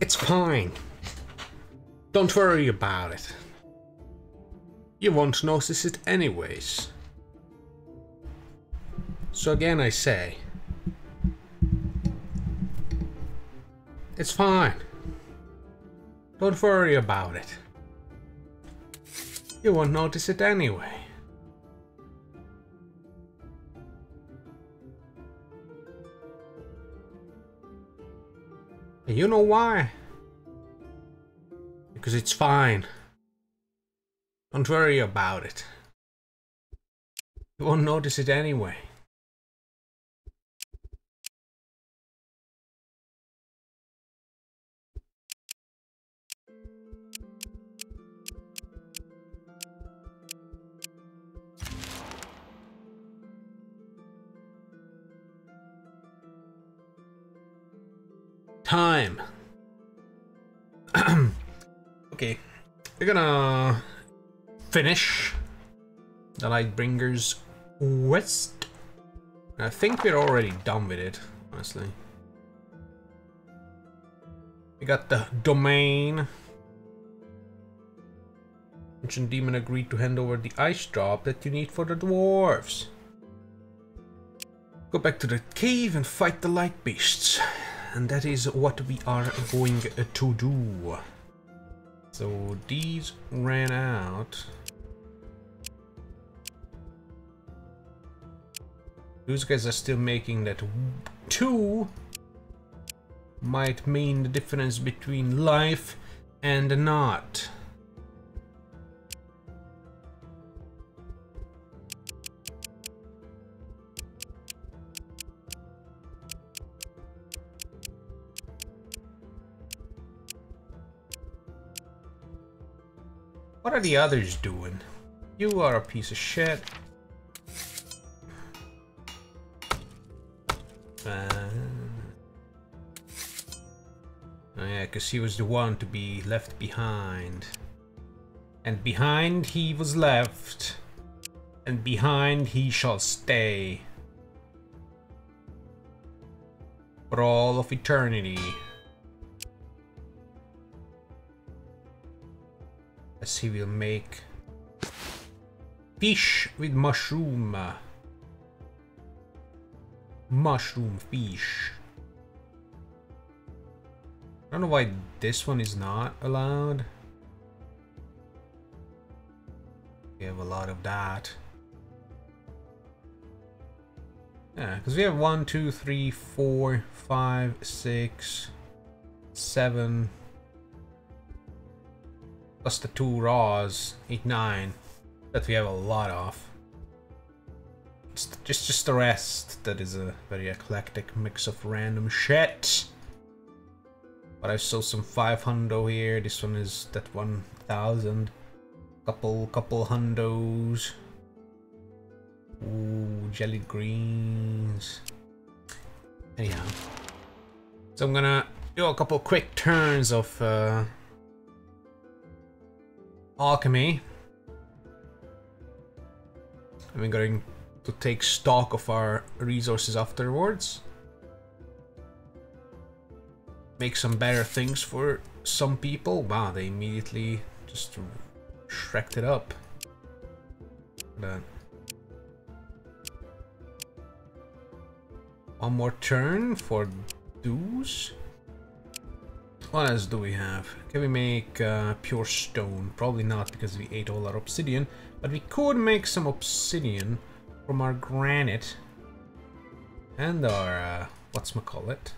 It's fine. Don't worry about it. You won't notice it anyways. So again I say, it's fine. Don't worry about it. You won't notice it anyway. And you know why? Because it's fine. Don't worry about it. You won't notice it anyway. Time. okay, we're gonna finish the Lightbringers West. I think we're already done with it, honestly. We got the domain. Ancient Demon agreed to hand over the ice drop that you need for the dwarves. Go back to the cave and fight the light beasts. And that is what we are going to do. So these ran out. Those guys are still making that two might mean the difference between life and not. What are the others doing? You are a piece of shit. Uh, oh yeah, because he was the one to be left behind. And behind he was left. And behind he shall stay. For all of eternity. He will make fish with mushroom. Mushroom fish. I don't know why this one is not allowed. We have a lot of that. Yeah, because we have one, two, three, four, five, six, seven, plus the two raws, eight, nine, that we have a lot of. It's just, just the rest that is a very eclectic mix of random shit. But I saw some 500 here, this one is that 1000. Couple, couple hundos. Ooh, jelly greens. Anyhow. So I'm gonna do a couple quick turns of uh, alchemy. I'm going to take stock of our resources afterwards. Make some better things for some people. Wow, they immediately just shreked it up. But one more turn for those. What else do we have? Can we make uh, pure stone? Probably not because we ate all our obsidian. But we could make some obsidian from our granite and our uh, what's my call it.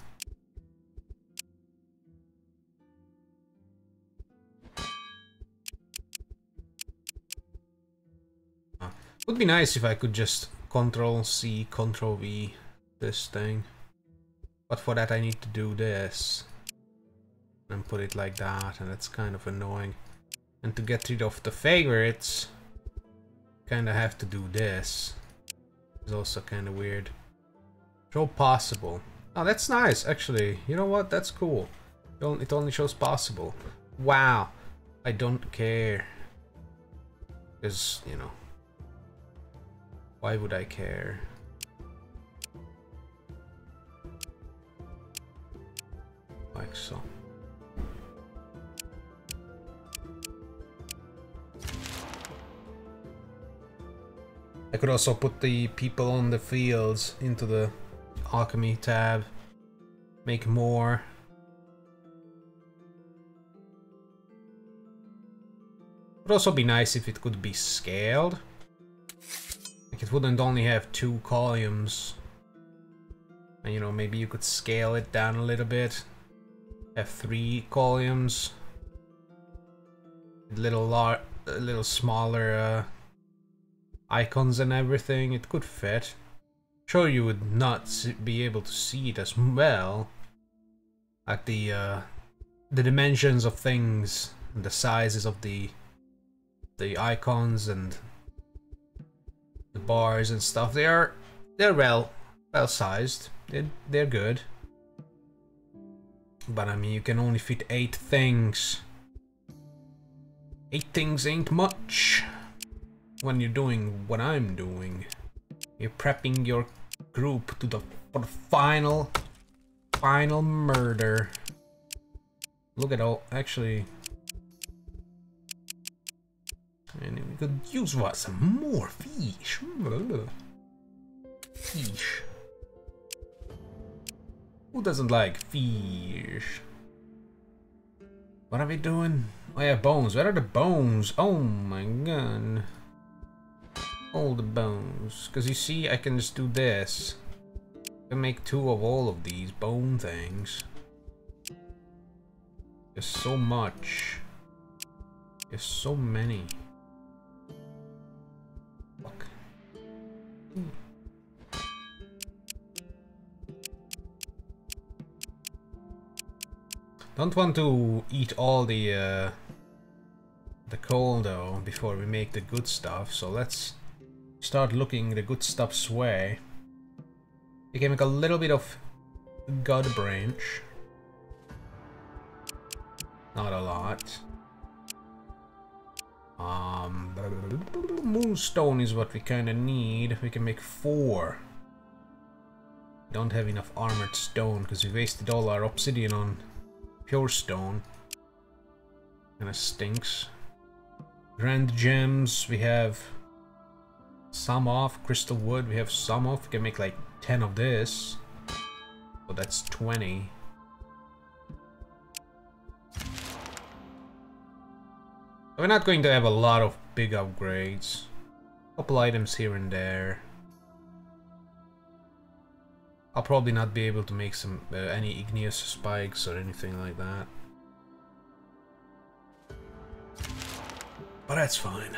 Uh, would be nice if I could just Control C, Control V this thing. But for that I need to do this. And put it like that, and it's kind of annoying. And to get rid of the favorites, kinda have to do this It's also kind of weird. Show possible. Oh, that's nice, actually. You know what? That's cool. It only shows possible. Wow. I don't care. Because, you know. Why would I care? Like so. I could also put the people on the fields into the alchemy tab. Make more. Would also be nice if it could be scaled. Like it wouldn't only have two columns. And you know, maybe you could scale it down a little bit. Have three columns. A Little lar a little smaller uh, icons and everything. It could fit. Sure, you would not be able to see it as well. Like the uh, the dimensions of things, and the sizes of the the icons and the bars and stuff. They are they're well well sized. They're, they're good. But I mean, you can only fit eight things. Eight things ain't much when you're doing what I'm doing. You're prepping your group to the for the final final murder. Look at all actually and we could use what some more fish. Fish. Who doesn't like fish? What are we doing? Oh yeah, bones. Where are the bones? Oh my god. All the bones. Because you see, I can just do this. I make two of all of these bone things. There's so much. There's so many. Don't want to eat all the uh, the coal though before we make the good stuff. So let's start looking the good stuff's way. Make a little bit of god branch. Not a lot. Um, moonstone is what we kind of need. We can make four. Don't have enough armored stone because we wasted all our obsidian on Pure stone. Kinda stinks. Grand gems, we have some off. Crystal wood, we have some off. We can make like 10 of this. So that's 20. We're not going to have a lot of big upgrades. Couple items here and there. I'll probably not be able to make some uh, any igneous spikes or anything like that. But that's fine.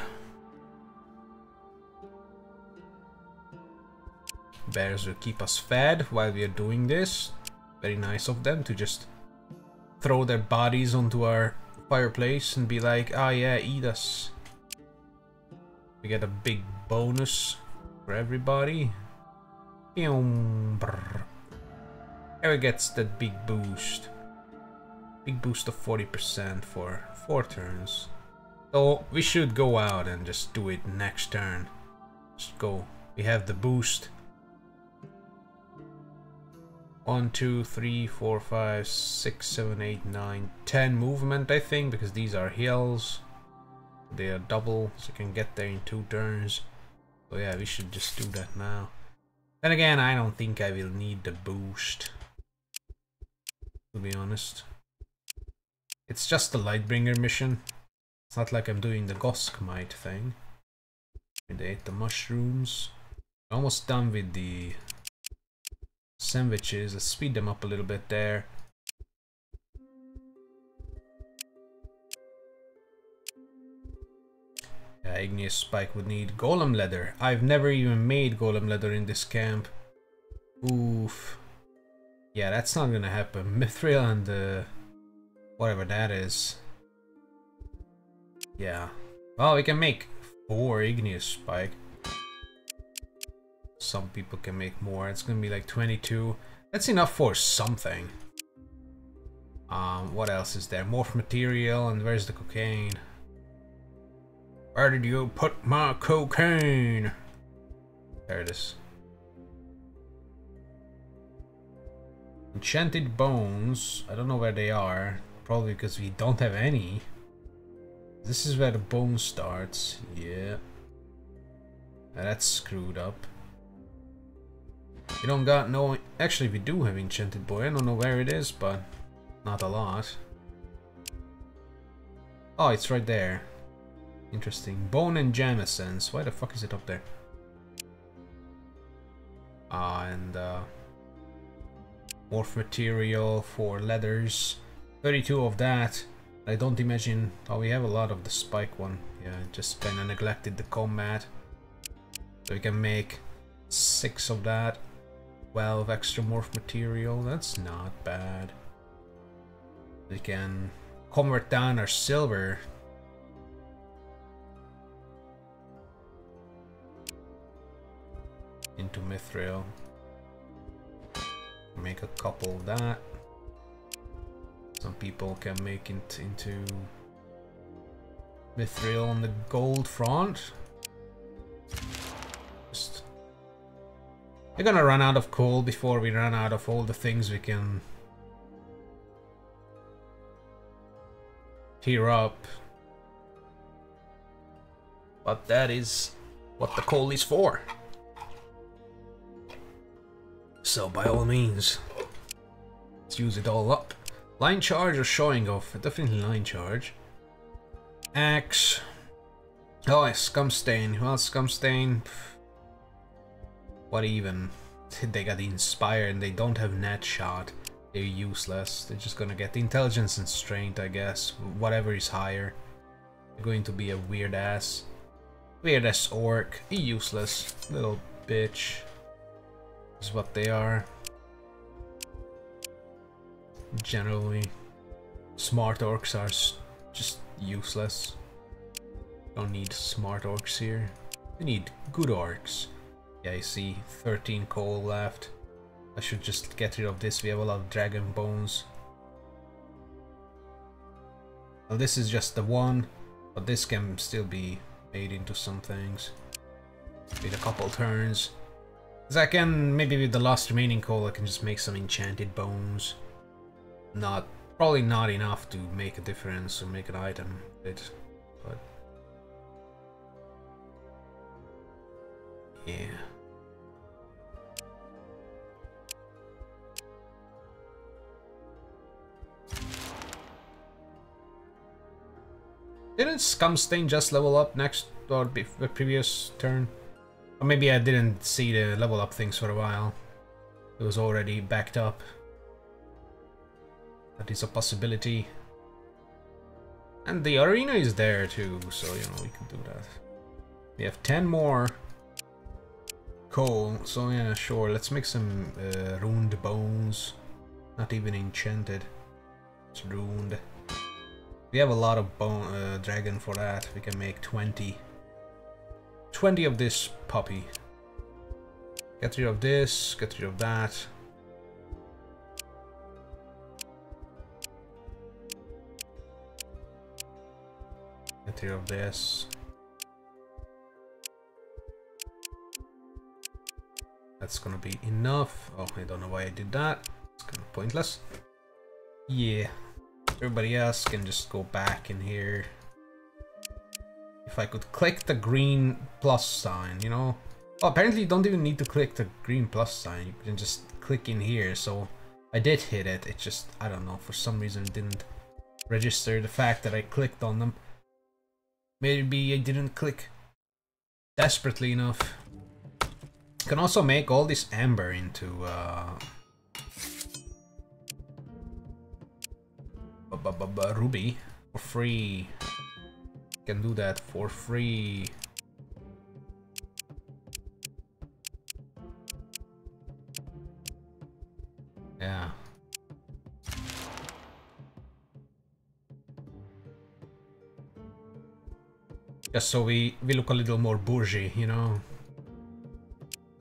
Bears will keep us fed while we are doing this. Very nice of them to just throw their bodies onto our fireplace and be like, ah oh, yeah, eat us. We get a big bonus for everybody. Ever gets that big boost. Big boost of 40% for 4 turns. So we should go out and just do it next turn. Just go. We have the boost. One, two, three, four, five, six, seven, eight, nine, ten movement, I think, because these are hills. They are double, so you can get there in two turns. So yeah, we should just do that now. Then again, I don't think I will need the boost. To be honest. It's just the Lightbringer mission. It's not like I'm doing the Gosk's Might thing. They ate the mushrooms. Almost done with the sandwiches. Let's speed them up a little bit there. Yeah, Igneous Spike would need Golem Leather. I've never even made Golem Leather in this camp. Oof. Yeah, that's not gonna happen. Mithril and uh, whatever that is. Yeah. Well, we can make four Igneous Spike. Some people can make more. It's gonna be like 22. That's enough for something. Um, what else is there? Morph material and where's the cocaine? Where did you put my cocaine? There it is. Enchanted bones. I don't know where they are. Probably because we don't have any. This is where the bone starts. Yeah. That's screwed up. We don't got no... Actually, we do have Enchanted Bone. I don't know where it is, but not a lot. Oh, it's right there. Interesting. Bone and Gem Essence. Why the fuck is it up there? Ah, and uh, morph material for leathers. 32 of that. I don't imagine... Oh, we have a lot of the spike one. Yeah, just kinda neglected the combat. So we can make 6 of that. 12 extra morph material. That's not bad. We can convert down our silver into mithril. Make a couple of that. Some people can make it into mithril on the gold front. We're gonna run out of coal before we run out of all the things we can tear up. But that is what the coal is for. So by all means, let's use it all up. Line charge or showing off? Definitely line charge. Axe. Oh, scum stain. Well, scum stain. What even? They got inspired and they don't have net shot. They're useless. They're just gonna get the intelligence and strength, I guess. Whatever is higher. They're going to be a weird ass. Weird ass orc. Useless. Little bitch is what they are. Generally, smart orcs are just useless. Don't need smart orcs here. We need good orcs. Yeah, I see 13 coal left. I should just get rid of this. We have a lot of dragon bones. Well, this is just the one, but this can still be made into some things. Wait a couple turns. Cause I can, maybe with the last remaining coal, I can just make some enchanted bones. Not, probably not enough to make a difference or make an item it, but... Yeah. Didn't Scumstain just level up next or the previous turn? Or maybe I didn't see the level up things for a while. It was already backed up. That is a possibility. And the arena is there too, so you know we can do that. We have 10 more coal, so yeah, sure, let's make some uh, ruined bones. Not even enchanted. It's ruined. We have a lot of bone uh, dragon for that. We can make 20. 20 of this puppy. Get rid of this, get rid of that. Get rid of this. That's gonna be enough. Oh, I don't know why I did that. It's kind of pointless. Yeah. Everybody else can just go back in here. If I could click the green plus sign, you know? Oh, apparently you don't even need to click the green plus sign. You can just click in here. So I did hit it. It just, I don't know, for some reason didn't register the fact that I clicked on them. Maybe I didn't click desperately enough. You can also make all this amber into uh, ruby for free can do that for free. Yeah. Just so we, we look a little more bougie, you know?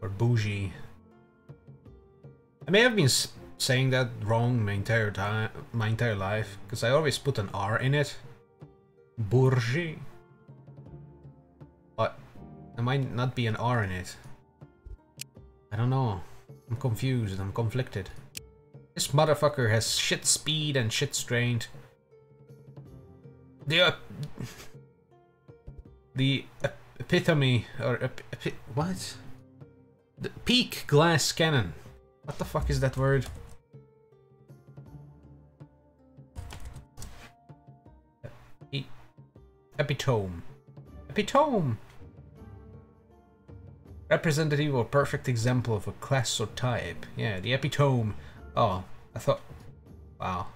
Or bougie. I may have been saying that wrong my entire time, my entire life, because I always put an R in it. Bourget. But there might not be an R in it. I don't know. I'm confused. I'm conflicted. This motherfucker has shit speed and shit strength. The uh, the epitome or epi what? The peak glass cannon. What the fuck is that word? Epitome. Epitome. Representative or perfect example of a class or type. Yeah, the epitome. Oh, I thought... Wow.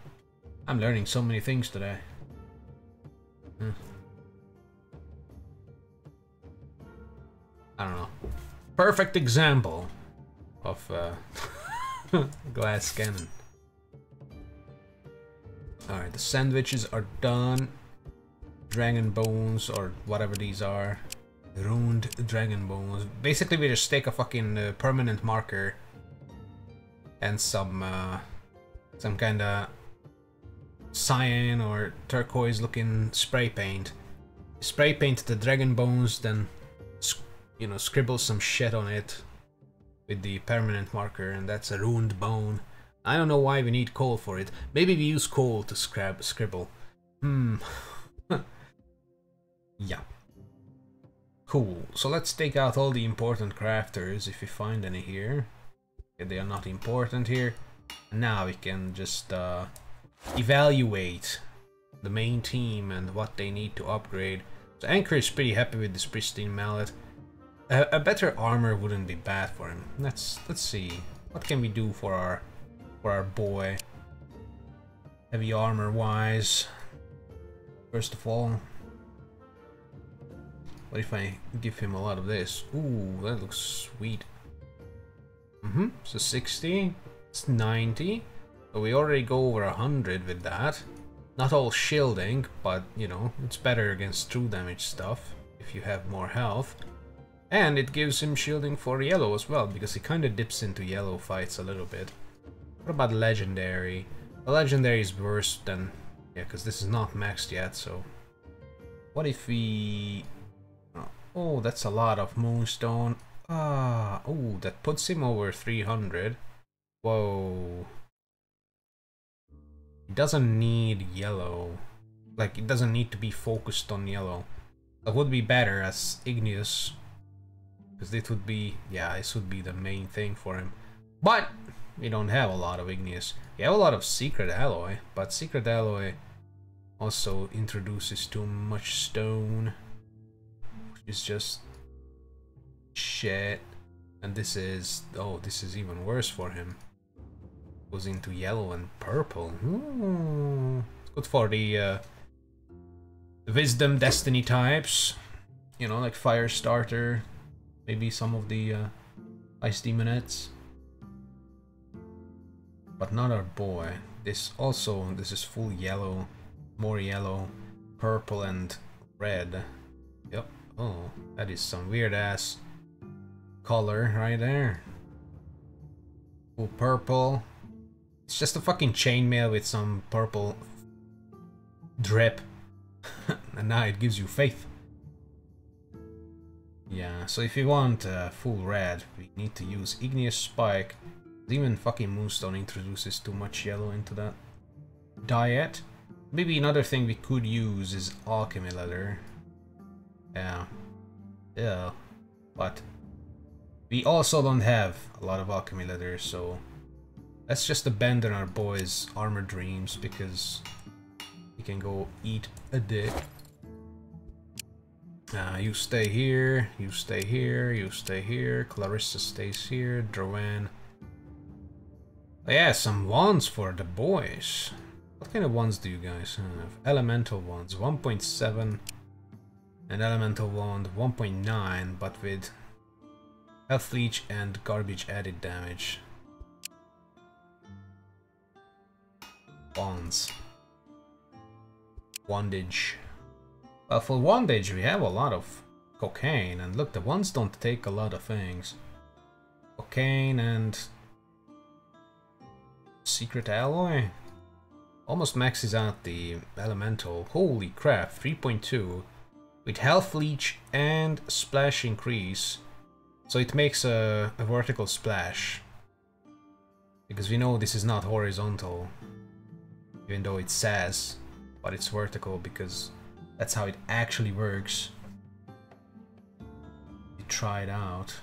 I'm learning so many things today. Hmm. I don't know. Perfect example of uh, glass cannon. Alright, the sandwiches are done. Dragon bones, or whatever these are. Ruined dragon bones. Basically, we just take a fucking uh, permanent marker and some uh, some kind of cyan or turquoise looking spray paint. Spray paint the dragon bones, then you know scribble some shit on it with the permanent marker, and that's a ruined bone. I don't know why we need coal for it. Maybe we use coal to scrab scribble. Hmm. Yeah. Cool. So let's take out all the important crafters if we find any here. Okay, they are not important here. And now we can just uh, evaluate the main team and what they need to upgrade. So Anchor is pretty happy with this pristine mallet. A, a better armor wouldn't be bad for him. Let's let's see. What can we do for our for our boy? Heavy armor wise. First of all, what if I give him a lot of this? Ooh, that looks sweet. Mm-hmm, so 60, it's 90. But we already go over 100 with that. Not all shielding, but, you know, it's better against true damage stuff if you have more health. And it gives him shielding for yellow as well, because he kind of dips into yellow fights a little bit. What about legendary? The legendary is worse than... Yeah, because this is not maxed yet, so... What if we Oh, that's a lot of moonstone. Ah, oh, that puts him over 300. Whoa. He doesn't need yellow. Like, it doesn't need to be focused on yellow. That would be better as Igneous. Because it would be, yeah, this would be the main thing for him. But, we don't have a lot of Igneous. We have a lot of Secret Alloy, but Secret Alloy also introduces too much stone is just shit. And this is, oh, this is even worse for him. Goes into yellow and purple. Ooh. It's good for the, uh, wisdom destiny types. You know, like fire starter. Maybe some of the uh, ice demonettes. But not our boy. This also, this is full yellow. More yellow, purple and red. Oh, that is some weird ass color right there. Oh, purple. It's just a fucking chainmail with some purple drip. and now it gives you faith. Yeah, so if you want uh, full red, we need to use Igneous Spike. Even fucking Moonstone introduces too much yellow into that diet. Maybe another thing we could use is Alchemy Leather. Yeah. Yeah. But we also don't have a lot of alchemy leather, so let's just abandon our boy's armor dreams because he can go eat a dick. Uh, you stay here, you stay here, you stay here, Clarissa stays here, Drowan. Yeah, some wands for the boys. What kind of wands do you guys have? Elemental wands, 1.7 and elemental wand 1.9 but with health leech and garbage added damage. Wands. Wandage. Well, for wandage we have a lot of cocaine, and look, the wands don't take a lot of things. Cocaine and... Secret alloy? Almost maxes out the elemental. Holy crap, 3.2 with health leech and splash increase. So it makes a, a vertical splash. Because we know this is not horizontal. Even though it says, but it's vertical because that's how it actually works. try it out.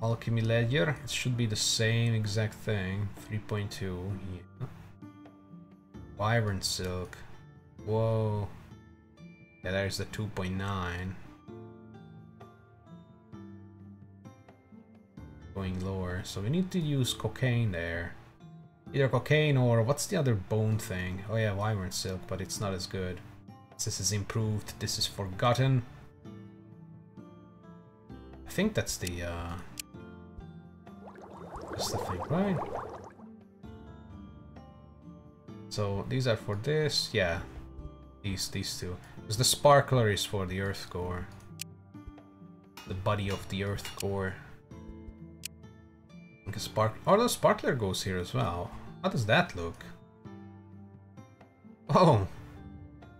Alchemy Leather, it should be the same exact thing. 3.2, yeah. Wyvern Silk. Whoa. Yeah, there's the 2.9. Going lower. So we need to use cocaine there. Either cocaine or what's the other bone thing? Oh yeah, Wyvern Silk, but it's not as good. This is improved, this is forgotten. I think that's the, uh... That's the thing, right? So these are for this, yeah. These these two. Because the sparkler is for the earth core. The body of the earth core. a spark oh the sparkler goes here as well. How does that look? Oh!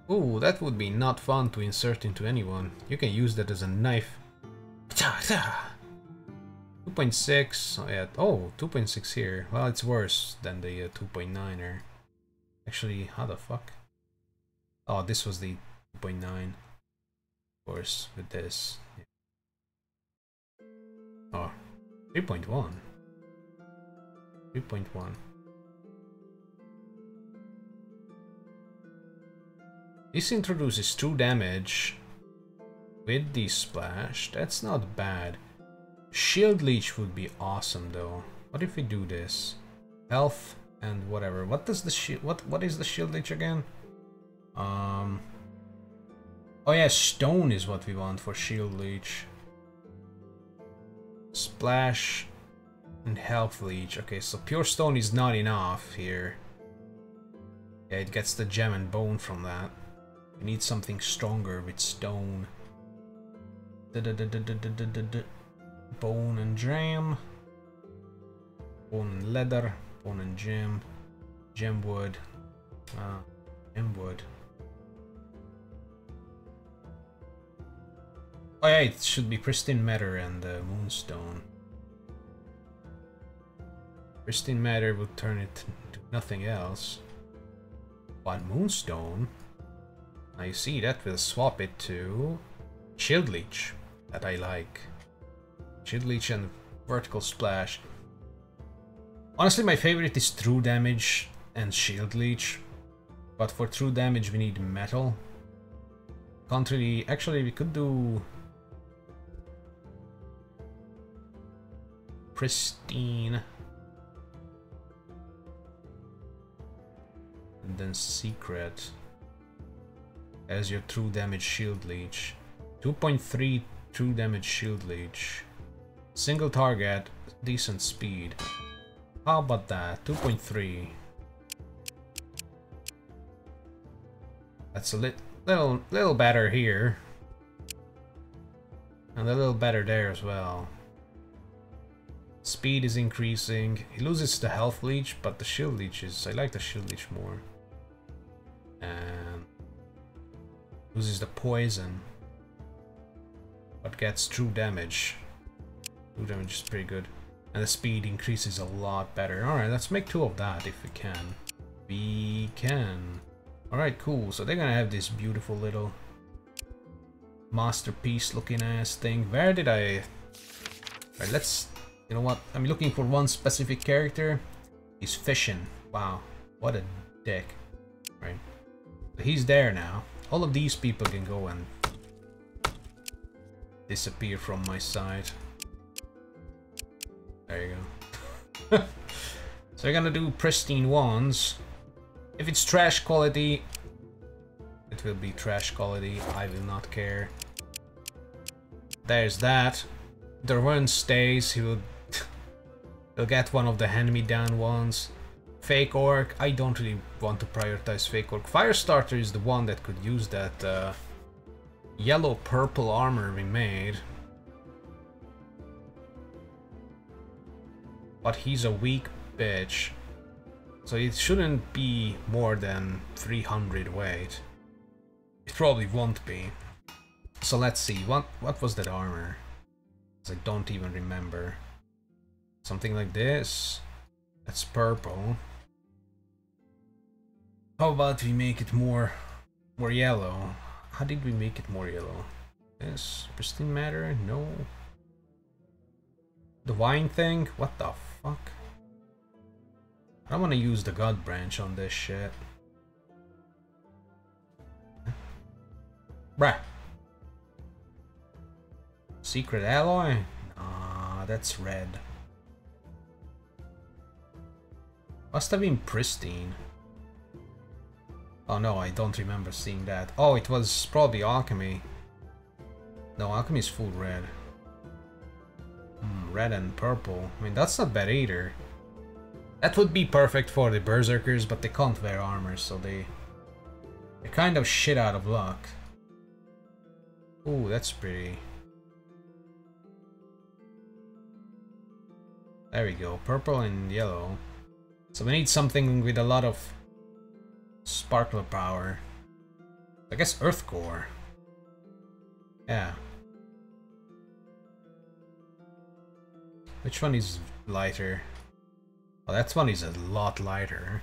Oh, that would be not fun to insert into anyone. You can use that as a knife. 2.6, oh yeah, oh, 2.6 here. Well, it's worse than the uh, 2.9er. Actually, how the fuck? Oh, this was the 2.9. Of course, with this. Oh, 3.1. 3.1. This introduces true damage with the splash. That's not bad. Shield Leech would be awesome though. What if we do this? Health, and whatever. What does the shield? What what is the shield leech again? Um. Oh yeah, stone is what we want for shield leech. Splash and health leech. Okay, so pure stone is not enough here. Yeah, it gets the gem and bone from that. We need something stronger with stone. Da -da -da bone and gem. Bone and leather. Bone and gem. Gem wood. Uh, gem wood. Oh yeah, it should be pristine matter and uh, moonstone. Pristine matter would turn it to nothing else. But moonstone, I see that will swap it to shield leech that I like. Shield leech and vertical splash. Honestly, my favorite is True Damage and Shield Leech. But for True Damage, we need Metal. Can't. Actually, we could do... Pristine. And then Secret. As your True Damage Shield Leech. 2.3 True Damage Shield Leech. Single target, decent speed. How about that? 2.3. That's a li little, little better here. And a little better there as well. Speed is increasing. He loses the health leech, but the shield leech is... I like the shield leech more. And... Loses the poison. But gets true damage. True damage is pretty good. And the speed increases a lot better. Alright, let's make two of that if we can. We can. Alright, cool. So they're gonna have this beautiful little masterpiece looking ass thing. Where did I... Alright, let's... You know what? I'm looking for one specific character. He's fishing. Wow. What a dick. Right. So he's there now. All of these people can go and disappear from my side. There you go. so we're gonna do pristine ones. If it's trash quality, it will be trash quality. I will not care. There's that. One stays, he will he'll get one of the hand-me-down ones. Fake Orc, I don't really want to prioritize Fake Orc. Firestarter is the one that could use that uh, yellow-purple armor we made. But he's a weak bitch. So it shouldn't be more than 300 weight. It probably won't be. So let's see, what, what was that armor? I don't even remember. Something like this. That's purple. How about we make it more, more yellow? How did we make it more yellow? This pristine matter, no. The wine thing? What the fuck? I don't want to use the god branch on this shit. Bruh. Secret alloy? Nah, that's red. Must have been pristine. Oh no, I don't remember seeing that. Oh, it was probably alchemy. No, alchemy is full red. Mm, red and purple. I mean, that's not bad either. That would be perfect for the berserkers, but they can't wear armor, so they... They're kind of shit out of luck. Ooh, that's pretty. There we go, purple and yellow. So we need something with a lot of sparkler power. I guess earth core. Yeah. Which one is lighter? Oh, that one is a lot lighter.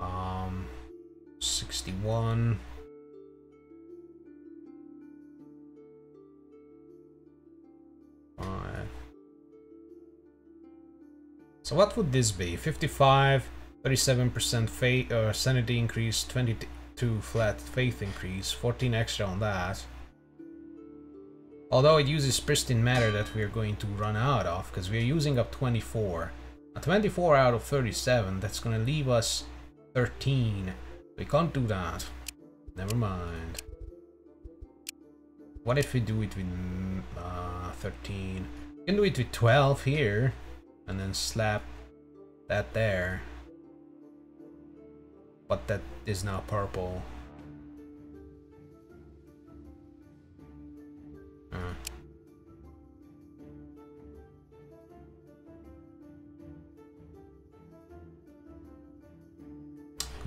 Um, 61. So what would this be? 55, 37% faith, uh, sanity increase, 22 flat faith increase, 14 extra on that. Although it uses pristine matter that we are going to run out of, because we are using up 24. A 24 out of 37, that's gonna leave us 13. We can't do that. Never mind. What if we do it with uh, 13? We can do it with 12 here and then slap that there. But that is not purple. Uh.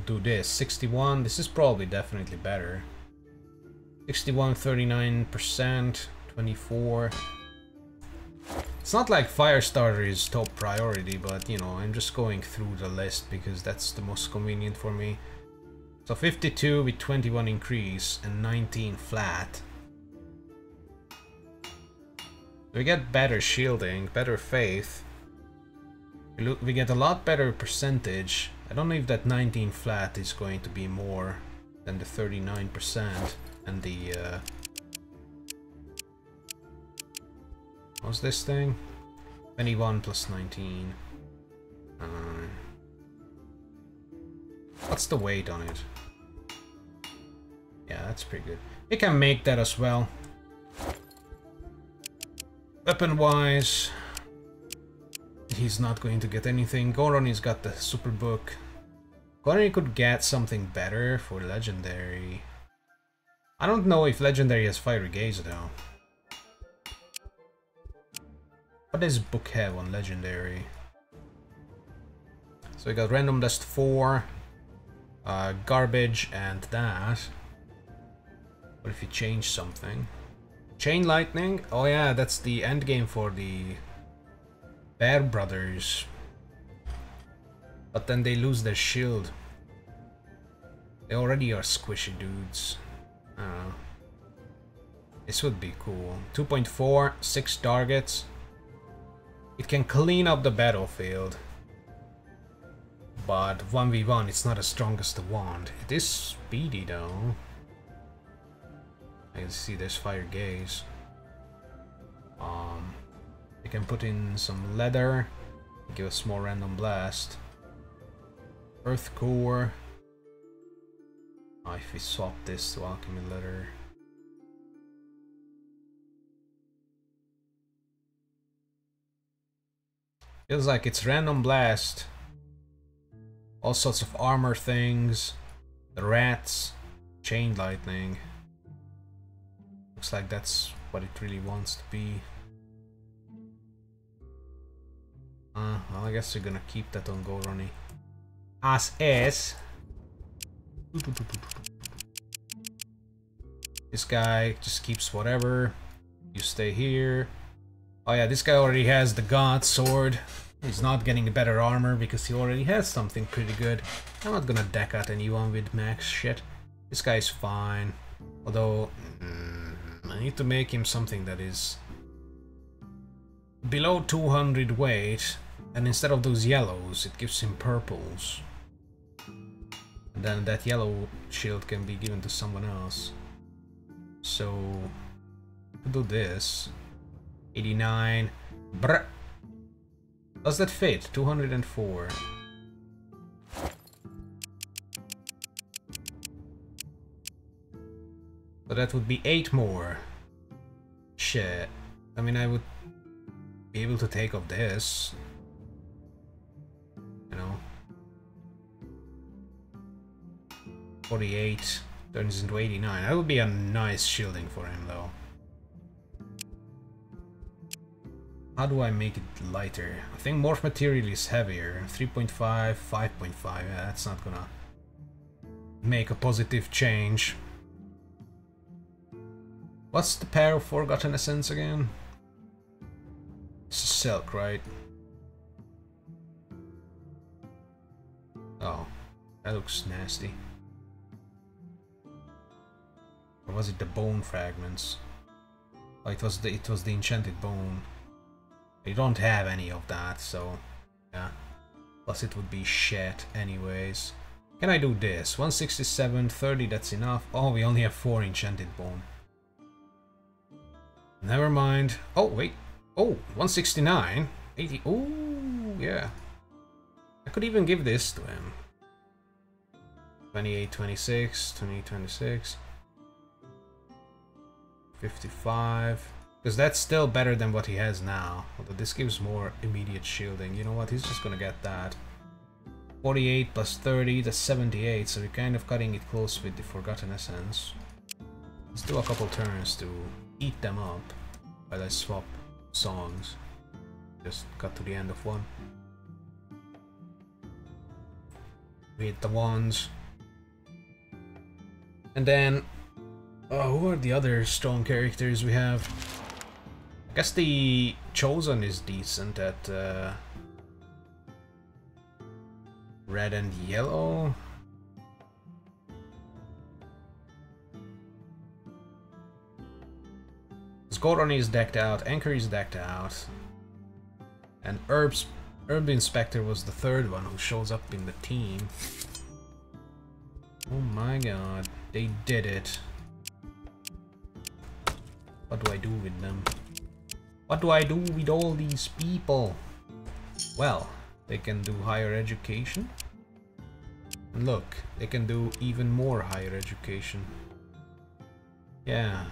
Do this. 61. This is probably definitely better. 61, 39%, 24. It's not like Firestarter is top priority, but you know, I'm just going through the list because that's the most convenient for me. So 52 with 21 increase and 19 flat. We get better shielding, better faith. We, look, we get a lot better percentage. I don't know if that 19 flat is going to be more than the 39% and the uh, What's this thing? 21 plus 19. Uh, what's the weight on it? Yeah, that's pretty good. You can make that as well. Weapon-wise, he's not going to get anything. Goron he's got the super book. Goron could get something better for legendary. I don't know if legendary has fiery gaze though. What does book have on legendary? So we got random dust 4, uh, garbage, and that. What if you change something? Chain lightning? Oh yeah, that's the end game for the Bear Brothers. But then they lose their shield. They already are squishy dudes. Know. This would be cool. 2.4, 6 targets. It can clean up the battlefield. But 1v1, it's not as strong as the wand. It is speedy though. I can see there's fire gaze. Um, you can put in some leather, give a small random blast. Earth core. Oh, if we swap this to alchemy leather. Feels like it's random blast. All sorts of armor things. The rats. Chain lightning. Looks like that's what it really wants to be. Uh, well, I guess we're gonna keep that on Goroni. As is. This guy just keeps whatever. You stay here. Oh yeah, this guy already has the God Sword. He's not getting better armor because he already has something pretty good. I'm not gonna deck out anyone with max shit. This guy's fine. Although... Mm, I need to make him something that is below 200 weight, and instead of those yellows, it gives him purples. And then that yellow shield can be given to someone else. So, do this. 89. Brr. Does that fit? 204. So that would be 8 more. Shit. I mean, I would be able to take off this. You know. 48 turns into 89. That would be a nice shielding for him, though. How do I make it lighter? I think morph material is heavier. 3.5, 5.5. Yeah, that's not gonna make a positive change. What's the pair of Forgotten Essence again? It's silk, right? Oh, that looks nasty. Or was it the bone fragments? Oh, it was the it was the enchanted bone. You don't have any of that, so yeah. Plus it would be shit anyways. Can I do this? 167, 30, that's enough. Oh, we only have 4 enchanted bone. Never mind. Oh, wait. Oh, 169. 80. Oh, yeah. I could even give this to him. 28, 26, 28, 26. 55. Because that's still better than what he has now. Although this gives more immediate shielding. You know what? He's just gonna get that. 48 plus 30, that's 78. So we're kind of cutting it close with the Forgotten Essence. Let's do a couple turns to eat them up while I swap songs. Just got to the end of one. We hit the ones. And then... Oh, who are the other strong characters we have? Guess the Chosen is decent at uh, red and yellow. Goron is decked out, Anchor is decked out, and Herb's Herb Inspector was the third one who shows up in the team. Oh my god, they did it. What do I do with them? What do I do with all these people? Well, they can do higher education. Look, they can do even more higher education. Yeah.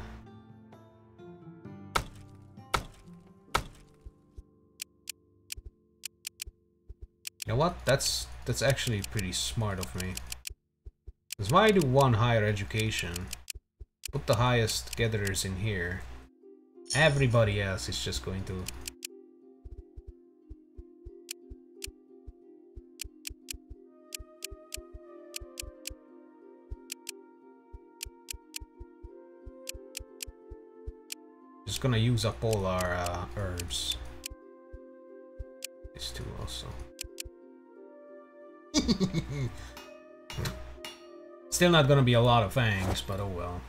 You know what? That's that's actually pretty smart of me. Because why do one higher education? Put the highest gatherers in here. Everybody else is just going to... Just gonna use up all our uh, herbs. These two also. Still not gonna be a lot of fangs, but oh well.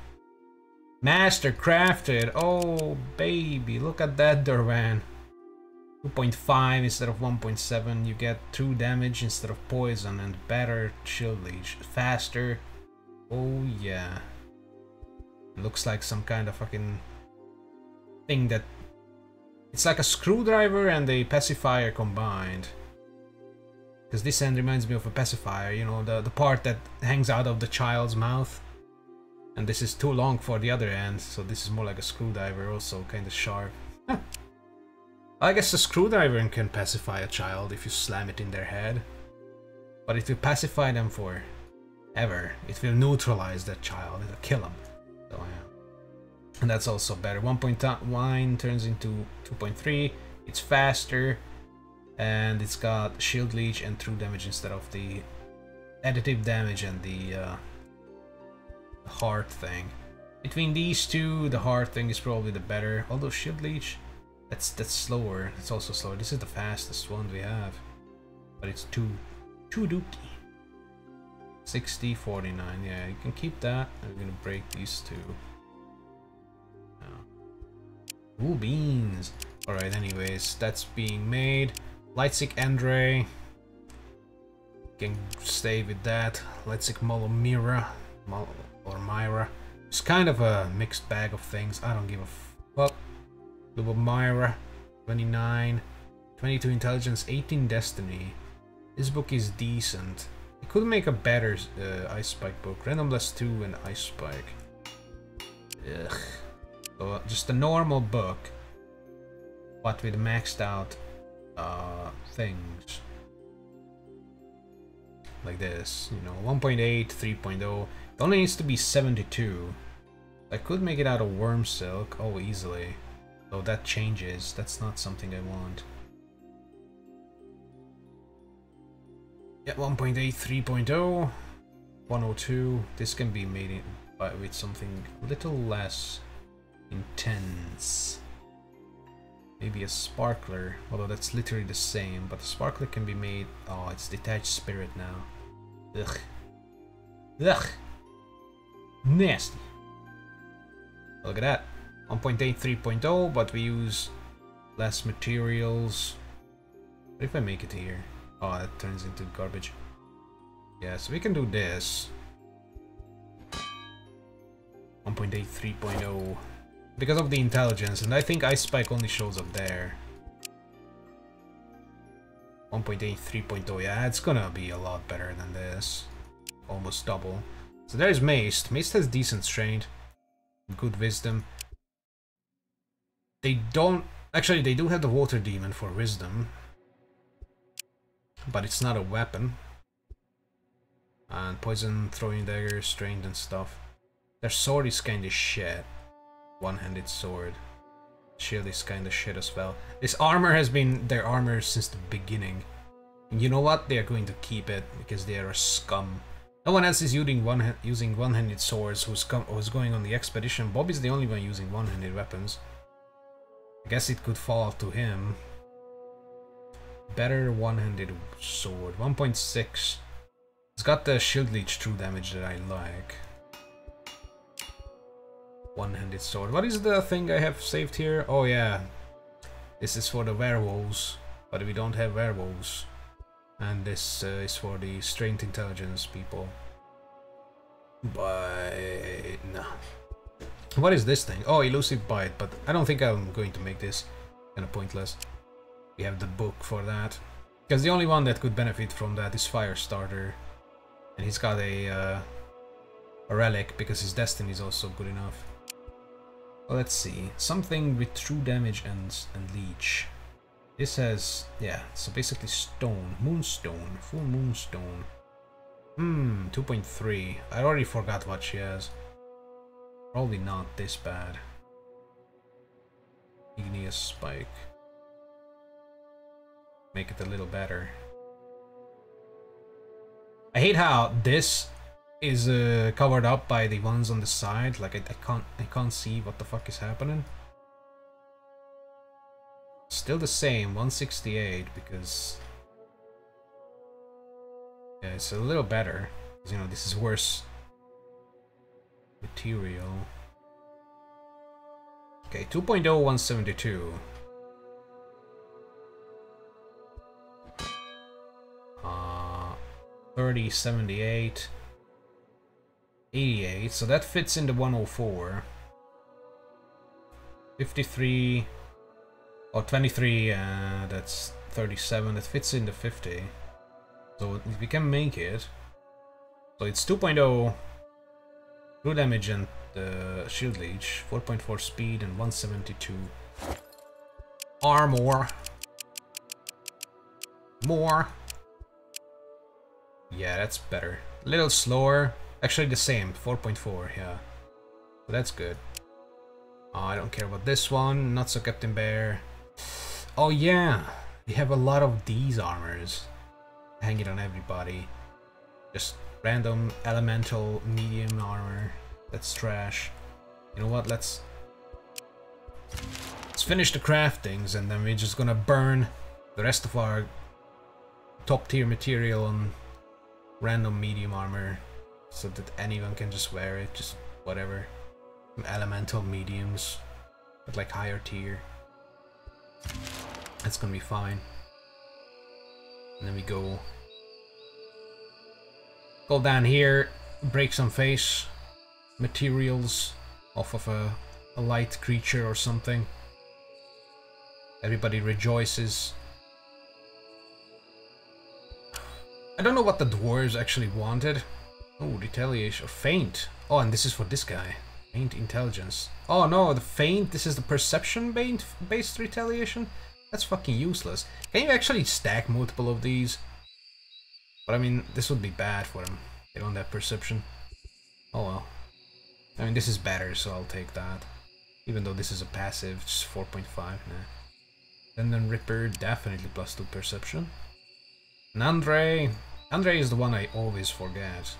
Master crafted. Oh, baby. Look at that, Durvan. 2.5 instead of 1.7. You get 2 damage instead of poison and better shield leech. Faster. Oh, yeah. Looks like some kind of fucking thing that... It's like a screwdriver and a pacifier combined. Because this end reminds me of a pacifier, you know, the, the part that hangs out of the child's mouth. And this is too long for the other end, so this is more like a screwdriver, also kind of sharp. I guess a screwdriver can pacify a child if you slam it in their head. But if you pacify them for ever, it will neutralize that child, it'll kill them. So yeah. And that's also better. 1.9 turns into 2.3, it's faster, and it's got shield leech and true damage instead of the additive damage and the uh, heart thing. Between these two, the heart thing is probably the better. Although Shield Leech, that's that's slower. It's also slower. This is the fastest one we have. But it's too too dookie. 60, 49. Yeah, you can keep that. I'm gonna break these two. Uh, Cool beans. Alright, anyways, that's being made. Lightstick Andre. Can stay with that. Lightstick Molomira. Mol or Myra. It's kind of a mixed bag of things. I don't give a fuck. Little Myra. 29. 22 intelligence, 18 destiny. This book is decent. It could make a better uh, Ice Spike book. Random Bless 2 and Ice Spike. Ugh. So, just a normal book. But with maxed out uh, things. Like this, you know, 1.8, 3.0. It only needs to be 72. I could make it out of worm silk, oh easily. Though that changes, that's not something I want. Yeah, 1.8, 3.0, 102. This can be made in, with something a little less intense. Maybe a sparkler, although that's literally the same, but the sparkler can be made... Oh, it's detached spirit now. Ugh. Ugh. Nasty. Look at that. 1.8, 3.0, but we use less materials. What if I make it here? Oh, that turns into garbage. Yeah, so we can do this. 1.8, 3.0. Because of the intelligence, and I think Ice Spike only shows up there. 1.8, 3.0, yeah, it's gonna be a lot better than this. Almost double. So there's Mace. Mace has decent strength. Good wisdom. They don't... Actually, they do have the Water Demon for wisdom. But it's not a weapon. And poison, throwing daggers, strength and stuff. Their sword is kinda shit. One-handed sword. Shield is kinda shit as well. This armor has been their armor since the beginning. And you know what? They are going to keep it because they are a scum. No one else is using one using one-handed swords who's who's going on the expedition. Bobby's the only one using one-handed weapons. I guess it could fall to him. Better one-handed sword. 1.6. It's got the shield leech true damage that I like. One-handed sword. What is the thing I have saved here? Oh yeah. This is for the werewolves. But we don't have werewolves. And this uh, is for the strength intelligence people. But no. What is this thing? Oh, elusive bite, but I don't think I'm going to make this kind of pointless. We have the book for that. Because the only one that could benefit from that is Firestarter. And he's got a, uh, a relic because his destiny is also good enough. Well, let's see. Something with true damage and, and leech. This has, yeah, so basically stone. Moonstone. Full moonstone. Hmm, 2.3. I already forgot what she has. Probably not this bad. Igneous spike. Make it a little better. I hate how this is uh, covered up by the ones on the side. Like I, I can't I can't see what the fuck is happening. Still the same, 168 because yeah, it's a little better. You know, this is worse material. Okay, 2.0 172. Uh 30 78 88, so that fits into 104. 53 or 23, uh, that's 37, that fits into 50. So we can make it. So it's 2.0 true damage and uh, shield leech, 4.4 speed and 172 armor. More. Yeah, that's better. A little slower. Actually the same, 4.4, yeah. So that's good. Oh, I don't care about this one, not so Captain Bear. Oh yeah, we have a lot of these armors hanging on everybody. Just random elemental medium armor. That's trash. You know what, let's... Let's finish the craftings and then we're just gonna burn the rest of our top tier material on random medium armor so that anyone can just wear it, just whatever. Elemental mediums. but like higher tier. That's gonna be fine. And then we go go down here, break some face materials off of a, a light creature or something. Everybody rejoices. I don't know what the dwarves actually wanted. Oh, retaliation. Faint. Oh, and this is for this guy. Faint intelligence. Oh no, the faint, this is the perception based retaliation? That's fucking useless. Can you actually stack multiple of these? But I mean, this would be bad for them. They don't have perception. Oh well. I mean, this is better, so I'll take that. Even though this is a passive, just 4.5, nah. Then Ripper, definitely plus 2 perception. And Andre... Andre is the one I always forget.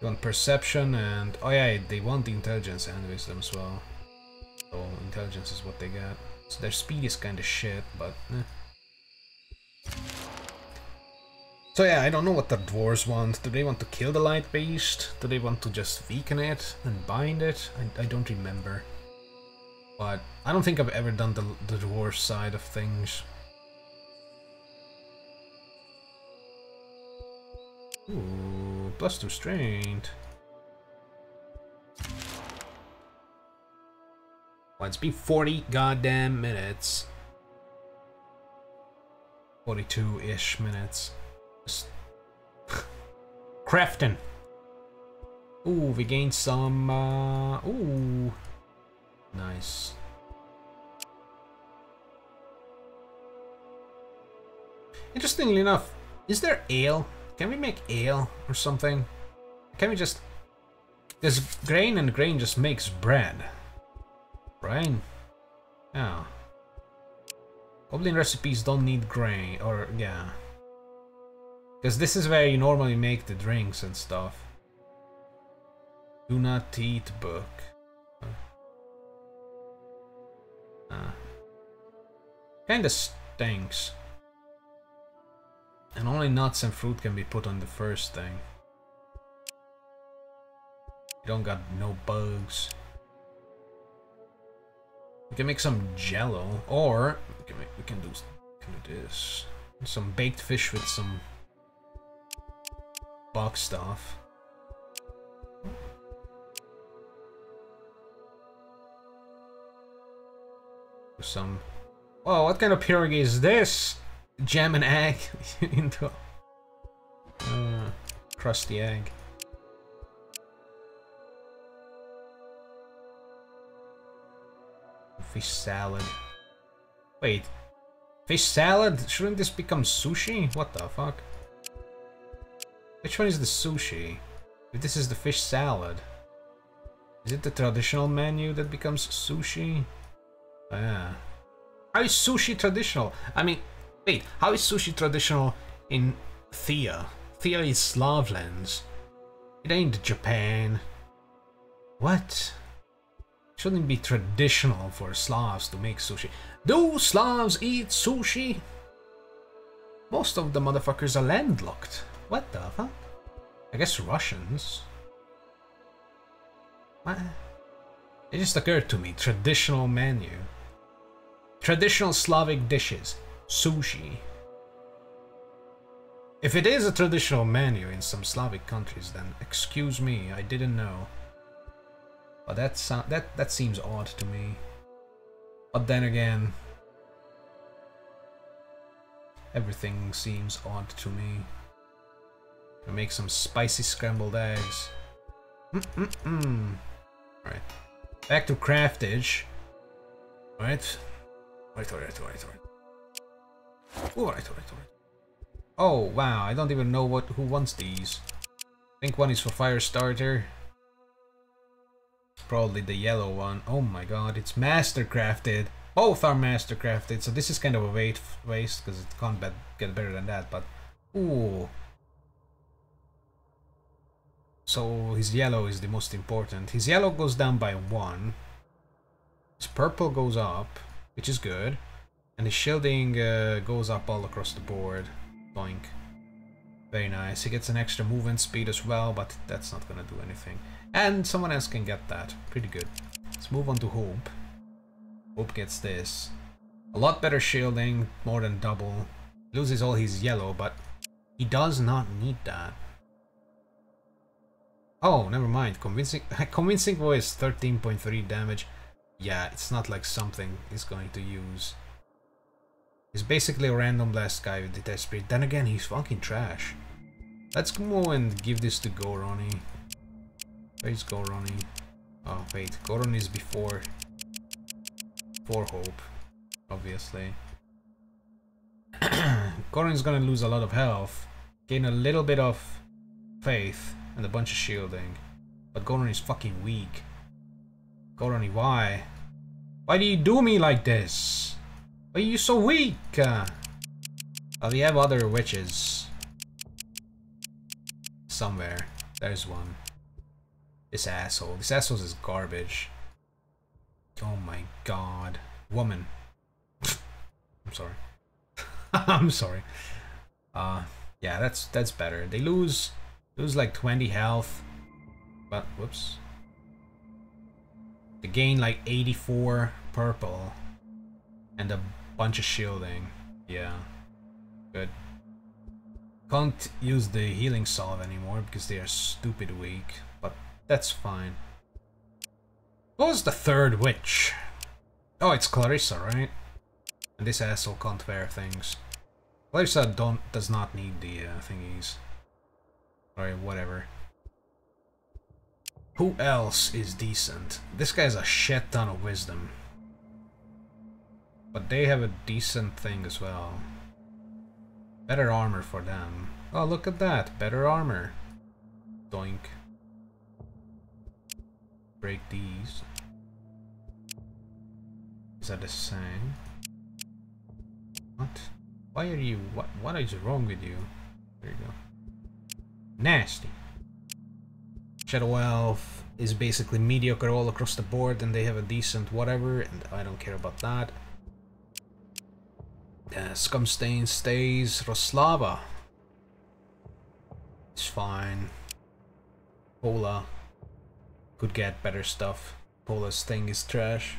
They want perception and... Oh yeah, they want the intelligence and wisdom as well. So intelligence is what they get. So their speed is kinda shit, but eh. So yeah, I don't know what the dwarves want. Do they want to kill the light beast? Do they want to just weaken it and bind it? I, I don't remember. But I don't think I've ever done the, the dwarf side of things. Ooh, plus strength. Well, it's been 40 goddamn minutes. 42-ish minutes. Crafting. Ooh, we gained some, uh, ooh. Nice. Interestingly enough, is there ale? Can we make ale or something? Can we just... This grain and grain just makes bread. Right? Yeah. Goblin recipes don't need grain, or yeah. Because this is where you normally make the drinks and stuff. Do not eat book. Uh, kinda stinks. And only nuts and fruit can be put on the first thing. You don't got no bugs. We can make some jello, or we can, make, we can do, can do this. Some baked fish with some box stuff. Some... Oh, what kind of pierogi is this? Jam an egg into... Uh, crusty egg. Fish salad. Wait. Fish salad? Shouldn't this become sushi? What the fuck? Which one is the sushi? If this is the fish salad. Is it the traditional menu that becomes sushi? Yeah. How is sushi traditional? I mean, wait, how is sushi traditional in Thea? Thea is Slav lands. It ain't Japan. What? Shouldn't be traditional for Slavs to make sushi. Do Slavs eat sushi? Most of the motherfuckers are landlocked. What the fuck? I guess Russians. What? It just occurred to me. Traditional menu. Traditional Slavic dishes. Sushi. If it is a traditional menu in some Slavic countries, then excuse me, I didn't know. But that that that seems odd to me. But then again, everything seems odd to me. I make some spicy scrambled eggs. Mm -mm -mm. Right. Back to craftage. Right. Alright. Oh, wow, I don't even know what who wants these. I think one is for fire starter. Probably the yellow one. Oh my god, it's mastercrafted. Both are mastercrafted, so this is kind of a wait waste because it can't be get better than that, but ooh. So his yellow is the most important. His yellow goes down by one. His purple goes up, which is good. And the shielding uh, goes up all across the board. Boink. Very nice. He gets an extra movement speed as well, but that's not gonna do anything. And someone else can get that. Pretty good. Let's move on to Hope. Hope gets this. A lot better shielding, more than double. Loses all his yellow, but he does not need that. Oh, never mind. Convincing convincing voice 13.3 damage. Yeah, it's not like something he's going to use. He's basically a random blast guy with Detect Spirit. Then again, he's fucking trash. Let's go and give this to Goroni. Where's Goroni? Oh, wait. Goron is before... For Hope, obviously. Goron is gonna lose a lot of health, gain a little bit of faith, and a bunch of shielding. But Goron is fucking weak. Goroni, why? Why do you do me like this? Why are you so weak? Uh, oh, we have other witches. Somewhere. There's one. This asshole. This asshole is garbage. Oh my god. Woman. I'm sorry. I'm sorry. Uh, yeah, that's that's better. They lose lose like 20 health, but whoops. They gain like 84 purple and a bunch of shielding. Yeah, good. Can't use the healing salve anymore because they are stupid weak, but that's fine. Was the third witch? Oh, it's Clarissa, right? And this asshole can't wear things. Clarissa don't does not need the uh, thingies. Alright, whatever. Who else is decent? This guy has a shit ton of wisdom. But they have a decent thing as well. Better armor for them. Oh, look at that. Better armor. Doink. Break these. Is that the same? What? Why are you... What, what is wrong with you? There you go. Nasty. Shadow Elf is basically mediocre all across the board and they have a decent whatever and I don't care about that. Uh, Scumstain stays. Roslava. It's fine. Pola could get better stuff. Pola's thing is trash.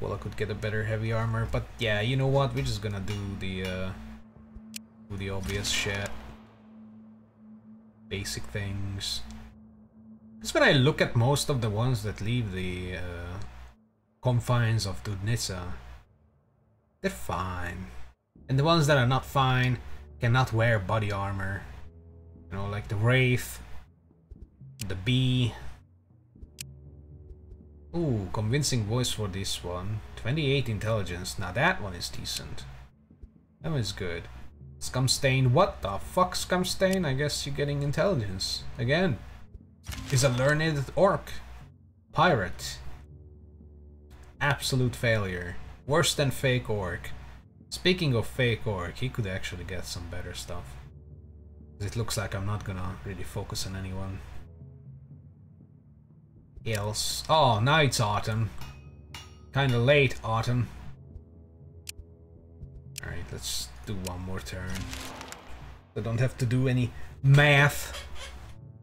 Pola could get a better heavy armor, but yeah, you know what? We're just gonna do the uh, do the obvious shit. Basic things. Because when I look at most of the ones that leave the uh, confines of Dudnitsa, they're fine. And the ones that are not fine cannot wear body armor. You know, like the Wraith, the Bee. Ooh, convincing voice for this one. 28 intelligence. Now that one is decent. That one's good. Scumstain, what the fuck, Scumstain? I guess you're getting intelligence. Again. Is a learned orc. Pirate. Absolute failure. Worse than fake orc. Speaking of fake orc, he could actually get some better stuff. It looks like I'm not gonna really focus on anyone else. Oh, now it's autumn. Kinda late autumn. Alright, let's do one more turn. I don't have to do any math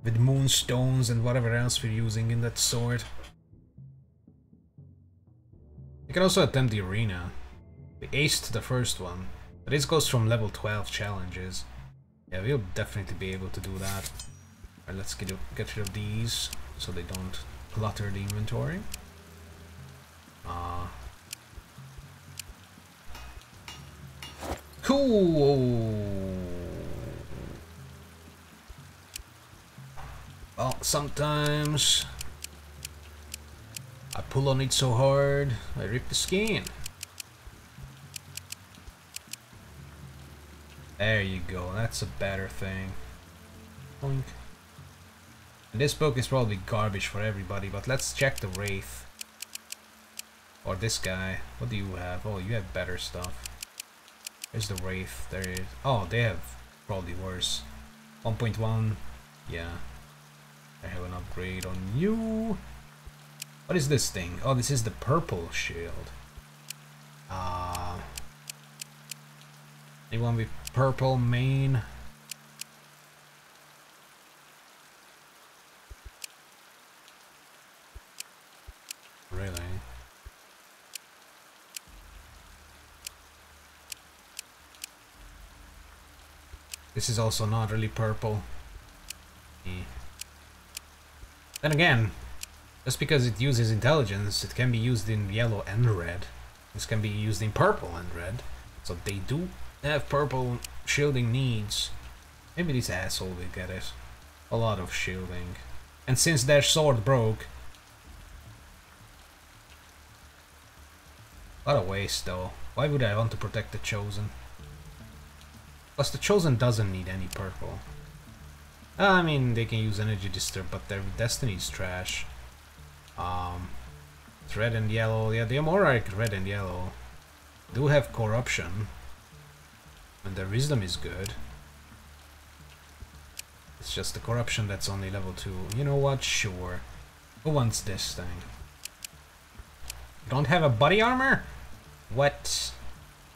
with moonstones and whatever else we're using in that sword. You can also attempt the arena. We aced the first one, but this goes from level 12 challenges. Yeah, we'll definitely be able to do that. Alright, let's get, get rid of these so they don't clutter the inventory. Uh, cool! Well, sometimes I pull on it so hard, I rip the skin. There you go, that's a better thing. Boink. This book is probably garbage for everybody, but let's check the Wraith. Or this guy. What do you have? Oh, you have better stuff. There's the Wraith. There is. Oh, they have probably worse. 1.1. Yeah. I have an upgrade on you. What is this thing? Oh, this is the purple shield. Uh, it won't be purple main. Really? This is also not really purple. Hmm. Then again, just because it uses intelligence, it can be used in yellow and red. This can be used in purple and red. So they do have purple shielding needs. Maybe this asshole will get it. A lot of shielding. And since their sword broke... What a waste though. Why would I want to protect the Chosen? Plus the Chosen doesn't need any purple. I mean, they can use Energy Disturb, but their Destiny's trash. Um, red and yellow. Yeah, they are more like red and yellow. Do have Corruption. And their Wisdom is good. It's just the Corruption that's only level 2. You know what? Sure. Who wants this thing? Don't have a body armor? What?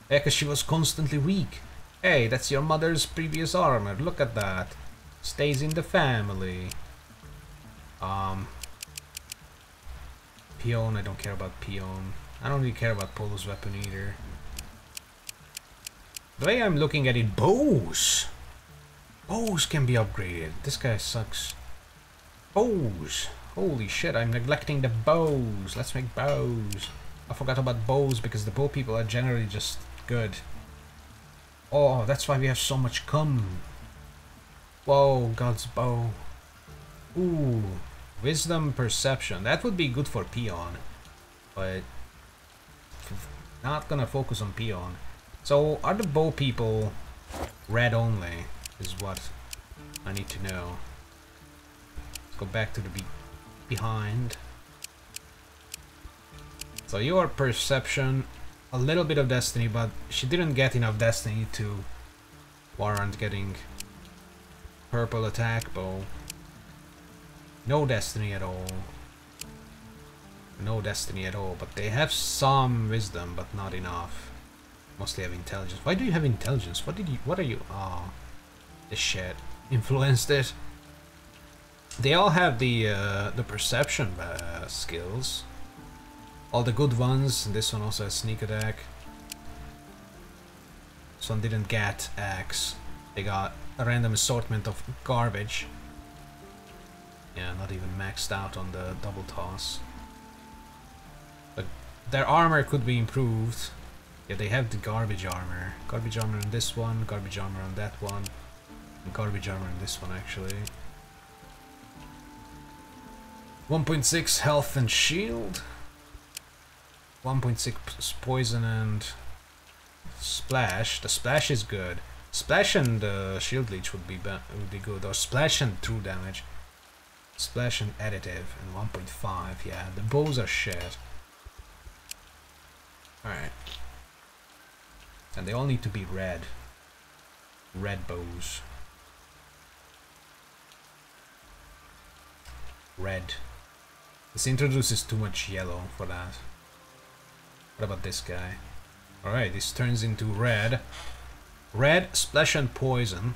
Yeah, because she was constantly weak. Hey, that's your mother's previous armor. Look at that. Stays in the family. Um, Peon, I don't care about Peon. I don't really care about Polo's weapon either. The way I'm looking at it, bows! Bows can be upgraded. This guy sucks. Bows! Holy shit, I'm neglecting the bows. Let's make bows. I forgot about bows because the bow people are generally just good. Oh, that's why we have so much cum. Whoa, God's bow. Ooh, wisdom perception. That would be good for Peon, but not gonna focus on Peon. So, are the bow people red only? Is what I need to know. Let's go back to the be behind. So your perception, a little bit of destiny, but she didn't get enough destiny to warrant getting purple attack bow. No destiny at all. No destiny at all, but they have some wisdom, but not enough. Mostly have intelligence. Why do you have intelligence? What did you, what are you, oh, this shit influenced it. They all have the, uh, the perception uh, skills. All the good ones. This one also has sneak attack. This one didn't get axe. They got a random assortment of garbage. Yeah, not even maxed out on the double toss. But their armor could be improved. Yeah, they have the garbage armor. Garbage armor on this one, garbage armor on that one, and garbage armor on this one actually. 1.6 health and shield. 1.6 poison and splash. The splash is good. Splash and uh, shield leech would be would be good, or splash and true damage. Splash and additive and 1.5. Yeah, the bows are shit. Alright. And they all need to be red. Red bows. Red. This introduces too much yellow for that. What about this guy? Alright, this turns into red. Red, splash and poison.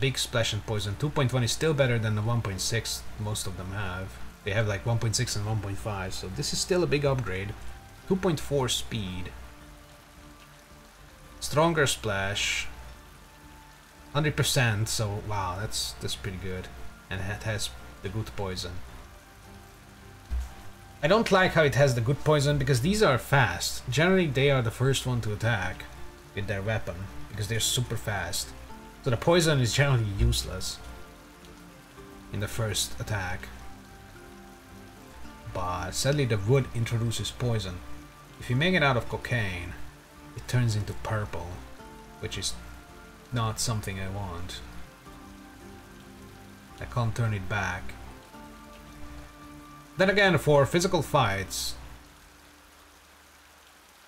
Big splash and poison. 2.1 is still better than the 1.6 most of them have. They have like 1.6 and 1.5, so this is still a big upgrade. 2.4 speed. Stronger splash. 100%, so wow, that's that's pretty good. And it has the good poison. I don't like how it has the good poison because these are fast. Generally they are the first one to attack with their weapon because they're super fast. So the poison is generally useless in the first attack. But sadly the wood introduces poison. If you make it out of cocaine, it turns into purple, which is not something I want. I can't turn it back. Then again, for physical fights,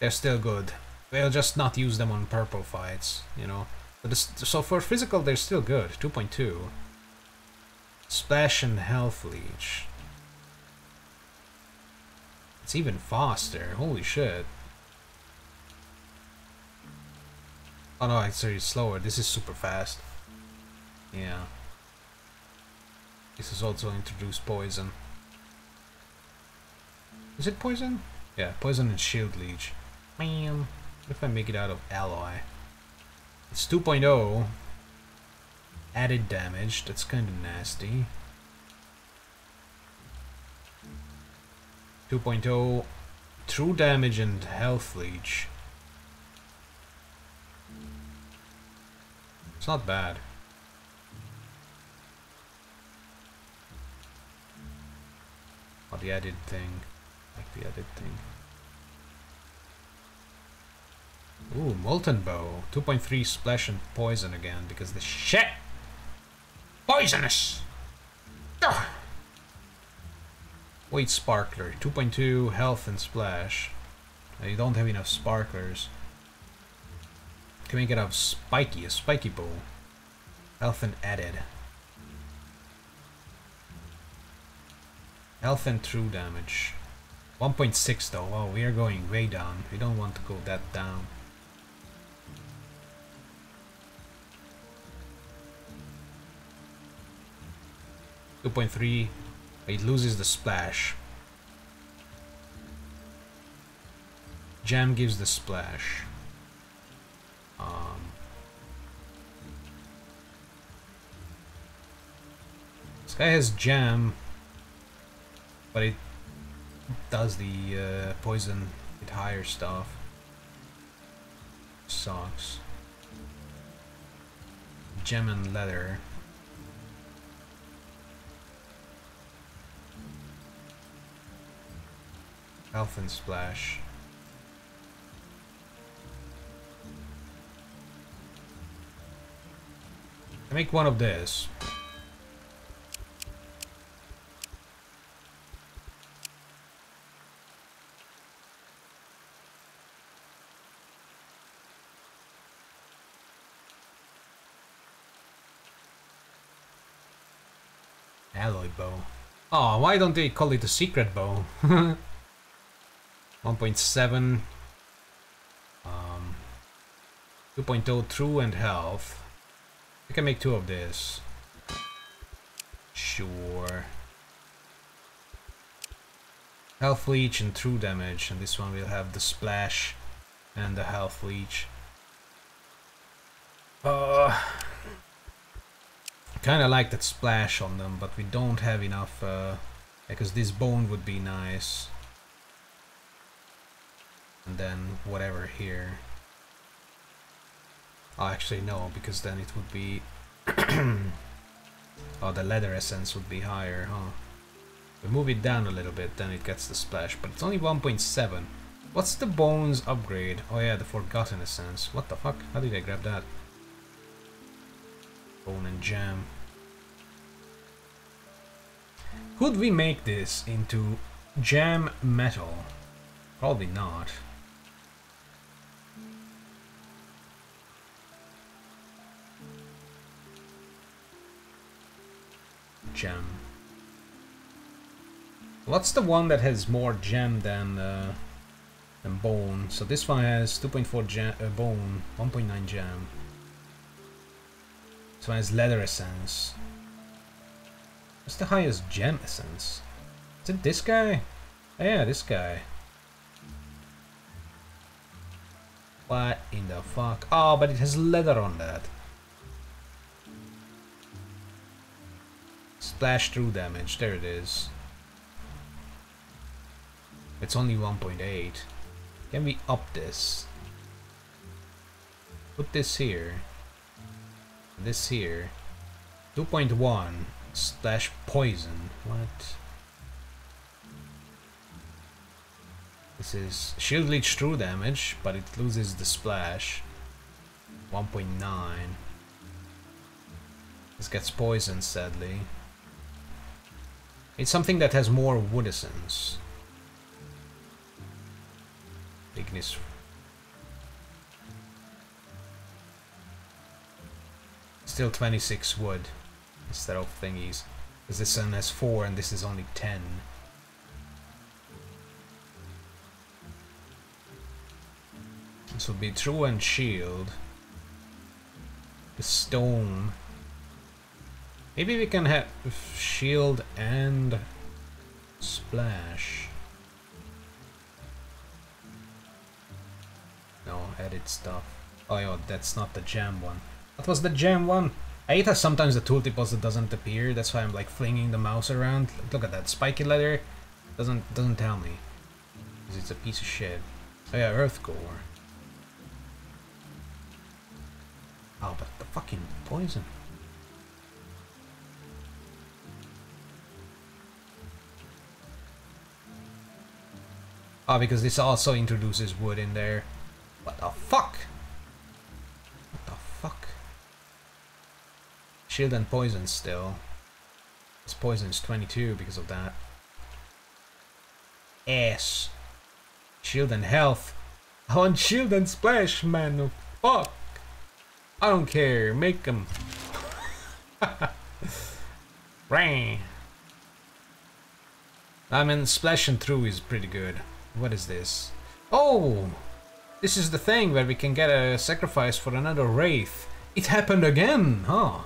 they're still good. We'll just not use them on purple fights, you know. So for physical, they're still good. 2.2. Splash and health leech. It's even faster. Holy shit. Oh no, actually it's slower. This is super fast. Yeah. This is also introduced poison. Is it poison? Yeah, poison and shield leech. Man, if I make it out of alloy? It's 2.0. Added damage, that's kind of nasty. 2.0 true damage and health leech. It's not bad. Oh, the added thing. Like the added thing. Ooh, Molten Bow. 2.3 splash and poison again because the shit poisonous. Ugh. Wait, Sparkler. 2.2 health and splash. You don't have enough sparklers. Can we get a spiky, a spiky bow? Health and added. Health and true damage. 1.6 though. Wow, we are going way down. We don't want to go that down. Two point three. It loses the splash. Gem gives the splash. Um, this guy has gem, but it does the uh, poison with higher stuff. Sucks. Gem and leather. And splash. I make one of this. Alloy bow. Oh, why don't they call it a secret bow? 1.7 um, 2.0 true and health. I can make two of this. Sure. Health leech and true damage and this one will have the splash and the health leech. Uh, kinda like that splash on them but we don't have enough uh, because this bone would be nice and then whatever here. Oh, actually no, because then it would be... oh, the leather essence would be higher, huh? We move it down a little bit, then it gets the splash, but it's only 1.7. What's the bones upgrade? Oh yeah, the forgotten essence. What the fuck? How did I grab that? Bone and gem. Could we make this into jam metal? Probably not. Gem. What's the one that has more gem than uh, than bone? So this one has 2.4 gem, uh, bone, 1.9 gem. This one has leather essence. What's the highest gem essence? Is it this guy? Oh, yeah, this guy. What in the fuck? Oh, but it has leather on that. Splash through damage, there it is. It's only 1.8. Can we up this? Put this here. This here. 2.1 splash poison. What? This is shield leech true damage, but it loses the splash. 1.9. This gets poisoned sadly. It's something that has more wood essence. Ignis. Still 26 wood instead of thingies. Because this one has 4 and this is only 10. This will be true and shield. The stone Maybe we can have shield and splash. No, edit stuff. Oh, yo, that's not the gem one. What was the gem one? I hate how sometimes the tooltip also doesn't appear. That's why I'm like flinging the mouse around. Look at that spiky leather. Doesn't doesn't tell me. Cause it's a piece of shit. Oh yeah, earth core. Oh, but the fucking poison. Oh, because this also introduces wood in there. What the fuck? What the fuck? Shield and poison still. This poison is 22 because of that. Ass. Shield and health. I want shield and splash, man. Fuck. I don't care. Make them. Rain. I mean, splashing through is pretty good. What is this? Oh! This is the thing where we can get a sacrifice for another Wraith. It happened again, huh?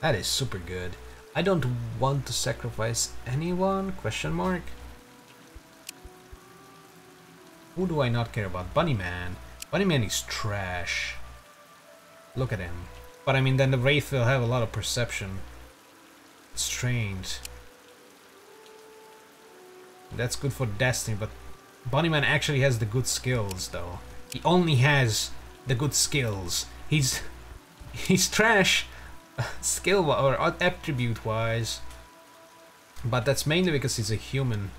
That is super good. I don't want to sacrifice anyone? Question mark? Who do I not care about? Bunnyman. Bunnyman is trash. Look at him. But I mean, then the Wraith will have a lot of perception. Strange. That's good for Destiny, but Bunnyman actually has the good skills, though. He only has the good skills. He's he's trash, skill or attribute wise, but that's mainly because he's a human.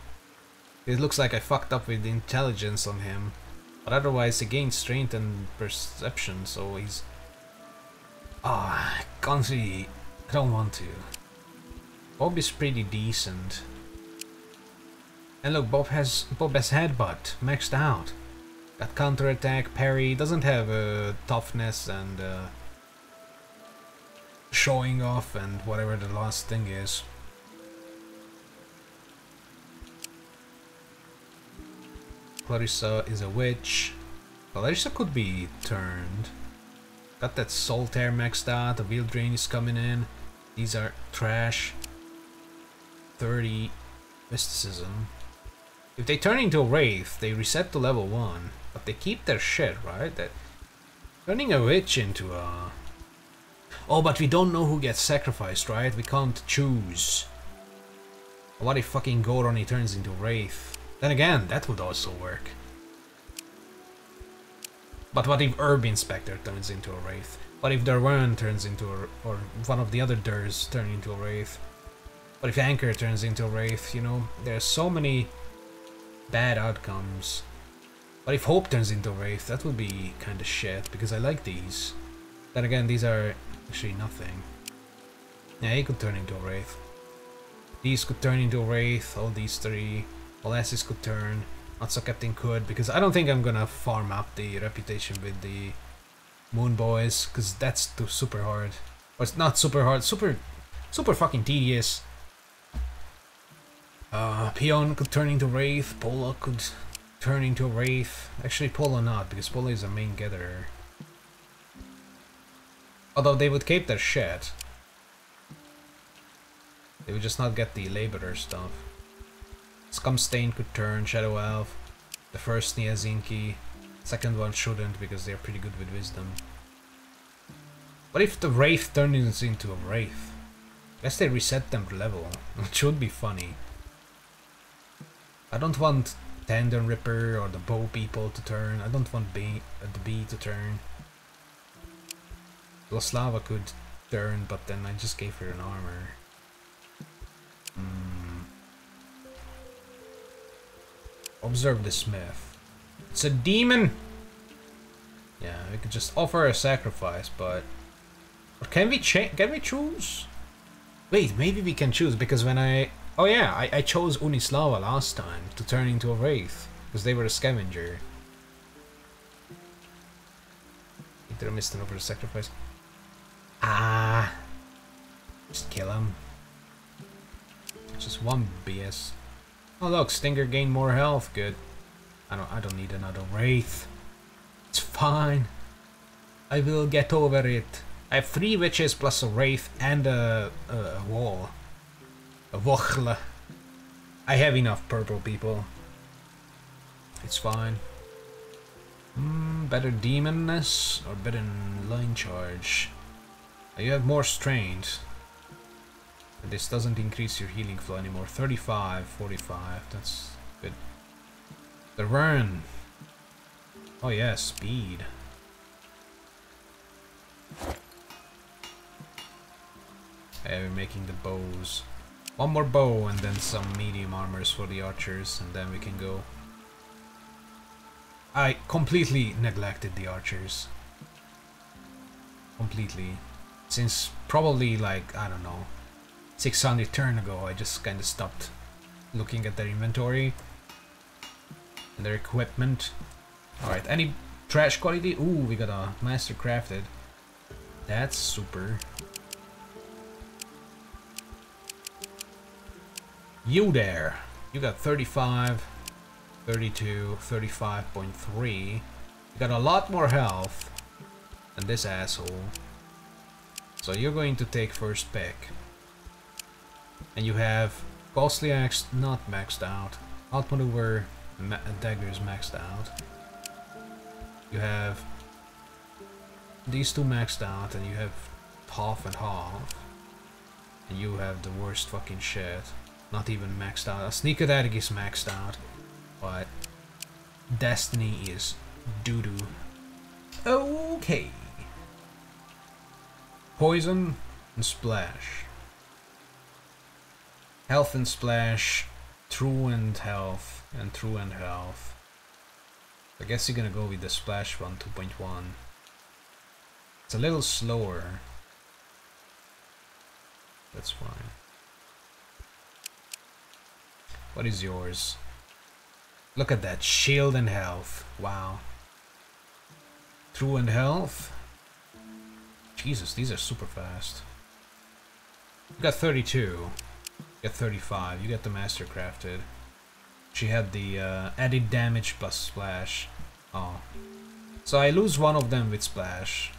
It looks like I fucked up with intelligence on him, but otherwise he gains strength and perception, so he's. Ah, oh, constantly. I don't want to. Bob is pretty decent. And look, Bob has Bob has headbutt maxed out. Got counter attack, parry. Doesn't have uh, toughness and uh, showing off and whatever the last thing is. Clarissa is a witch. Clarissa could be turned. Got that Solitaire maxed out, the Wheel Drain is coming in. These are trash. 30 Mysticism. If they turn into a Wraith, they reset to level 1. But they keep their shit, right? That Turning a Witch into a... Oh, but we don't know who gets sacrificed, right? We can't choose. What if fucking Goroni turns into a Wraith? Then again, that would also work. But what if Herb Inspector turns into a Wraith? What if Darwan turns into a... or one of the other Durs turn into a Wraith? What if Anchor turns into a Wraith? You know, there's so many bad outcomes. But if Hope turns into Wraith, that would be kind of shit, because I like these. Then again, these are actually nothing. Yeah, he could turn into a Wraith. These could turn into a Wraith, all these three. Molasses could turn. Not so Captain could, because I don't think I'm gonna farm up the reputation with the Moon Boys, because that's too super hard. Or it's not super hard, super, super fucking tedious. Uh, Peon could turn into Wraith, Pola could turn into Wraith. Actually, Pola not, because Pola is a main gatherer. Although they would keep their shit. They would just not get the Laborer stuff. Scumstain could turn, Shadow Elf. The first Niazinki. Second one shouldn't, because they're pretty good with Wisdom. What if the Wraith turns into a Wraith? Guess they reset them level, which would be funny. I don't want Tendon Ripper or the Bow people to turn. I don't want uh, the Bee to turn. Loslava could turn, but then I just gave her an armor. Mm. Observe the Smith. It's a demon! Yeah, we could just offer a sacrifice, but... Or can we change? Can we choose? Wait, maybe we can choose, because when I Oh yeah, I, I chose Unislava last time to turn into a Wraith, because they were a scavenger. Did I miss an over sacrifice? Ah! Just kill him. Just one BS. Oh look, Stinger gained more health, good. I don't I don't need another Wraith. It's fine. I will get over it. I have three witches plus a Wraith and a, a wall. Vochle. I have enough purple people. It's fine. Mm, better demonness or better line charge? You have more strength. This doesn't increase your healing flow anymore. 35, 45, that's good. The run. Oh yeah, speed. Okay, we're making the bows. One more bow and then some medium armors for the archers and then we can go. I completely neglected the archers. Completely. Since probably like, I don't know, 600 turn ago I just kind of stopped looking at their inventory and their equipment. Alright, any trash quality? Ooh, we got a master crafted. That's super. You there. You got 35, 32, 35.3. You got a lot more health than this asshole. So you're going to take first pick. And you have Costly Axe not maxed out. Outmaneuver ma daggers maxed out. You have these two maxed out and you have half and half. And you have the worst fucking shit. Not even maxed out. A sneak attack is maxed out. But Destiny is doo-doo. Okay. Poison and Splash. Health and Splash. True and Health. And True and Health. I guess you're gonna go with the Splash one, 2.1. It's a little slower. That's fine. What is yours? Look at that, shield and health. Wow. True and health? Jesus, these are super fast. You got 32. You got 35. You got the master crafted. She had the uh, added damage plus splash. Oh. So I lose one of them with splash.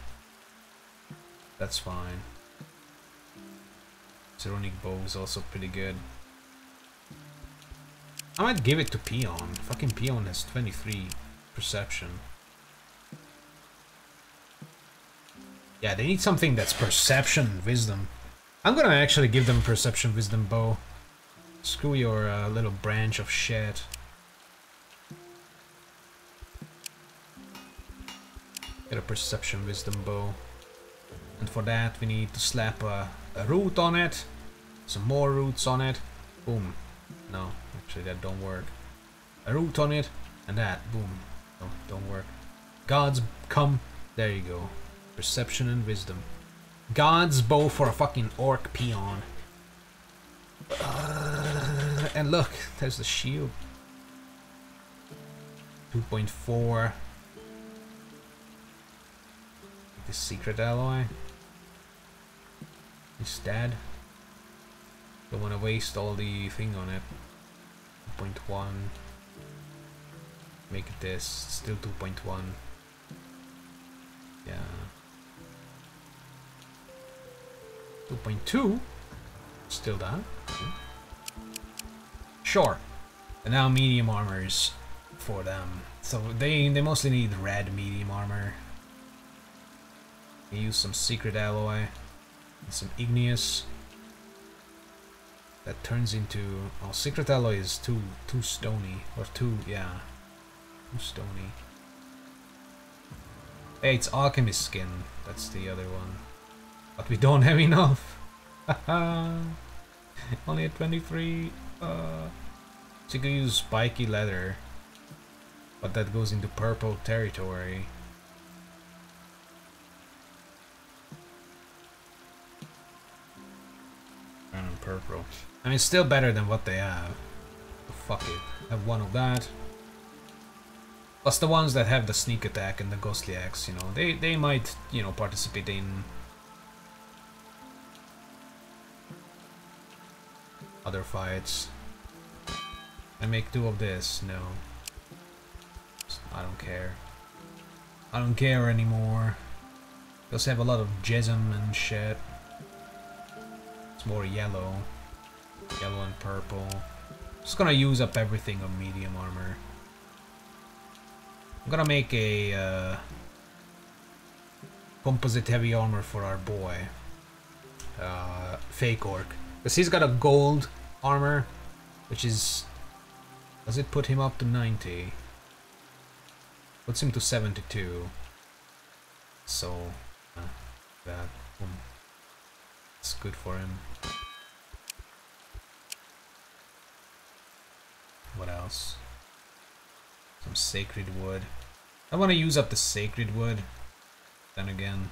That's fine. Zeronic bow is also pretty good. I might give it to Peon. Fucking Peon has 23 perception. Yeah, they need something that's perception, wisdom. I'm gonna actually give them perception, wisdom bow. Screw your uh, little branch of shit. Get a perception, wisdom bow. And for that we need to slap a, a root on it. Some more roots on it. Boom. No, actually that don't work. A root on it, and that, boom. No, don't work. Gods come. There you go. Perception and wisdom. God's bow for a fucking orc peon. Uh, and look, there's the shield. 2.4. The secret alloy. Is dead. Don't want to waste all the thing on it. 2.1. Make this. Still 2.1. Yeah. 2.2. Still that. Sure. And now medium armors for them. So they they mostly need red medium armor. use some secret alloy some igneous that turns into oh secret alloy is too too stony or too yeah too stony. Hey it's alchemist skin. That's the other one. But we don't have enough. Only at 23 uh so you use spiky leather. But that goes into purple territory. Purple I mean, still better than what they have. fuck it. Have one of that. Plus the ones that have the sneak attack and the ghostly axe, you know, they, they might, you know, participate in other fights. I make two of this, no. I don't care. I don't care anymore. Those have a lot of jism and shit. It's more yellow. Yellow and purple. Just gonna use up everything of medium armor. I'm gonna make a uh, composite heavy armor for our boy, uh, Fake Orc. Because he's got a gold armor, which is... Does it put him up to 90? Puts him to 72. So, uh, that. It's good for him. What else? Some sacred wood. I want to use up the sacred wood. Then again.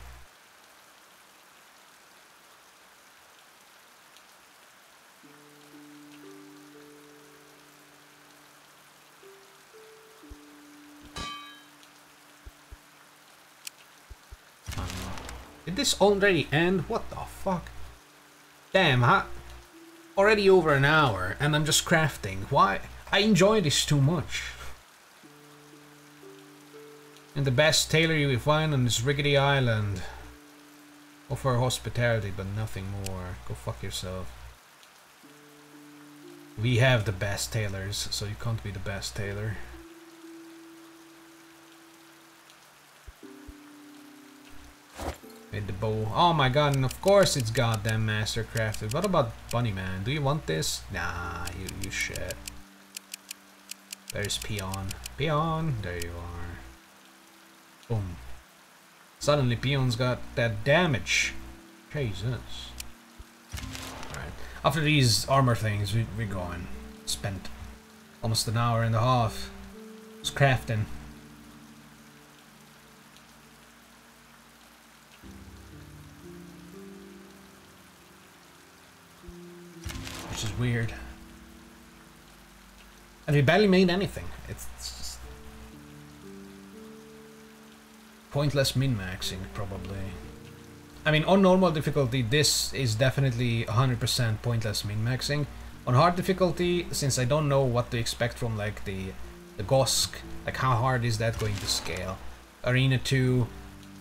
Did this already end? What the fuck? Damn, huh? Already over an hour and I'm just crafting. Why? I enjoy this too much. And the best tailor you will find on this rickety island. Offer hospitality, but nothing more. Go fuck yourself. We have the best tailors, so you can't be the best tailor. Made the bow. Oh my god, and of course it's goddamn master crafted. What about Bunny Man? Do you want this? Nah, you, you shit. There's Peon. Peon, there you are. Boom. Suddenly Peon's got that damage. Jesus. Alright. After these armor things, we, we're going. Spent almost an hour and a half. Just crafting. Which is weird. And we barely made anything. It's, it's just pointless min-maxing, probably. I mean, on normal difficulty, this is definitely 100% pointless min-maxing. On hard difficulty, since I don't know what to expect from like the the Gosk, like how hard is that going to scale? Arena 2,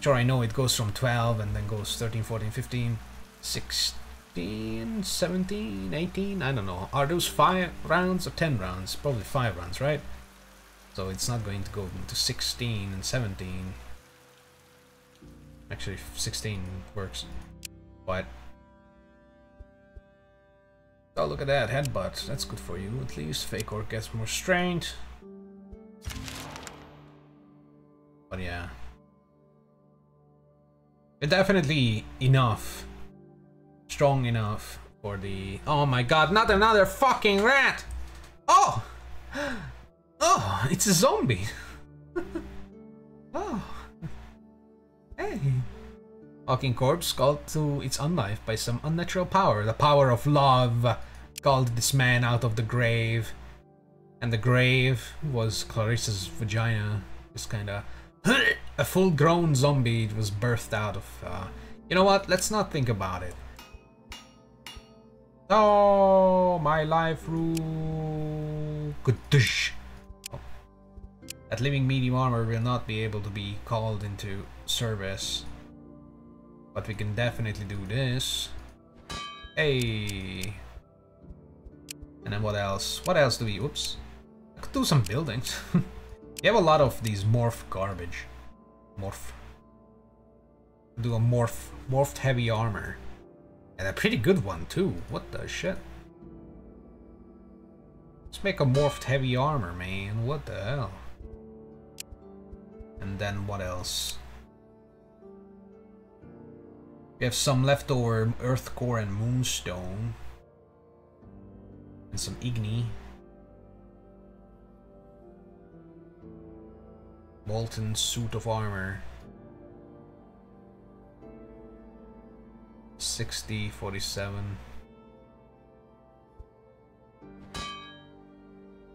sure I know it goes from 12 and then goes 13, 14, 15, 16, 17, 18, I don't know. Are those 5 rounds or 10 rounds? Probably 5 rounds, right? So it's not going to go into 16 and 17. Actually, 16 works. But... Oh, look at that, headbutt. That's good for you, at least. Fake Orc gets more strength. But yeah. Definitely enough. Strong enough for the... Oh my god, not another fucking rat! Oh! Oh, it's a zombie! oh. Hey. Walking corpse called to its unlife by some unnatural power. The power of love called this man out of the grave. And the grave was Clarissa's vagina. Just kinda... a full-grown zombie was birthed out of... Uh, you know what? Let's not think about it. Oh, my life rule. Oh. That living medium armor will not be able to be called into service. But we can definitely do this. Hey. And then what else? What else do we... Oops. I could do some buildings. we have a lot of these morph garbage. Morph. Do a morph... Morphed heavy armor. And a pretty good one too. What the shit? Let's make a morphed heavy armor, man. What the hell? And then what else? We have some leftover earth core and moonstone. And some igni. Molten suit of armor. 60, 47.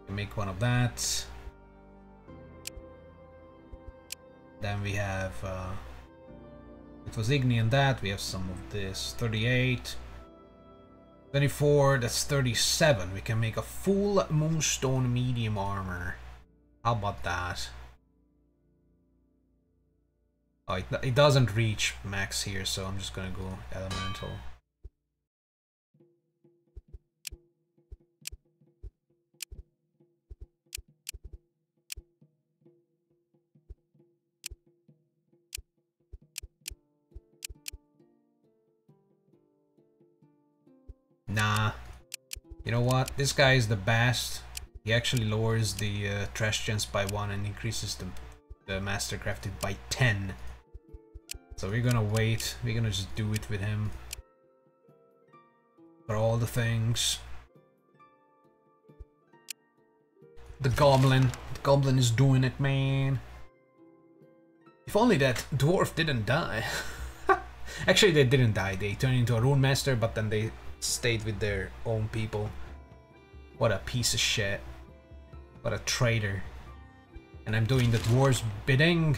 Make one of that. Then we have uh, it was Igni and that. We have some of this. 38. 24. That's 37. We can make a full Moonstone medium armor. How about that? Oh, it, it doesn't reach max here, so I'm just gonna go elemental. Nah. You know what? This guy is the best. He actually lowers the uh, trash chance by 1 and increases the, the master crafted by 10. So we're gonna wait. We're gonna just do it with him. For all the things. The goblin. The goblin is doing it, man. If only that dwarf didn't die. Actually, they didn't die. They turned into a rune master, but then they stayed with their own people. What a piece of shit. What a traitor. And I'm doing the dwarf's bidding.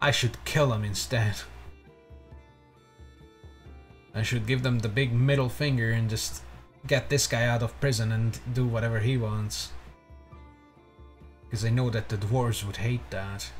I should kill him instead. I should give them the big middle finger and just get this guy out of prison and do whatever he wants. Because I know that the dwarves would hate that.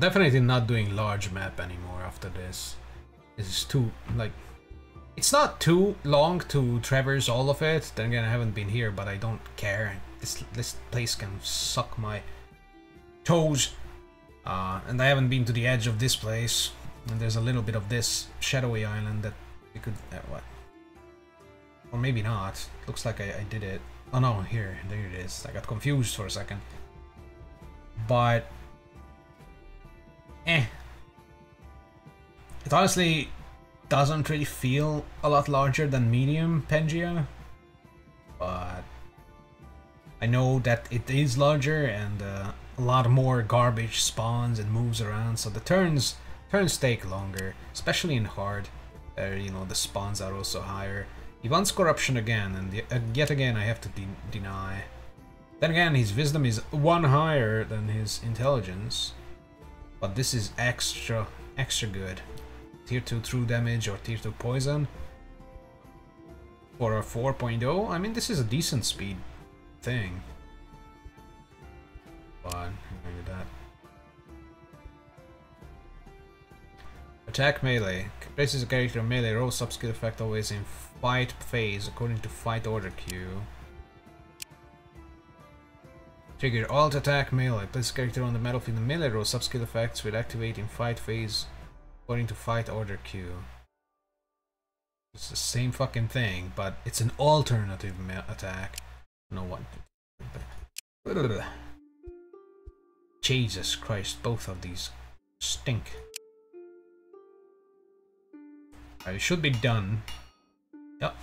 Definitely not doing large map anymore after this. Is too, like... It's not too long to traverse all of it. Then again, I haven't been here, but I don't care. This, this place can suck my toes. Uh, and I haven't been to the edge of this place. And there's a little bit of this shadowy island that we could... Uh, what? Or maybe not. Looks like I, I did it. Oh no, here, there it is. I got confused for a second. But eh. It honestly doesn't really feel a lot larger than medium Pangea, but I know that it is larger and uh, a lot more garbage spawns and moves around, so the turns turns take longer, especially in hard. You know, the spawns are also higher. He wants corruption again, and uh, yet again I have to de deny. Then again, his wisdom is one higher than his intelligence. But this is extra, extra good. Tier 2 true damage or tier 2 poison. For a 4.0, I mean this is a decent speed thing. But, that. Attack melee. Places a character melee roll sub skill effect always in fight phase according to fight order queue. Trigger alt attack melee. Place character on the battlefield in melee roll sub-skill effects will activate in fight phase according to fight order queue. It's the same fucking thing, but it's an alternative attack. No one. Jesus Christ, both of these stink. It should be done. Yep.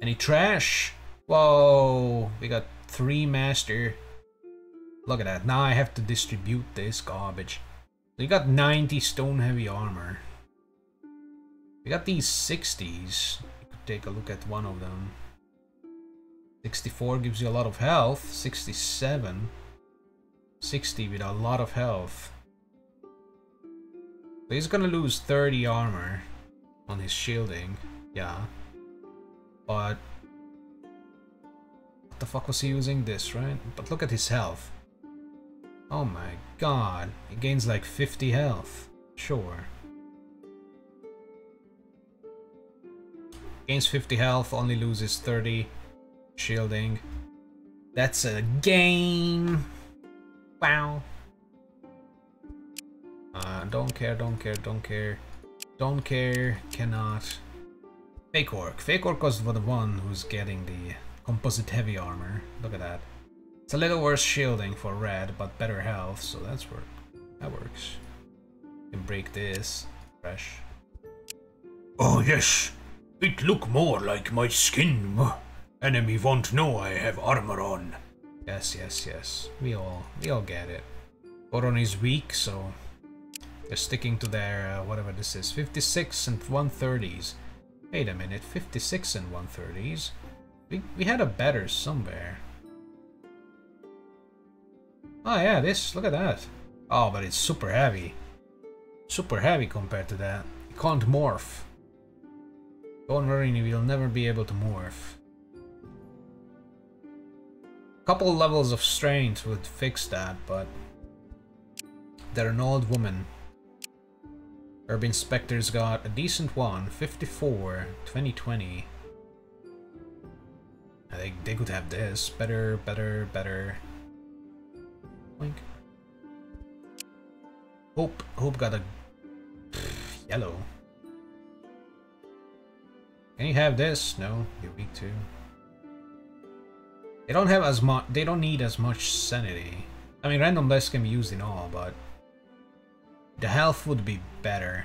Any trash? Whoa, we got three master. Look at that. Now I have to distribute this garbage. We got 90 stone heavy armor. We got these 60s. Take a look at one of them. 64 gives you a lot of health. 67. 60 with a lot of health. So he's gonna lose 30 armor on his shielding. Yeah. But... What the fuck was he using? This, right? But look at his health. Oh my god. it gains like 50 health. Sure. Gains 50 health, only loses 30 shielding. That's a game. Wow. Uh, don't care, don't care, don't care. Don't care, cannot. Fake Orc. Fake Orc was the one who's getting the composite heavy armor. Look at that. It's a little worse shielding for red, but better health, so that's work. That works. Can break this. Fresh. Oh yes, it look more like my skin. Enemy won't know I have armor on. Yes, yes, yes. We all, we all get it. Goron is weak, so they're sticking to their uh, whatever this is. 56 and 130s. Wait a minute, 56 and 130s. We we had a better somewhere. Oh yeah, this, look at that. Oh, but it's super heavy. Super heavy compared to that. It can't morph. Don't worry, you will never be able to morph. A couple levels of strength would fix that, but they're an old woman. Urban Inspector's got a decent one, 54, 2020. I think they could have this. Better, better, better. Hope, Hope got a pff, yellow. Can you have this? No, you're weak too. They don't have as much. They don't need as much sanity. I mean, random dice can be used in all, but the health would be better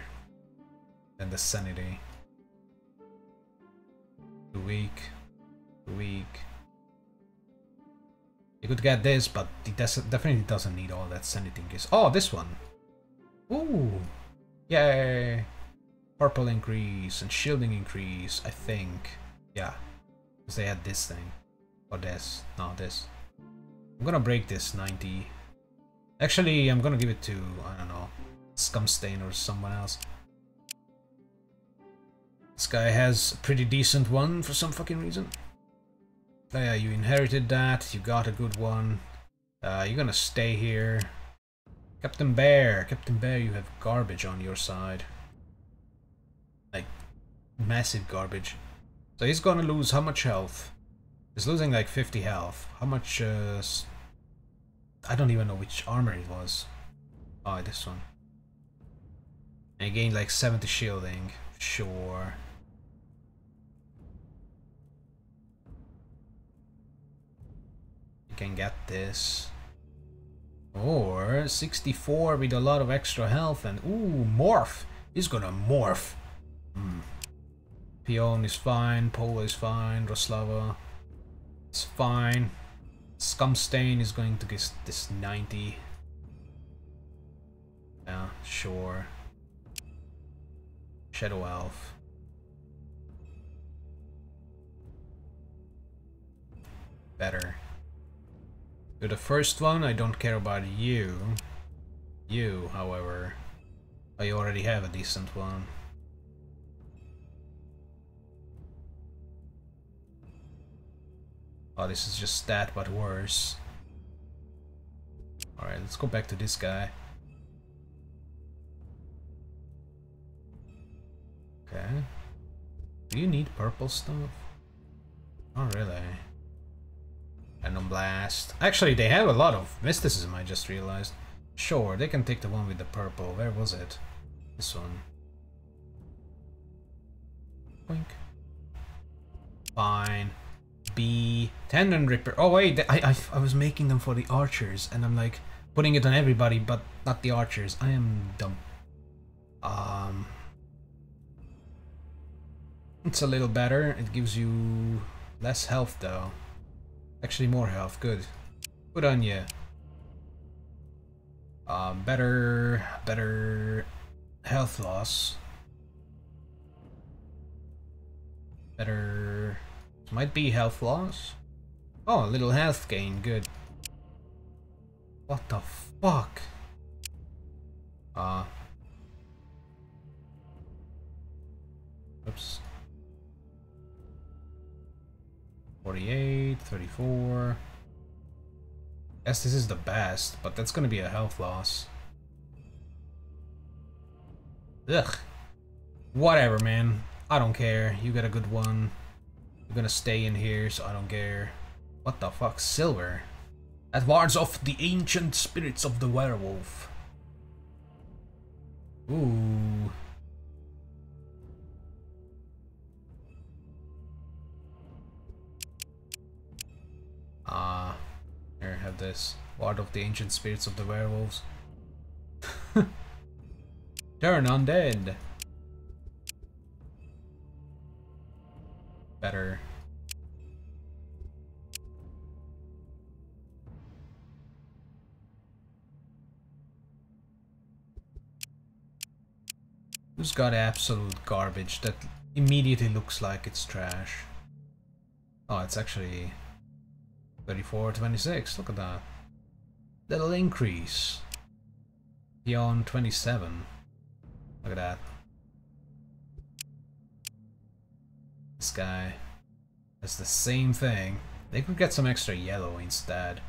than the sanity. Weak. Weak. You could get this, but it definitely doesn't need all that sanity increase. Oh, this one. Ooh. Yay. Purple increase and shielding increase, I think. Yeah. Because they had this thing. Or this. No, this. I'm gonna break this 90. Actually, I'm gonna give it to, I don't know, Scumstain or someone else. This guy has a pretty decent one for some fucking reason. Yeah, you inherited that, you got a good one. Uh, you're gonna stay here. Captain Bear, Captain Bear, you have garbage on your side. Like, massive garbage. So he's gonna lose how much health? He's losing like 50 health. How much, uh... I don't even know which armor it was. Oh, this one. And he gained like 70 shielding. Sure. Can get this. Or 64 with a lot of extra health and ooh, morph. He's gonna morph. Hmm. Peon is fine, Polo is fine, Roslava is fine. Scumstain is going to get this 90. Yeah, sure. Shadow Elf. Better. To the first one, I don't care about you. You, however, I already have a decent one. Oh, this is just that, but worse. Alright, let's go back to this guy. Okay. Do you need purple stuff? Not really. Random Blast. Actually, they have a lot of Mysticism, I just realized. Sure, they can take the one with the purple. Where was it? This one. Boink. Fine. B. Tendon Ripper. Oh, wait, I, I, I was making them for the archers, and I'm like, putting it on everybody, but not the archers. I am dumb. Um... It's a little better. It gives you less health though. Actually more health. Good. Good on you. Um, better, better health loss. Better... Might be health loss. Oh, a little health gain. Good. What the fuck? Uh... Oops. 48, 34. Yes, this is the best, but that's gonna be a health loss. Ugh. Whatever, man. I don't care. You got a good one. You're gonna stay in here, so I don't care. What the fuck? Silver? That wards off the ancient spirits of the werewolf. Ooh. Uh, here, I have this. Ward of the ancient spirits of the werewolves. Turn undead. Better. Who's got absolute garbage that immediately looks like it's trash? Oh, it's actually 34, 26, look at that. Little increase. Beyond 27. Look at that. This guy. It's the same thing. They could get some extra yellow instead.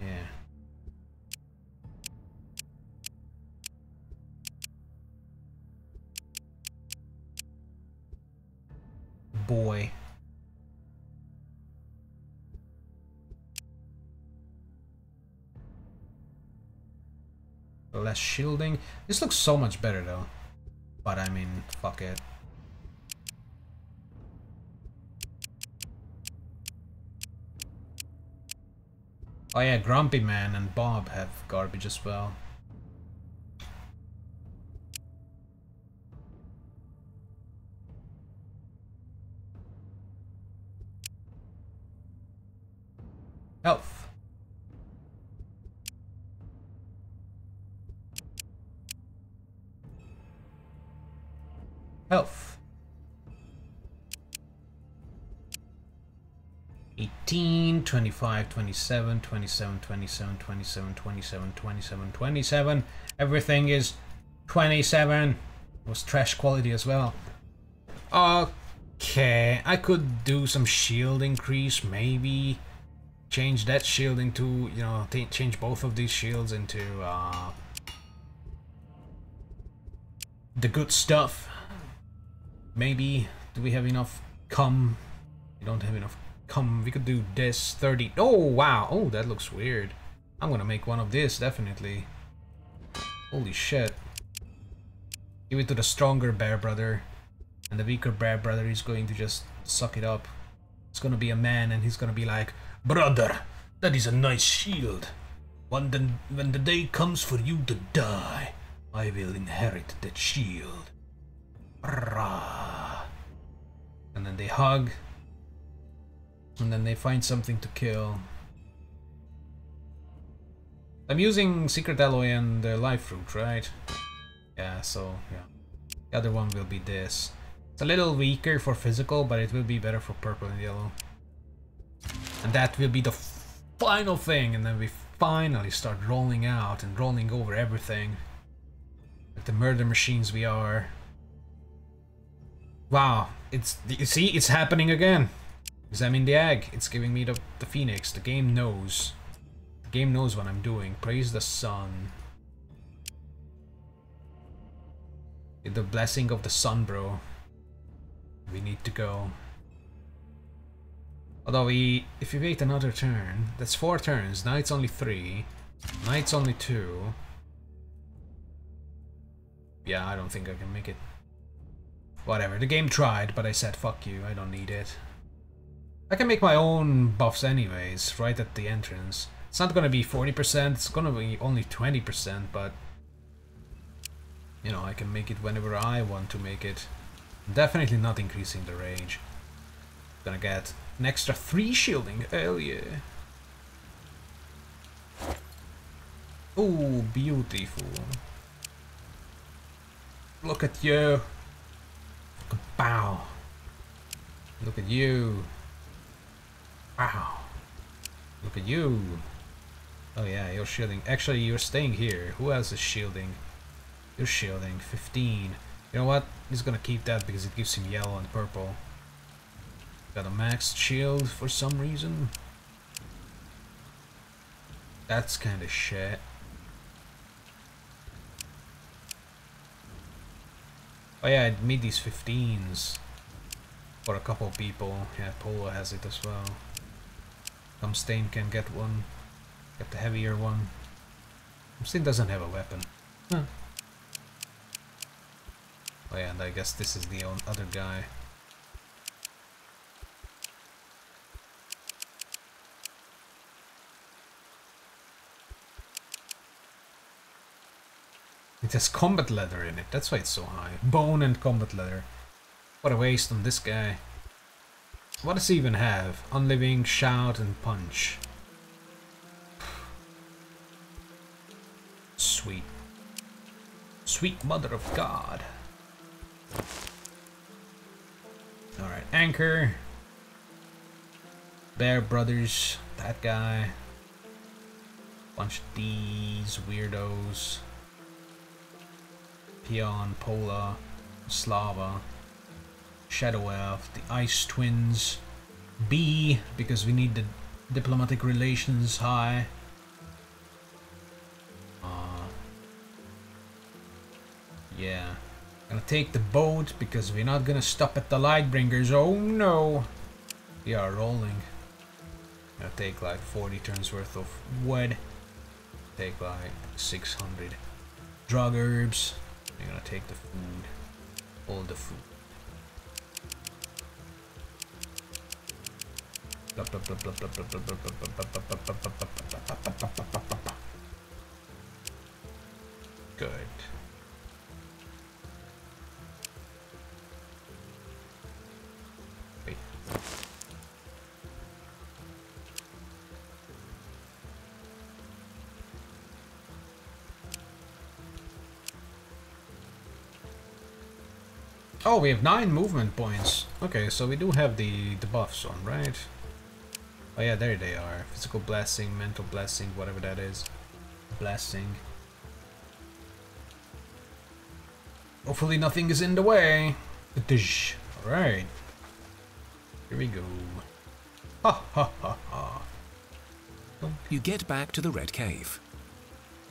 Yeah. Boy. Less shielding. This looks so much better though. But I mean, fuck it. Oh yeah, Grumpy Man and Bob have garbage as well. 25, 27, 27, 27, 27, 27, 27, 27. Everything is 27. It was trash quality as well. Okay, I could do some shield increase, maybe. Change that shield into, you know, change both of these shields into uh, the good stuff. Maybe. Do we have enough cum? We don't have enough come, we could do this 30. Oh, wow. Oh, that looks weird. I'm gonna make one of this, definitely. Holy shit. Give it to the stronger bear brother. And the weaker bear brother is going to just suck it up. It's gonna be a man and he's gonna be like, Brother, that is a nice shield. When the, when the day comes for you to die, I will inherit that shield. And then they hug, and then they find something to kill. I'm using Secret Alloy and the Life Fruit, right? Yeah, so, yeah. The other one will be this. It's a little weaker for physical, but it will be better for purple and yellow. And that will be the final thing, and then we finally start rolling out and rolling over everything. Like the murder machines we are. Wow, it's, you see, it's happening again. Examine the egg. It's giving me the, the phoenix. The game knows. The game knows what I'm doing. Praise the sun. The blessing of the sun, bro. We need to go. Although we, if we wait another turn, that's four turns. Now it's only three. Now it's only two. Yeah, I don't think I can make it. Whatever, the game tried, but I said fuck you, I don't need it. I can make my own buffs anyways, right at the entrance. It's not gonna be 40%, it's gonna be only 20%, but... You know, I can make it whenever I want to make it. Definitely not increasing the range. Gonna get an extra 3 shielding, hell yeah. Oh, beautiful. Look at you. Bow. Look at you. Wow. Look at you. Oh yeah, you're shielding. Actually, you're staying here. Who else is shielding? You're shielding. 15. You know what? He's gonna keep that because it gives him yellow and purple. Got a max shield for some reason. That's kinda shit. Oh yeah, I made these 15s for a couple people. Yeah, Polo has it as well. Stain can get one. Get the heavier one. Stain doesn't have a weapon. Huh. Oh yeah, and I guess this is the other guy. It has combat leather in it, that's why it's so high. Bone and combat leather. What a waste on this guy. What does he even have? Unliving, Shout, and Punch. Sweet. Sweet Mother of God. Alright, Anchor. Bear Brothers. That guy. Bunch of these weirdos. Peon, Pola, Slava. Shadow Elf, the Ice Twins, B, because we need the diplomatic relations high. Uh, yeah. Gonna take the boat because we're not gonna stop at the Lightbringers. Oh no! We are rolling. Gonna take like 40 turns worth of wood. Take like 600 drug herbs. We're gonna take the food. All the food. Good. Oh, we have nine movement points. Okay, so we do have the, the buffs on, right? Oh yeah, there they are. Physical blessing, mental blessing, whatever that is. Blessing. Hopefully nothing is in the way. Alright. Here we go. Ha ha ha ha. You get back to the Red Cave.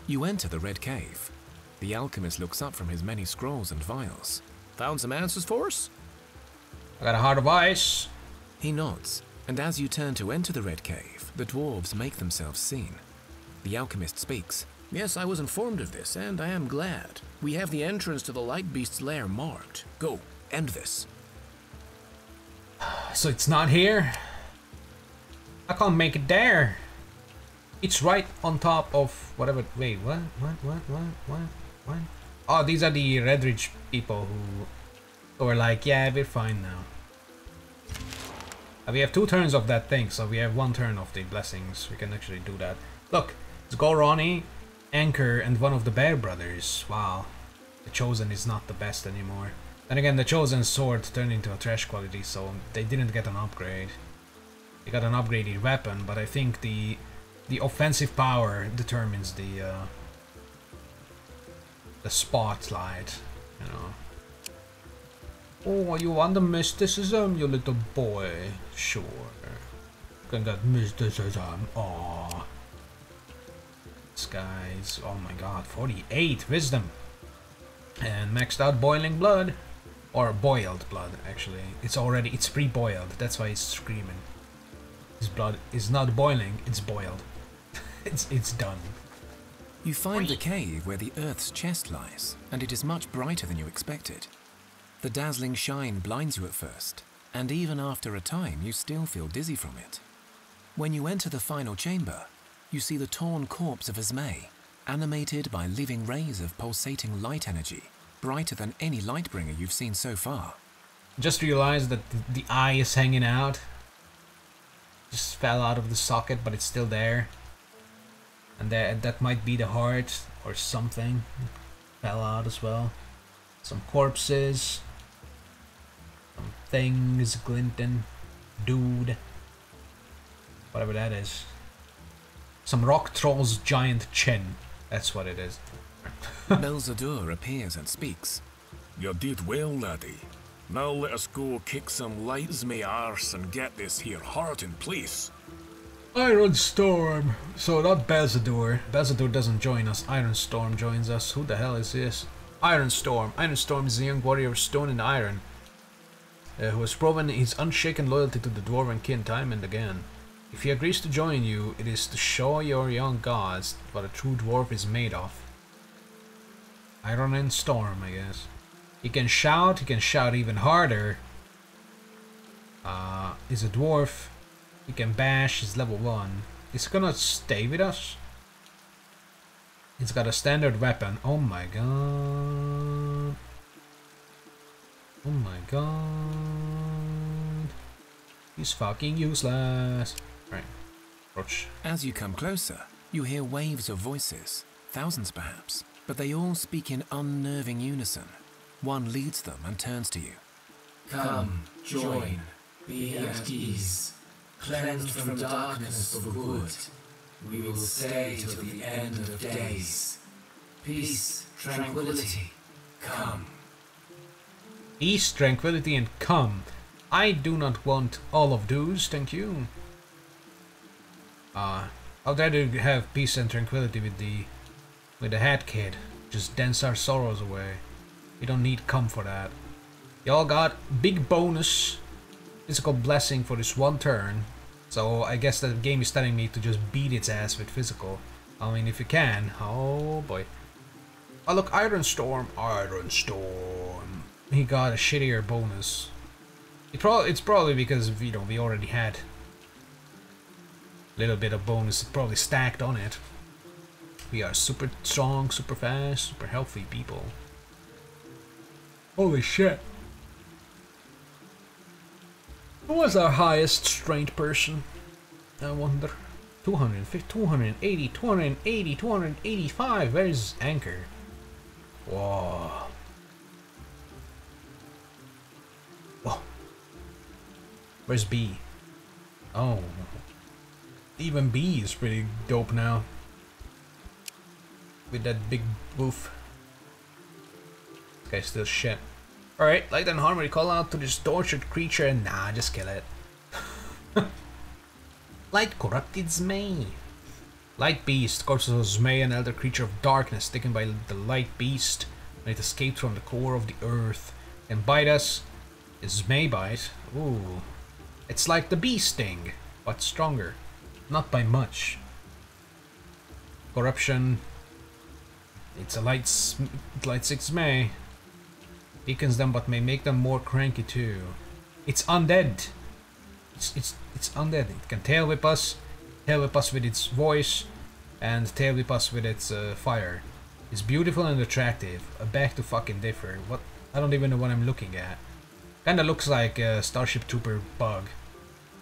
You enter the Red Cave. The alchemist looks up from his many scrolls and vials. Found some answers for us? I got a heart of ice. He nods, and as you turn to enter the Red Cave, the dwarves make themselves seen. The alchemist speaks. Yes, I was informed of this, and I am glad. We have the entrance to the Light Beast's lair marked. Go, end this. So it's not here? I can't make it there. It's right on top of whatever. Wait, what? What? What? What? What? What? Oh, these are the Redridge people who, who are like, yeah, we're fine now. We have two turns of that thing, so we have one turn of the blessings. We can actually do that. Look, it's Goroni, Anchor, and one of the Bear Brothers. Wow. The Chosen is not the best anymore. Then again, the Chosen Sword turned into a trash quality, so they didn't get an upgrade. They got an upgraded weapon, but I think the the offensive power determines the uh, the spotlight, you know. Oh, you want the mysticism, you little boy? Sure. Can get mysticism. Aw. This guy's, oh my god, 48 wisdom. And maxed out boiling blood. Or boiled blood, actually. It's already, it's pre-boiled, that's why he's screaming. His blood is not boiling, it's boiled. it's, it's done. You find the cave where the Earth's chest lies, and it is much brighter than you expected. The dazzling shine blinds you at first, and even after a time you still feel dizzy from it. When you enter the final chamber, you see the torn corpse of Esme, animated by living rays of pulsating light energy, brighter than any Lightbringer you've seen so far. Just realized that the, the eye is hanging out. Just fell out of the socket, but it's still there. And that, that might be the heart or something. Fell out as well. Some corpses. Things glinting. Dude. Whatever that is. Some rock troll's giant chin. That's what it is. Belzedur appears and speaks. You did well, laddie. Now let us go kick some lights me arse and get this here heart in place. Iron Storm. So not Belzedur. Belzedur doesn't join us. Iron Storm joins us. Who the hell is this? Iron Storm. Iron Storm is a young warrior of stone and iron, uh, who has proven his unshaken loyalty to the dwarven kin time and again. If he agrees to join you, it is to show your young gods what a true dwarf is made of. Iron and Storm, I guess. He can shout, he can shout even harder. Uh, he's a dwarf. He can bash, he's level 1. He's gonna stay with us. He's got a standard weapon. Oh my god. Oh my god. He's fucking useless. Right. Approach. As you come closer, you hear waves of voices, thousands perhaps, but they all speak in unnerving unison. One leads them and turns to you. Come, join, be at ease, cleansed from darkness for good. We will stay till the end of days. Peace, tranquility, come. Peace, tranquility, and calm. I do not want all of those, thank you. Uh, I'd rather have peace and tranquility with the with the hat kid. Just dance our sorrows away. We don't need come for that. Y'all got big bonus physical blessing for this one turn. So I guess the game is telling me to just beat its ass with physical. I mean, if you can. Oh boy. Oh look, Iron Storm. Iron Storm. He got a shittier bonus. It pro it's probably because, you know, we already had a little bit of bonus probably stacked on it. We are super strong, super fast, super healthy people. Holy shit. Who was our highest strength person? I wonder. 250, 280, 280, 285. Where's Anchor? Whoa. Whoa. Where's B? Oh. Even B is pretty dope now. With that big boof. Guy's still shit. Alright, Light and Harmony call out to this tortured creature and nah, just kill it. Light corrupted Zmei. Light Beast, corpses of Zmei, an elder creature of darkness taken by the Light Beast when it escaped from the core of the earth. And bite us. Zmei bite. Ooh. It's like the bee sting, but stronger. Not by much. Corruption. It's a light, light Zmei. Weakens them but may make them more cranky too. It's undead. It's it's it's undead. It can tail whip us, tail whip us with its voice, and tail whip us with its uh, fire. It's beautiful and attractive. A back to fucking differ. What? I don't even know what I'm looking at. Kinda looks like a Starship Trooper bug,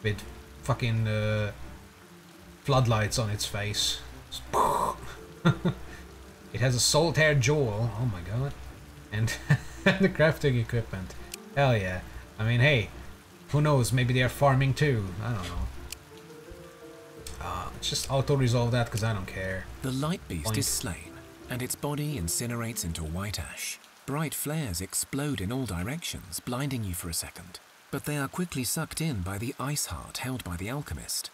with fucking uh, floodlights on its face. it has a solitaire jewel. Oh my god. And the crafting equipment. Hell yeah. I mean, hey, who knows? Maybe they are farming too. I don't know. Uh, let's just auto-resolve that because I don't care. The light beast Point. is slain, and its body incinerates into white ash. Bright flares explode in all directions, blinding you for a second, but they are quickly sucked in by the ice heart held by the alchemist.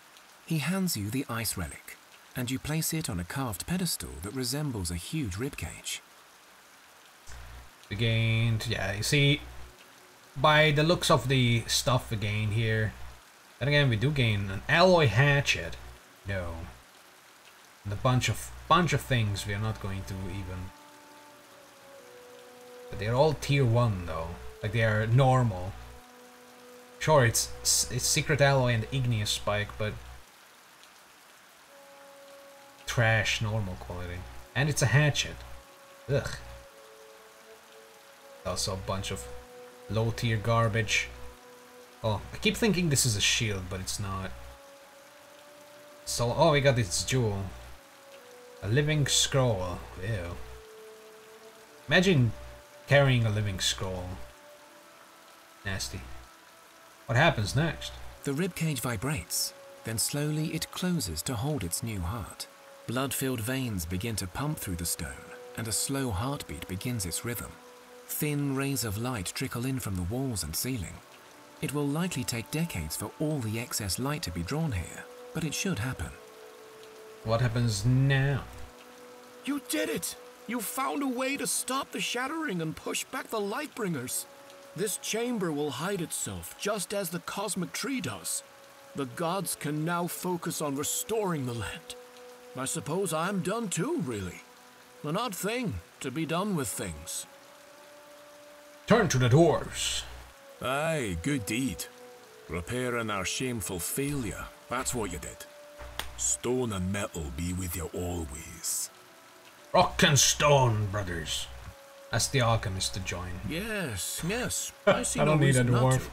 He hands you the ice relic, and you place it on a carved pedestal that resembles a huge ribcage. Again, yeah, you see, by the looks of the stuff again here, and again, we do gain an alloy hatchet. No. And a bunch of bunch of things we are not going to even. But they're all tier one though, like they are normal. Sure, it's it's secret alloy and igneous spike, but trash normal quality, and it's a hatchet. Ugh. Also a bunch of low tier garbage. Oh, I keep thinking this is a shield, but it's not. So, oh, we got this jewel. A living scroll. Ew. Imagine carrying a living scroll. Nasty. What happens next? The ribcage vibrates, then slowly it closes to hold its new heart. Blood filled veins begin to pump through the stone, and a slow heartbeat begins its rhythm. Thin rays of light trickle in from the walls and ceiling. It will likely take decades for all the excess light to be drawn here, but it should happen. What happens now? You did it! You found a way to stop the shattering and push back the Lightbringers. This chamber will hide itself just as the cosmic tree does. The gods can now focus on restoring the land. I suppose I'm done too, really. An odd thing to be done with things. Turn to the dwarves. Aye, good deed. Repairing our shameful failure. That's what you did. Stone and metal be with you always. Rock and stone, brothers. Ask the alchemist to join. Yes, yes. I see I no don't need a dwarf.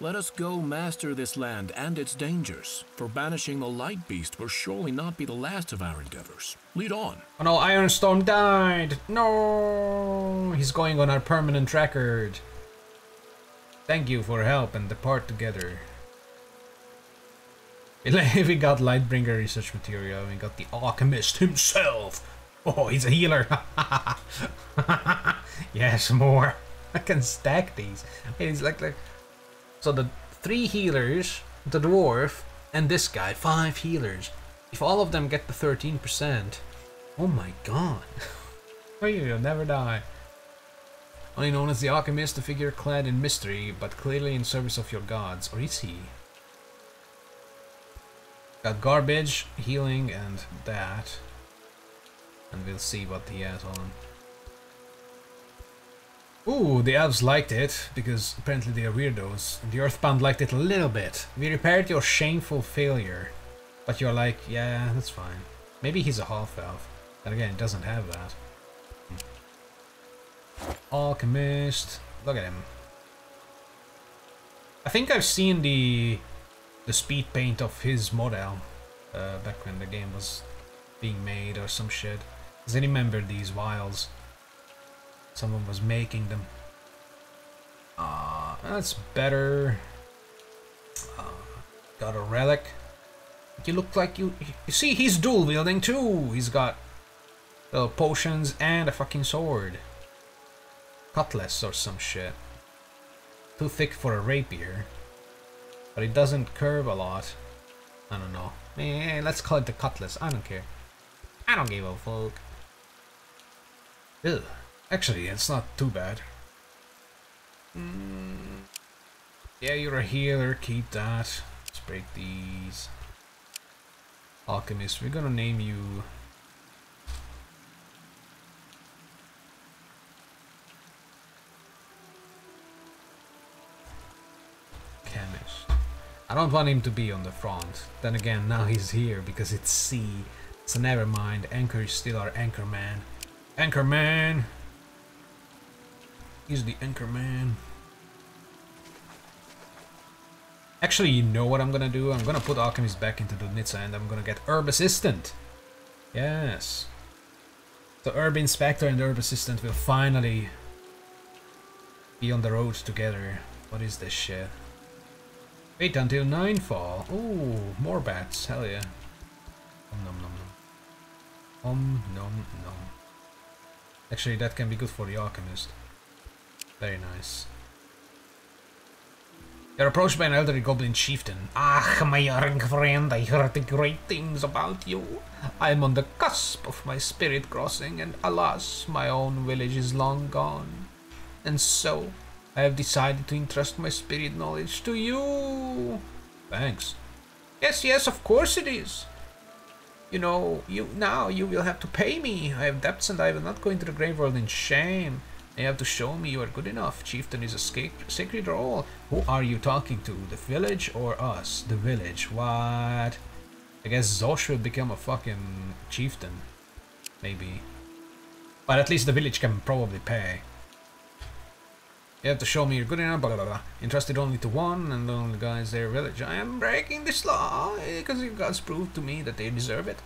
Let us go master this land and its dangers. For banishing the light beast will surely not be the last of our endeavors. Lead on. Oh no, Ironstorm died! No! He's going on our permanent record. Thank you for help and depart together. We got Lightbringer research material, we got the Alchemist himself! Oh, he's a healer! yes, more! I can stack these. It's like like so the three healers, the dwarf, and this guy, five healers. If all of them get the thirteen percent, oh my god, oh you'll never die. Only known as the alchemist, a figure clad in mystery, but clearly in service of your gods, or is he? Got garbage, healing, and that. And we'll see what he has on. Ooh, the elves liked it, because apparently they are weirdos. The Earthbound liked it a little bit. We repaired your shameful failure. But you're like, yeah, that's fine. Maybe he's a half-elf. And again, doesn't have that. Alchemist. Look at him. I think I've seen the the speed paint of his model uh, back when the game was being made or some shit. Does I remember these vials. Someone was making them. Uh, that's better. Uh, got a relic. You look like you. You see, he's dual wielding too. He's got little potions and a fucking sword. Cutlass or some shit. Too thick for a rapier. But it doesn't curve a lot. I don't know. Eh, let's call it the cutlass. I don't care. I don't give a fuck. Ugh. Actually, it's not too bad. Mm. Yeah, you're a healer. Keep that. Let's break these. Alchemist, we're gonna name you... Chemist. I don't want him to be on the front. Then again, now he's here because it's C. So never mind, Anchor is still our anchor man. Anchor man! He's the anchor man. Actually, you know what I'm gonna do? I'm gonna put Alchemist back into Ludnitsa and I'm gonna get Herb Assistant. Yes. The Herb Inspector and Herb Assistant will finally be on the road together. What is this shit? Wait until nightfall. Ooh, more bats. Hell yeah. Om nom nom nom. Om nom nom. Actually, that can be good for the Alchemist. Very nice. You're approached by an elderly goblin chieftain. Ah, my young friend, I heard the great things about you. I am on the cusp of my spirit crossing, and alas, my own village is long gone. And so, I have decided to entrust my spirit knowledge to you. Thanks. Yes, yes, of course it is. You know, you now you will have to pay me. I have debts and I will not go into the grave world in shame. You have to show me you are good enough. Chieftain is a sacred role. Who are you talking to? The village or us? The village. What? I guess Zosh will become a fucking chieftain. Maybe. But at least the village can probably pay. You have to show me you're good enough, blah blah blah. Entrusted only to one, and only guys their village. I am breaking this law, eh, because you guys proved to me that they deserve it.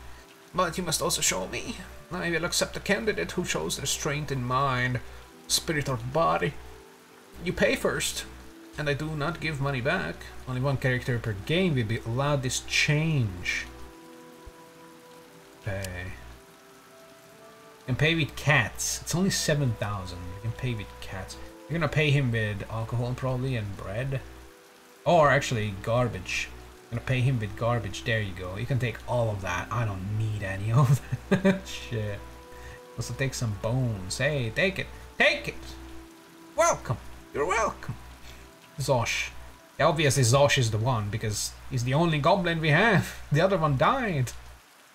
But you must also show me. I will accept a candidate who shows restraint in mind spirit or body. You pay first, and I do not give money back. Only one character per game will be allowed this change. Pay. Can pay with cats. It's only 7,000. You can pay with cats. You're gonna pay him with alcohol probably and bread. Or actually garbage. I'm gonna pay him with garbage. There you go. You can take all of that. I don't need any of that shit. Also take some bones. Hey, take it. Take it! Welcome! You're welcome! Zosh. Obviously Zosh is the one, because he's the only goblin we have. The other one died.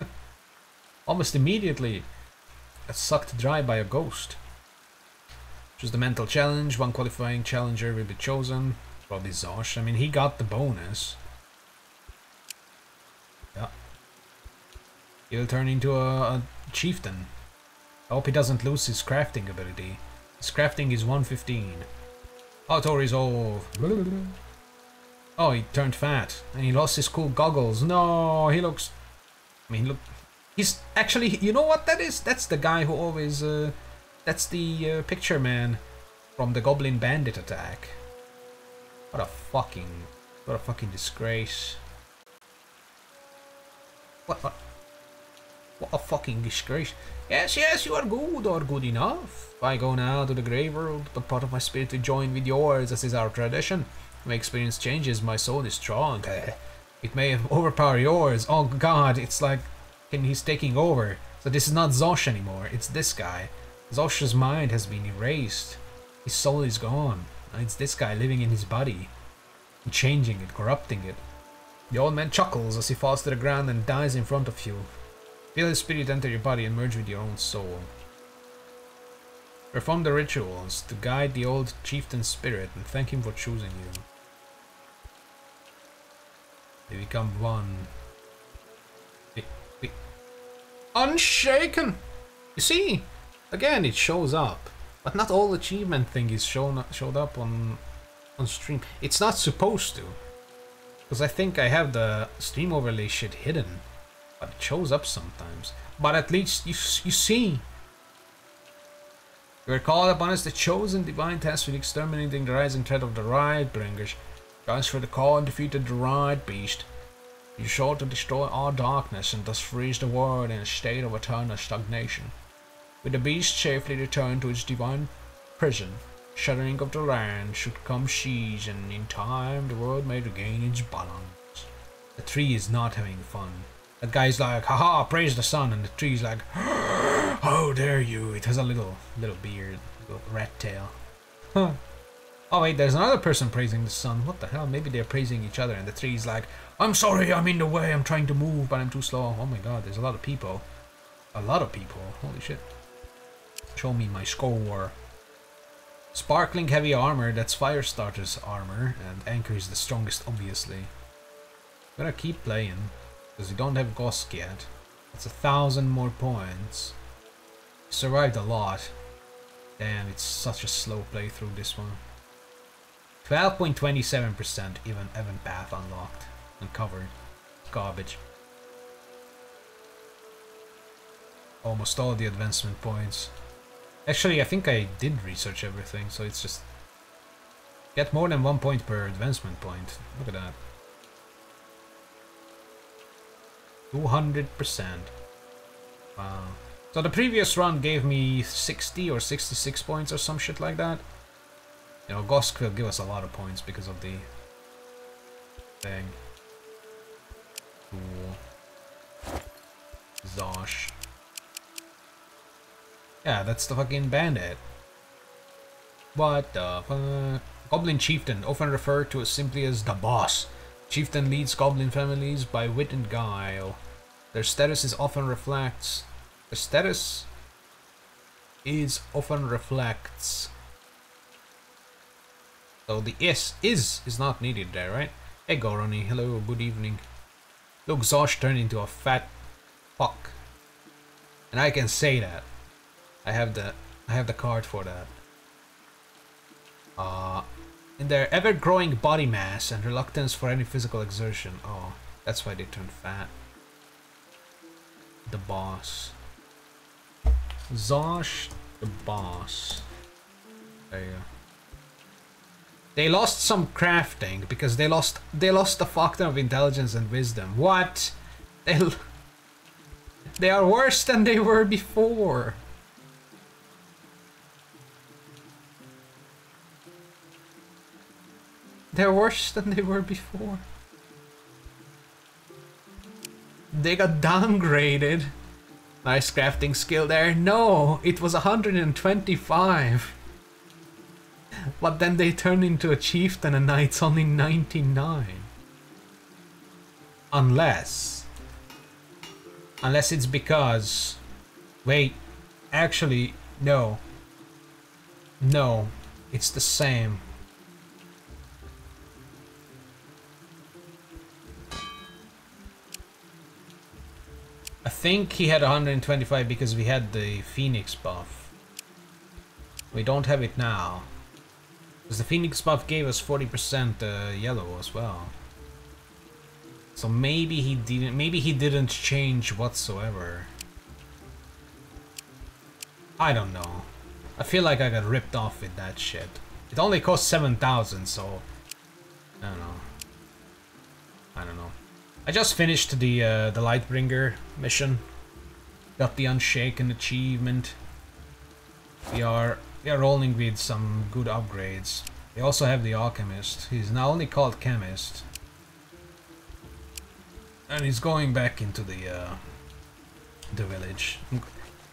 Almost immediately. Sucked dry by a ghost. Choose the mental challenge. One qualifying challenger will be chosen. Probably Zosh. I mean, he got the bonus. Yeah. He'll turn into a, a chieftain. I hope he doesn't lose his crafting ability. His crafting is 115. Auto resolve. Oh, he turned fat. And he lost his cool goggles. No, he looks... I mean, look... He's actually... You know what that is? That's the guy who always... Uh, that's the uh, picture man from the Goblin Bandit attack. What a fucking... What a fucking disgrace. What? what? What a fucking disgrace. Yes, yes, you are good or good enough. I go now to the grave world, but part of my spirit to join with yours, as is our tradition. My experience changes, my soul is strong. It may overpower yours. Oh god, it's like and he's taking over. So this is not Zosh anymore, it's this guy. Zosh's mind has been erased. His soul is gone. It's this guy living in his body. Changing it, corrupting it. The old man chuckles as he falls to the ground and dies in front of you. Feel his spirit enter your body and merge with your own soul. Perform the rituals to guide the old chieftain's spirit and thank him for choosing you. They become one. They- they- Unshaken! You see, again it shows up, but not all achievement thing is shown showed up on on stream. It's not supposed to, because I think I have the stream overlay shit hidden, but it shows up sometimes. But at least you you see. Are called upon as the chosen divine task with exterminating the rising threat of the Light Bringers. Guys for the call and defeated the Light Beast. You sure to destroy all darkness and thus freeze the world in a state of eternal stagnation. With the beast safely returned to its divine prison, shuddering of the land should come sheaves, and in time the world may regain its balance. The tree is not having fun. That guy's like, haha, praise the sun, and the tree's like, how dare you? It has a little, little beard, little rat tail. Huh. Oh wait, there's another person praising the sun. What the hell? Maybe they're praising each other, and the tree's like, I'm sorry, I'm in the way. I'm trying to move, but I'm too slow. Oh my god, there's a lot of people. A lot of people. Holy shit. Show me my score. War. Sparkling heavy armor, that's Firestarter's armor, and Anchor is the strongest, obviously. Gonna keep playing, because we don't have Gosk yet. That's a thousand more points. Survived a lot. Damn, it's such a slow playthrough, this one. 12.27% even Evan Path unlocked and covered. Garbage. Almost all the advancement points. Actually, I think I did research everything, so it's just... Get more than one point per advancement point. Look at that. 200%. Wow. So the previous run gave me 60 or 66 points or some shit like that. You know, Gosk will give us a lot of points because of the thing. Cool. Zosh. Yeah, that's the fucking bandit. What the fuck? Goblin Chieftain, often referred to as simply as the boss. Chieftain leads goblin families by wit and guile. Their status is often reflects. Their status is often reflects. So the is is is not needed there, right? Hey Goroni, hello, good evening. Look, Zosh turned into a fat fuck. And I can say that. I have the I have the card for that. Uh in their ever-growing body mass and reluctance for any physical exertion. Oh, that's why they turn fat. The boss. Zosh the boss. There you go. They lost some crafting because they lost they lost the factor of intelligence and wisdom. What? They they are worse than they were before. They're worse than they were before. They got downgraded. Nice crafting skill there. No, it was 125. But then they turned into a chieftain and now it's only 99. Unless... Unless it's because... Wait, actually, no. No, it's the same. I think he had 125 because we had the Phoenix buff. We don't have it now. Because the Phoenix buff gave us 40% uh, yellow as well. So maybe he didn't maybe he didn't change whatsoever. I don't know. I feel like I got ripped off with that shit. It only cost 7,000, so I don't know. I don't know. I just finished the uh, the Lightbringer mission. Got the Unshaken achievement. We are we are rolling with some good upgrades. We also have the Alchemist. He's now only called Chemist. And he's going back into the uh, the village.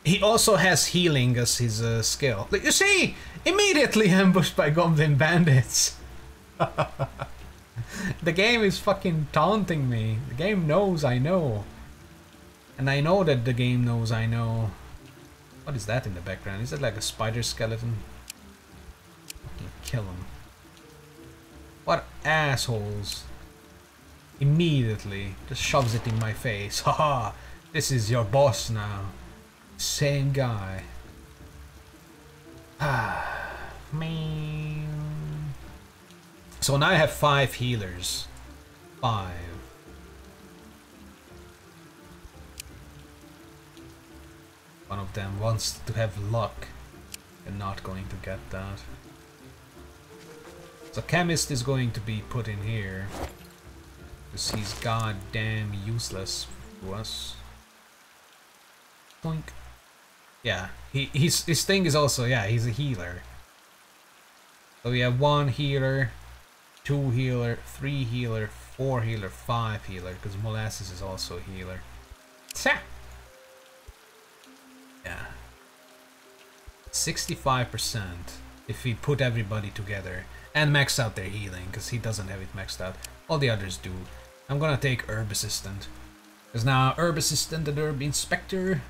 He also has healing as his uh, skill. You see, immediately ambushed by goblin bandits. the game is fucking taunting me. The game knows I know. And I know that the game knows I know. What is that in the background? Is it like a spider skeleton? Fucking kill him. What assholes. Immediately. Just shoves it in my face. Haha! This is your boss now. Same guy. Ah, man. So now I have five healers. Five. One of them wants to have luck. and not going to get that. So Chemist is going to be put in here. Because he's goddamn useless to us. Boink. Yeah, he, he's, his thing is also, yeah, he's a healer. So we have one healer, two healer, three healer, four healer, five healer, because Molasses is also a healer. Yeah. 65% if we put everybody together and max out their healing, because he doesn't have it maxed out. All the others do. I'm gonna take Herb Assistant. Because now Herb Assistant and Herb Inspector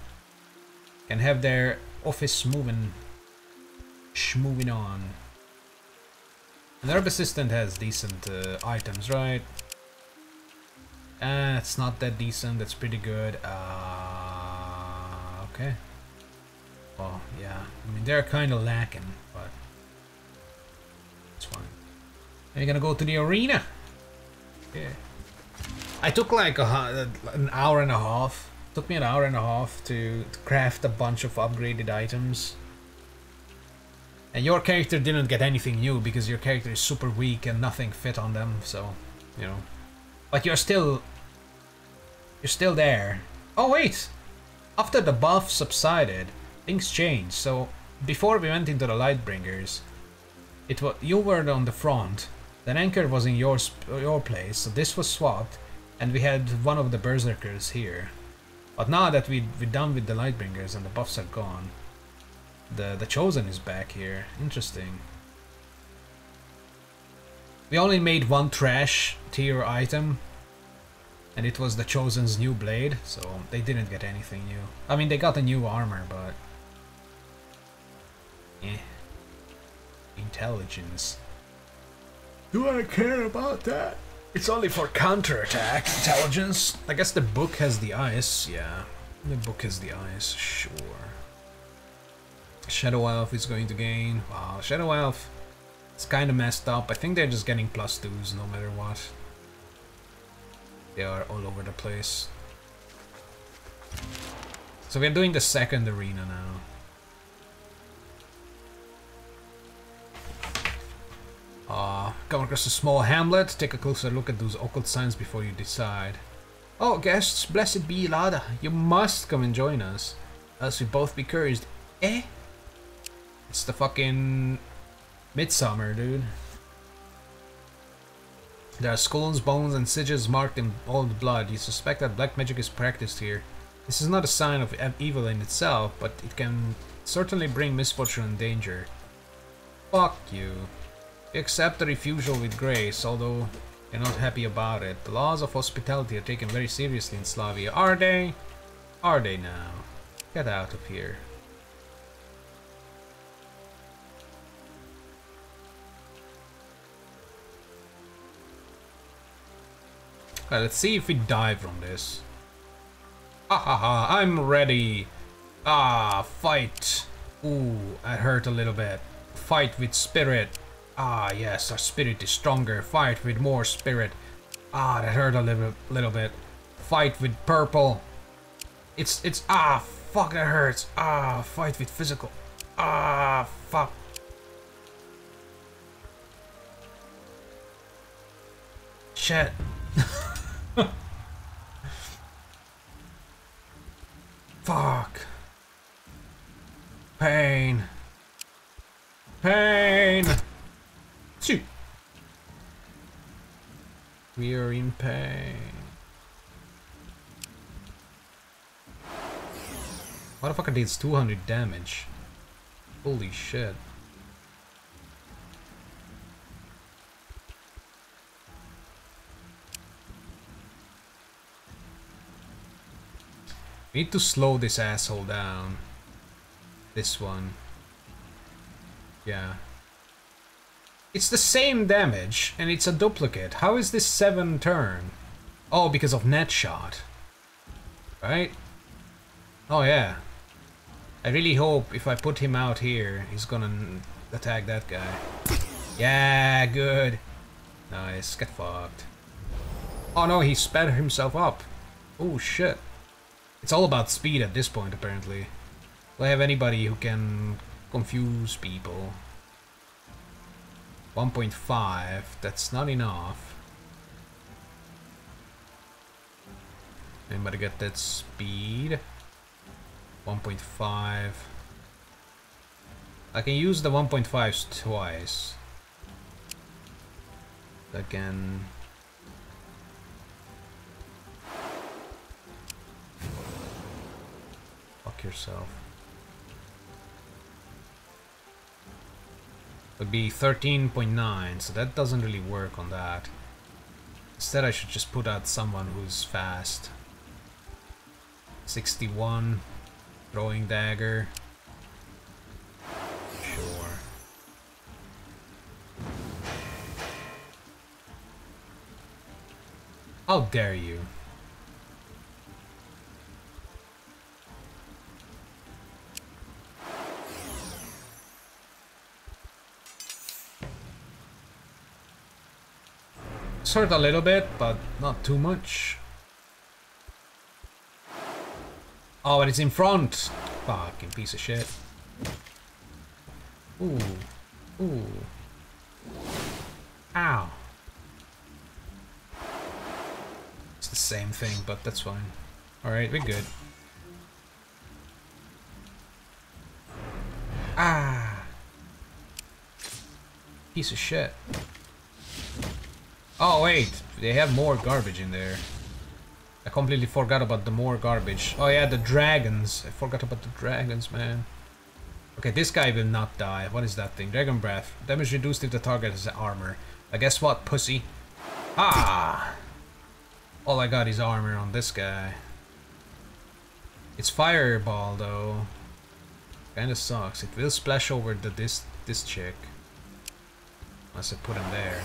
can have their office moving, schmoving on. And Herb Assistant has decent uh, items, right? Uh, it's not that decent, that's pretty good. Uh, okay. Well, yeah. I mean, they're kind of lacking, but it's fine. Are you gonna go to the arena? Yeah. I took like a, an hour and a half. Took me an hour and a half to, to craft a bunch of upgraded items. And your character didn't get anything new because your character is super weak and nothing fit on them, so, you know. But you're still... You're still there. Oh wait! After the buff subsided, things changed. So, before we went into the Lightbringers, it was you were on the front, then Anchor was in your your place, so this was swapped, and we had one of the Berserkers here. But now that we we're done with the Lightbringers and the buffs are gone, the the Chosen is back here. Interesting. We only made one trash tier item, and it was the Chosen's new blade, so they didn't get anything new. I mean, they got a new armor, but eh. Intelligence. Do I care about that? It's only for counterattack intelligence. I guess the book has the ice. Yeah, the book has the ice. Sure. Shadow Elf is going to gain. Wow, Shadow Elf. It's kind of messed up. I think they're just getting plus twos no matter what. They are all over the place. So we're doing the second arena now. Uh, come across a small hamlet, take a closer look at those occult signs before you decide. Oh, guests, blessed be Lada, you must come and join us, else we both be cursed. Eh? It's the fucking midsummer, dude. There are skulls, bones, and sigils marked in old blood. You suspect that black magic is practiced here. This is not a sign of evil in itself, but it can certainly bring misfortune and danger. Fuck you. Accept the refusal with grace, although you're not happy about it. The laws of hospitality are taken very seriously in Slavia. Are they? Are they now? Get out of here. Alright, let's see if we die from this. Ha ha ha, I'm ready. Ah, fight. Ooh, I hurt a little bit. Fight with spirit. Ah, yes, our spirit is stronger. Fight with more spirit. Ah, that hurt a little, little bit. Fight with purple. It's, it's, ah, fuck, that hurts. Ah, fight with physical. Ah, fuck. Shit. Fuck. Pain. Pain. Shoot. We are in pain. Motherfucker deals 200 damage. Holy shit. Need to slow this asshole down. This one. Yeah. It's the same damage, and it's a duplicate. How is this 7 turn? Oh, because of net shot. Right? Oh yeah. I really hope if I put him out here, he's gonna attack that guy. Yeah, good. Nice, get fucked. Oh no, he sped himself up. Oh shit. It's all about speed at this point, apparently. Do I have anybody who can confuse people? 1.5, that's not enough. Anybody get that speed? 1.5. I can use the 1.5s twice. Again. Fuck yourself. Would be 13.9, so that doesn't really work on that. Instead I should just put out someone who's fast. 61. Throwing dagger. Sure. How dare you? It's hurt a little bit, but not too much. Oh, and it's in front. Fucking piece of shit. Ooh. Ooh. Ow. It's the same thing, but that's fine. Alright, we're good. Ah. Piece of shit. Oh, wait. They have more garbage in there. I completely forgot about the more garbage. Oh yeah, the dragons. I forgot about the dragons, man. Okay, this guy will not die. What is that thing? Dragon Breath. Damage reduced if the target has armor. I guess what, pussy? Ah! All I got is armor on this guy. It's Fireball, though. Kinda sucks. It will splash over the this this chick. Unless I put him there.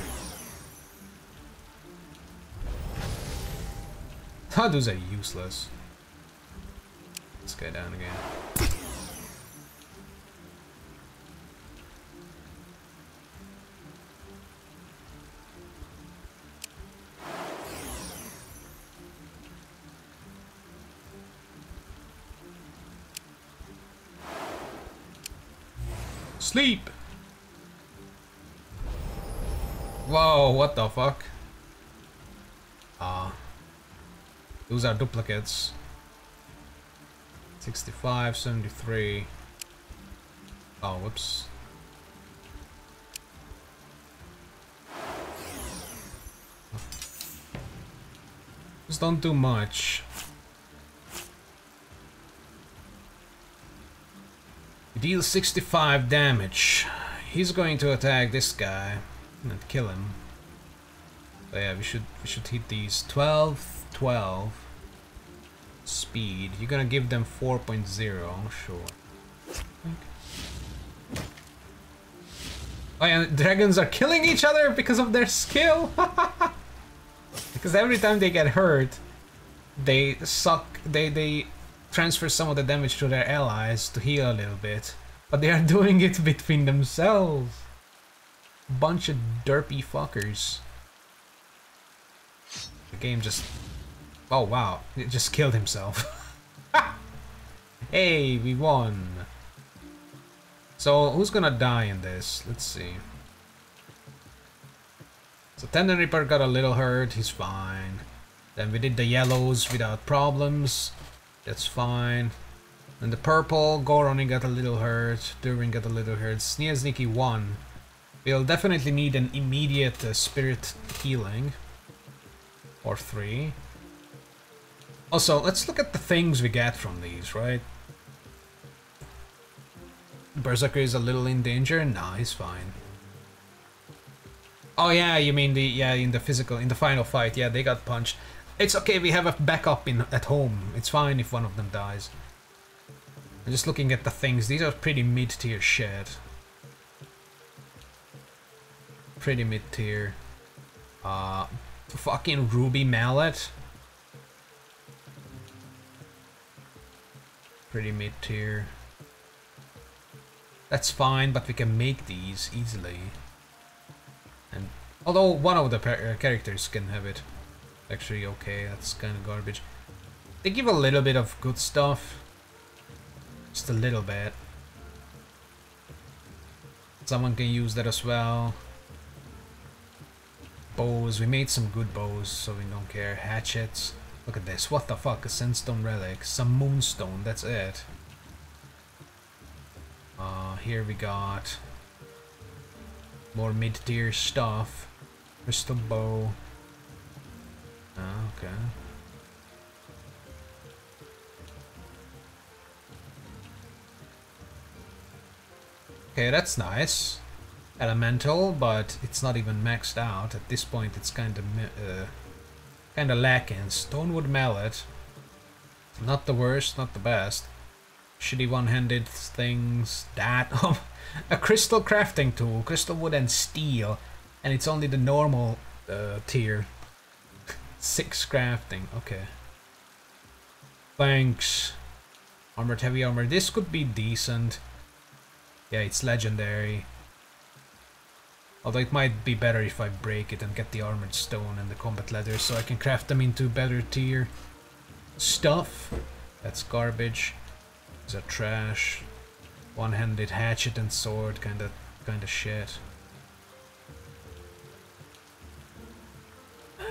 Those are useless. Let's guy down again. Sleep! Whoa, what the fuck? Ah. Those are duplicates. 65, 73. Oh, whoops. Just don't do much. Deal 65 damage. He's going to attack this guy and kill him. So yeah, we should we should hit these 12, 12 speed. You're gonna give them 4.0, sure. Oh yeah, dragons are killing each other because of their skill. because every time they get hurt, they suck. They they transfer some of the damage to their allies to heal a little bit, but they are doing it between themselves. Bunch of derpy fuckers. The game just... Oh wow, it just killed himself. hey, we won. So, who's gonna die in this? Let's see. So Tendon Reaper got a little hurt, he's fine. Then we did the yellows without problems. That's fine. And the purple, Goron got a little hurt, Durin got a little hurt, Sneazniki 1. We'll definitely need an immediate uh, spirit healing. Or 3. Also, let's look at the things we get from these, right? Berserker is a little in danger? Nah, he's fine. Oh yeah, you mean the yeah in the physical in the final fight? Yeah, they got punched. It's okay. We have a backup in at home. It's fine if one of them dies. I'm just looking at the things. These are pretty mid-tier shit. Pretty mid-tier. Uh, fucking ruby mallet. Pretty mid-tier. That's fine, but we can make these easily. And although one of the uh, characters can have it, actually okay, that's kind of garbage. They give a little bit of good stuff, just a little bit. Someone can use that as well. Bows, we made some good bows, so we don't care. Hatchets. Look at this, what the fuck, a sandstone relic, some moonstone, that's it. Uh, here we got more mid-tier stuff. Crystal bow. Oh, okay. Okay, that's nice. Elemental, but it's not even maxed out. At this point, it's kind of uh, kind of lacking. Stonewood mallet. Not the worst, not the best shitty one-handed things. That a crystal crafting tool, crystal wood and steel, and it's only the normal uh, tier. Six crafting. Okay. Thanks. Armored heavy armor. This could be decent. Yeah, it's legendary. Although it might be better if I break it and get the armored stone and the combat leather so I can craft them into better tier stuff. That's garbage. These are trash. One-handed hatchet and sword, kinda, kinda shit.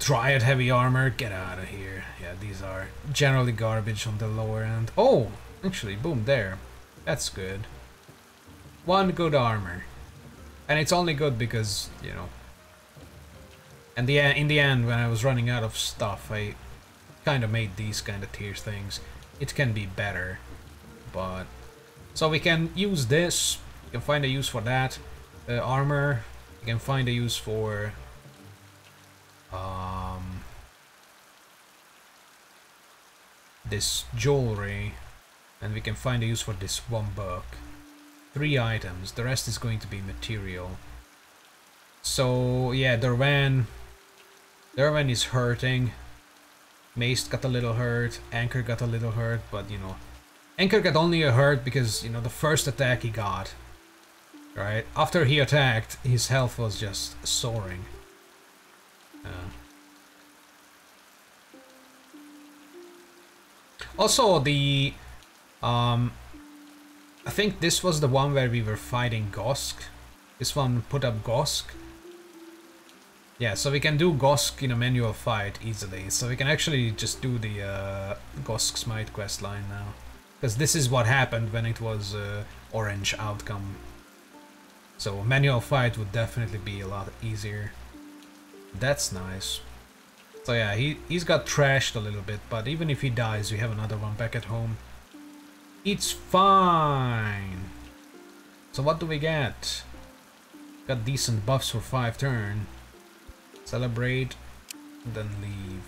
Dryad heavy armor, get out of here. Yeah, these are generally garbage on the lower end. Oh, actually, boom, there. That's good. One good armor. And it's only good because, you know... And the in the end, when I was running out of stuff, I kind of made these kind of tier things. It can be better, but... So we can use this, we can find a use for that. Uh, armor, we can find a use for... Um, this jewelry, and we can find a use for this one book. Three items, the rest is going to be material. So, yeah, Dervan... Dervan is hurting. Mace got a little hurt, Anchor got a little hurt, but you know, Anchor got only a hurt because, you know, the first attack he got, right? After he attacked, his health was just soaring. Uh, also, the, um, I think this was the one where we were fighting Gosk. This one put up Gosk. Yeah, so we can do Gosk in a manual fight easily. So we can actually just do the uh, Gosk's Might quest line now. Because this is what happened when it was uh, orange outcome. So manual fight would definitely be a lot easier. That's nice. So yeah, he, he's got trashed a little bit, but even if he dies, we have another one back at home. It's fine! So what do we get? Got decent buffs for 5 turn. Celebrate, then leave.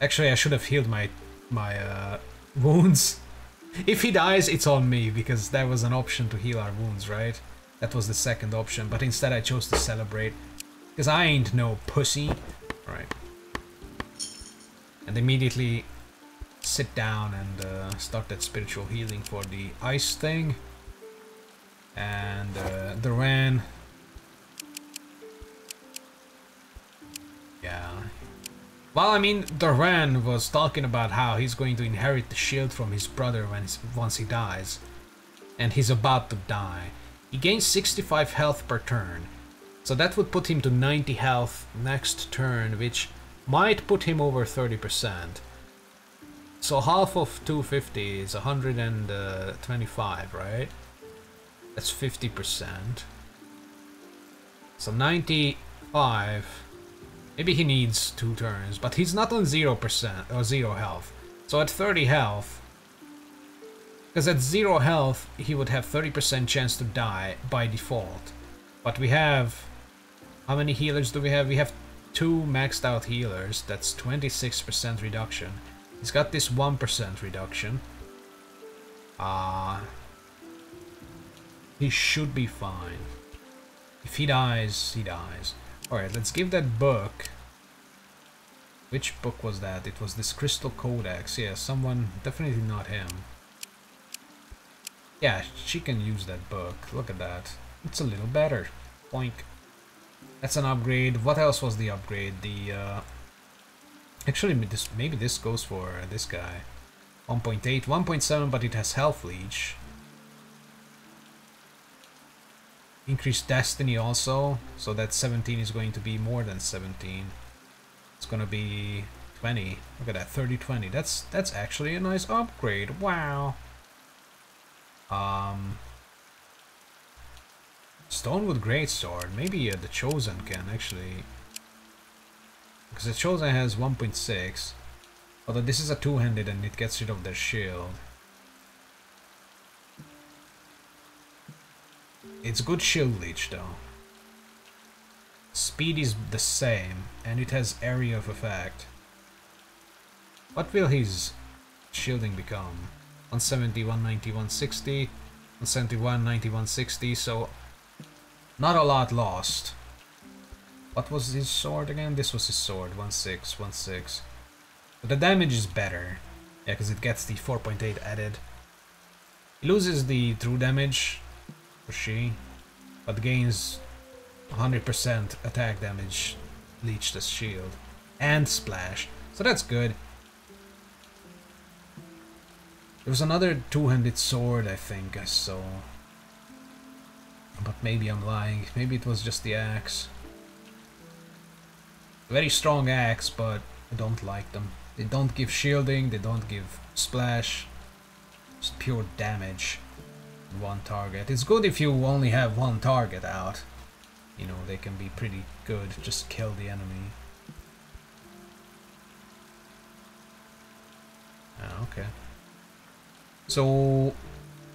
Actually, I should have healed my my uh, wounds. If he dies, it's on me, because there was an option to heal our wounds, right? That was the second option, but instead I chose to celebrate. Because I ain't no pussy. Right. And immediately sit down and uh, start that spiritual healing for the ice thing. And uh, the Yeah. Well, I mean, Doran was talking about how he's going to inherit the shield from his brother when once he dies. And he's about to die. He gains 65 health per turn. So that would put him to 90 health next turn, which might put him over 30%. So half of 250 is 125, uh, right? That's 50%. So 95. Maybe he needs two turns, but he's not on 0% or 0 health. So at 30 health, because at 0 health, he would have 30% chance to die by default. But we have... How many healers do we have? We have two maxed out healers. That's 26% reduction. He's got this 1% reduction. Uh, he should be fine. If he dies, he dies. Alright, let's give that book. Which book was that? It was this Crystal Codex. Yeah, someone... Definitely not him. Yeah, she can use that book. Look at that. It's a little better. Boink. That's an upgrade. What else was the upgrade? The, uh... Actually, this, maybe this goes for this guy. 1.8, 1.7, but it has health leech. Increased destiny also, so that 17 is going to be more than 17. It's gonna be 20. Look at that, 30-20. That's that's actually a nice upgrade. Wow. Um, Stonewood Greatsword. Maybe uh, the Chosen can actually... Because the Chosen has 1.6. Although this is a two-handed and it gets rid of their shield. It's good shield leech though. Speed is the same and it has area of effect. What will his shielding become? 170, 190, 160, 171, 90, 160, so not a lot lost. What was his sword again? This was his sword, 16, 16. But the damage is better. Yeah, because it gets the 4.8 added. He loses the true damage, or she, but gains 100% attack damage, leech the shield, and splash. So that's good. There was another two-handed sword, I think I saw. But maybe I'm lying. Maybe it was just the axe. Very strong axe, but I don't like them. They don't give shielding, they don't give splash. Just pure damage. One target. It's good if you only have one target out. You know, they can be pretty good. Just kill the enemy. Ah, okay. So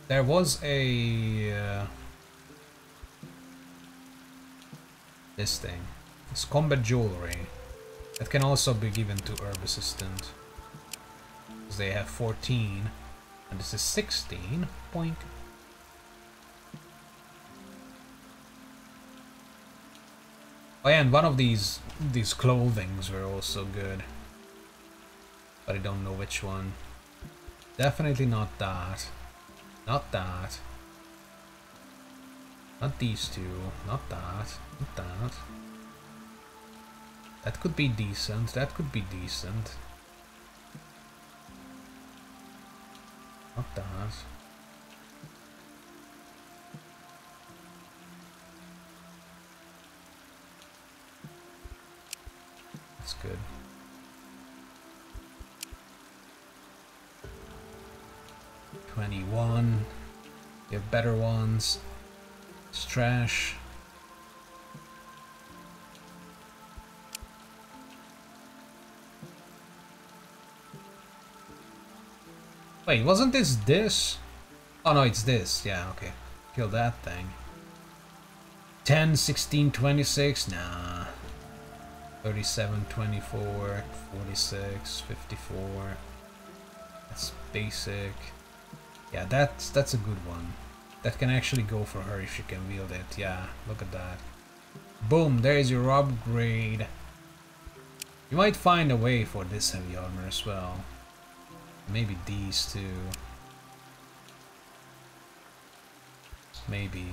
there was a uh, this thing. It's combat jewelry. That can also be given to herb assistant. Because they have 14 and this is 16. Point. Oh yeah, and one of these these clothings were also good. But I don't know which one. Definitely not that. Not that. Not these two. Not that. Not that. That could be decent. That could be decent. Not that. That's good. 21. You have better ones. It's trash. Wait, wasn't this this? Oh no, it's this. Yeah, okay. Kill that thing. 10, 16, 26? Nah. 37, 24, 46, 54. That's basic. Yeah, that's that's a good one. That can actually go for her if she can wield it. Yeah, look at that. Boom, there is your upgrade. You might find a way for this heavy armor as well. Maybe these two. Maybe.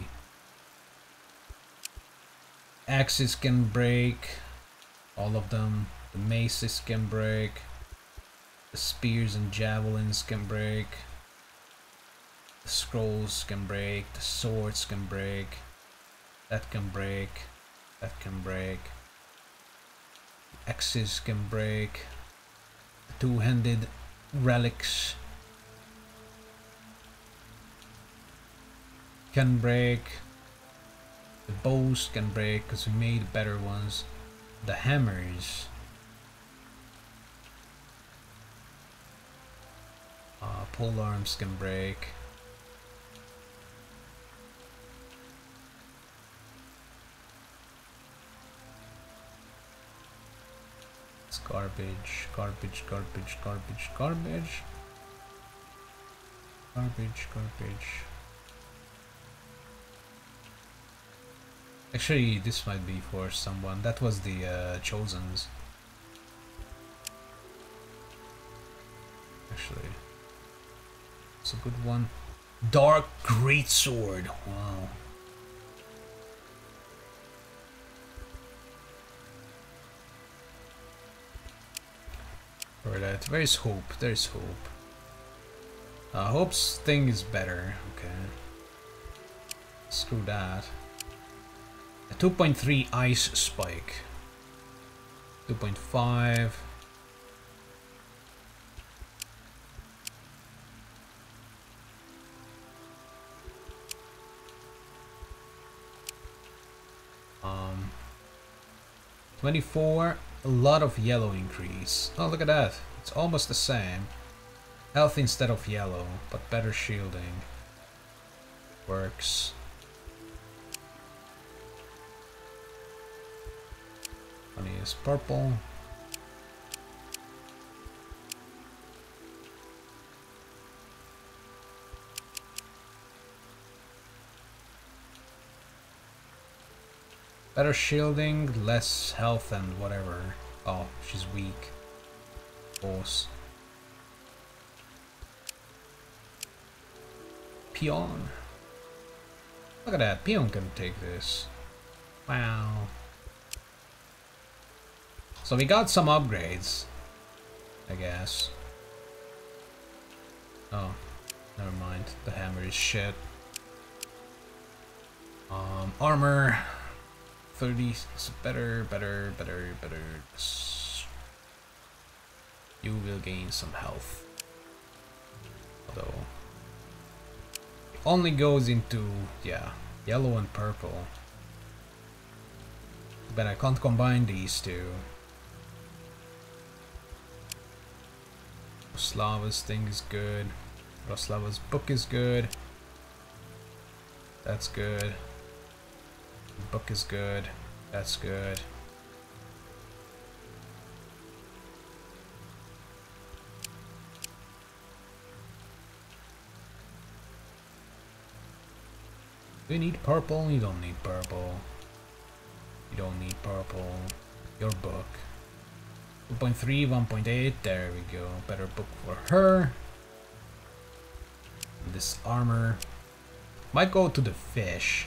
Axes can break. All of them. The maces can break. The spears and javelins can break. The scrolls can break, the swords can break, that can break, that can break. Axes can break, two-handed relics can break. The bows can break because we made better ones. The hammers. Uh, pole arms can break. It's garbage, garbage, garbage, garbage, garbage. Garbage, garbage. Actually, this might be for someone. That was the uh, Chosen's. Actually, it's a good one. Dark Greatsword. Wow. For that, where's Hope? There's Hope. Uh, Hope's thing is better. Okay. Screw that. A 2.3 ice spike. 2.5. Um, 24, a lot of yellow increase. Oh, look at that. It's almost the same. Health instead of yellow, but better shielding. Works. Honey is purple. Better shielding, less health and whatever. Oh, she's weak. Boss. Peon. Look at that, Peon can take this. Wow. So we got some upgrades, I guess. Oh, never mind. The hammer is shit. Um, armor. 30 better, better, better, better. You will gain some health. Although, it only goes into, yeah, yellow and purple. But I can't combine these two. Roslava's thing is good. Roslava's book is good. That's good. Book is good. That's good. You need purple? You don't need purple. You don't need purple. Your book. 1.3, 1.8, there we go. Better book for her. This armor. Might go to the fish.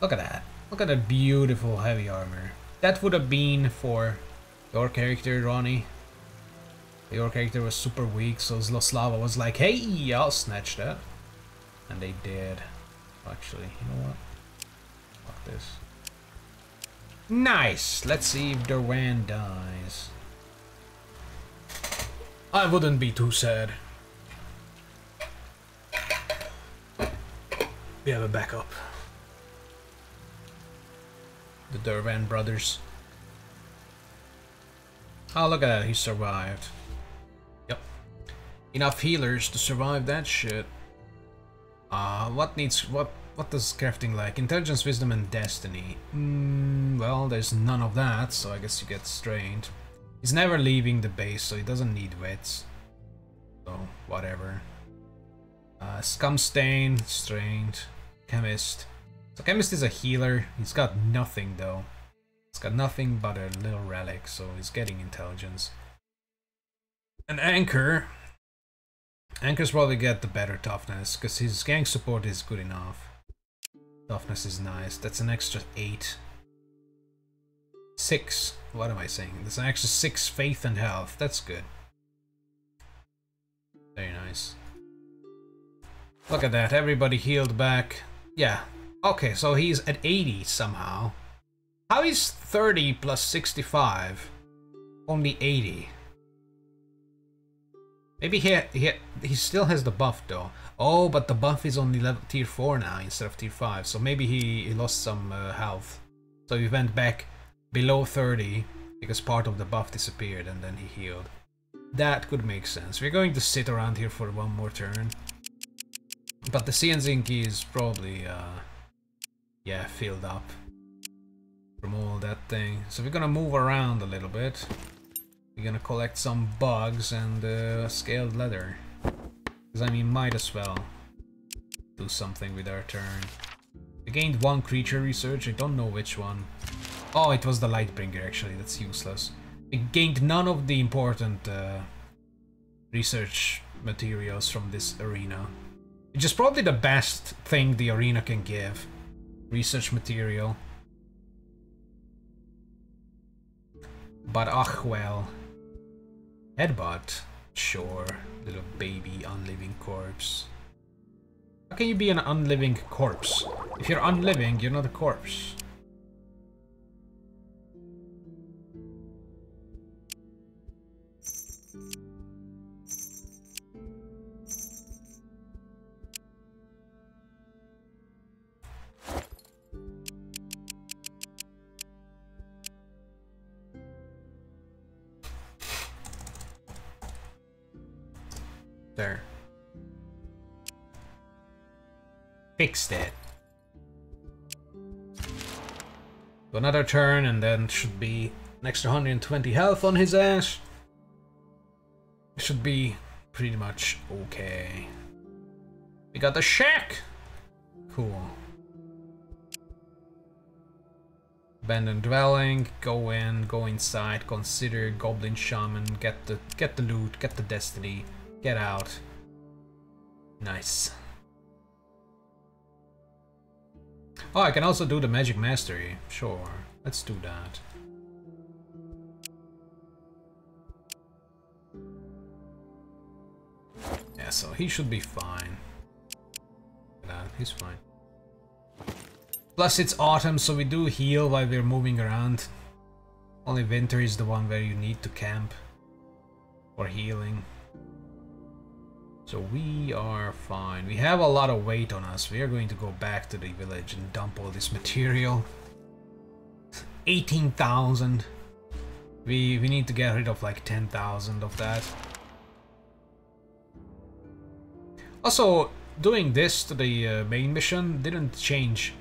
Look at that. Look at that beautiful heavy armor. That would have been for your character, Ronnie. Your character was super weak, so Zloslava was like, hey, I'll snatch that. And they did. Actually, you know what? Fuck this. Nice! Let's see if Durwan dies. I wouldn't be too sad. We have a backup. The Durvan brothers. Oh, look at that. He survived. Yep. Enough healers to survive that shit. Uh, what needs... What what does crafting like? Intelligence, wisdom, and destiny. Mm, well, there's none of that, so I guess you get strained. He's never leaving the base, so he doesn't need wits. So, whatever. Uh, Scum Stain, strained. Chemist. So Chemist is a healer. He's got nothing, though. He's got nothing but a little relic, so he's getting intelligence. An Anchor. Anchor's probably get the better toughness, because his gang support is good enough. Toughness is nice. That's an extra 8. 6. What am I saying? That's an extra 6 faith and health. That's good. Very nice. Look at that. Everybody healed back. Yeah. Okay, so he's at 80 somehow. How is 30 plus 65 only 80? Maybe he, he he still has the buff though. Oh, but the buff is only level tier 4 now instead of tier 5. So maybe he, he lost some uh, health. So he went back below 30 because part of the buff disappeared and then he healed. That could make sense. We're going to sit around here for one more turn. But the Zinki is probably, uh, yeah, filled up from all that thing. So we're gonna move around a little bit. We're gonna collect some bugs and uh, scaled leather. Because I mean, might as well do something with our turn. We gained one creature research, I don't know which one. Oh, it was the Lightbringer actually, that's useless. We gained none of the important uh, research materials from this arena. Which is probably the best thing the arena can give. Research material. But ach well. Headbutt? Sure. Little baby unliving corpse. How can you be an unliving corpse? If you're unliving, you're not a corpse. There. Fixed it. So another turn and then should be an extra 120 health on his ass. Should be pretty much okay. We got the shack! Cool. Abandoned dwelling, go in, go inside, consider goblin shaman, get the get the loot, get the destiny, get out. Nice. Oh, I can also do the magic mastery. Sure, let's do that. Yeah, so he should be fine. He's fine. Plus it's autumn, so we do heal while we're moving around. Only winter is the one where you need to camp for healing. So we are fine. We have a lot of weight on us. We are going to go back to the village and dump all this material. 18,000. We, we need to get rid of like 10,000 of that. Also, doing this to the uh, main mission didn't change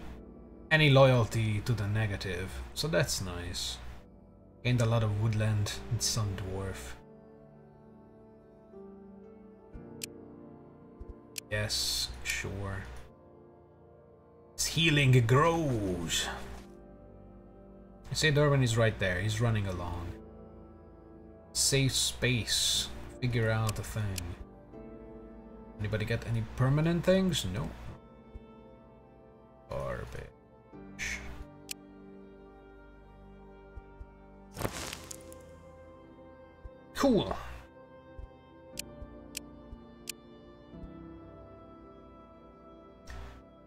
any loyalty to the negative, so that's nice. Gained a lot of woodland and some dwarf. Yes, sure. His healing grows. You say Durban is right there, he's running along. Safe space. Figure out a thing. Anybody get any permanent things? No. Garbage. Cool.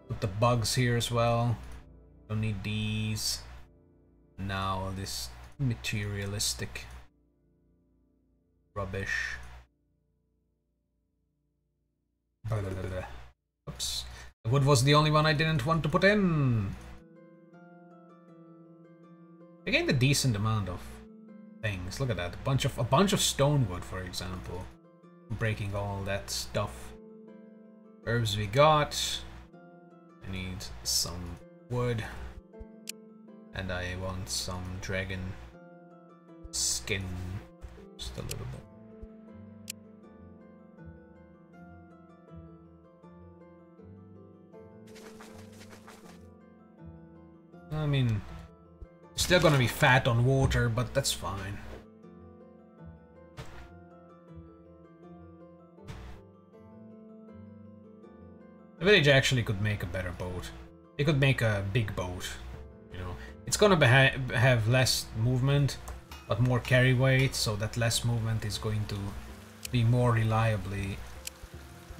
Put the bugs here as well. Don't need these. Now this materialistic rubbish. Oops. The wood was the only one I didn't want to put in. I gained a decent amount of things. Look at that. A bunch of a bunch of stone wood, for example. Breaking all that stuff. Herbs we got. I need some wood. And I want some dragon skin. Just a little bit. I mean, still gonna be fat on water, but that's fine. The village actually could make a better boat. It could make a big boat, you know. It's gonna have less movement, but more carry weight, so that less movement is going to be more reliably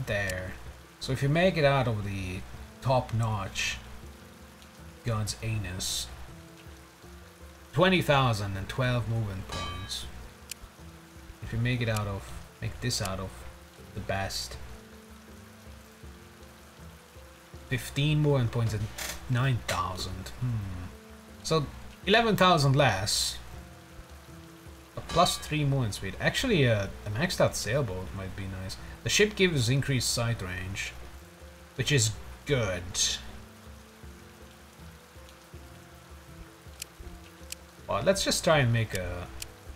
there. So if you make it out of the top notch God's anus, 20,000 and 12 movement points. If you make it out of make this out of the best. 15 more and points at 9,000. Hmm. So 11,000 less. A plus 3 more in speed. Actually, uh, a maxed out sailboat might be nice. The ship gives increased sight range, which is good. Well, let's just try and make a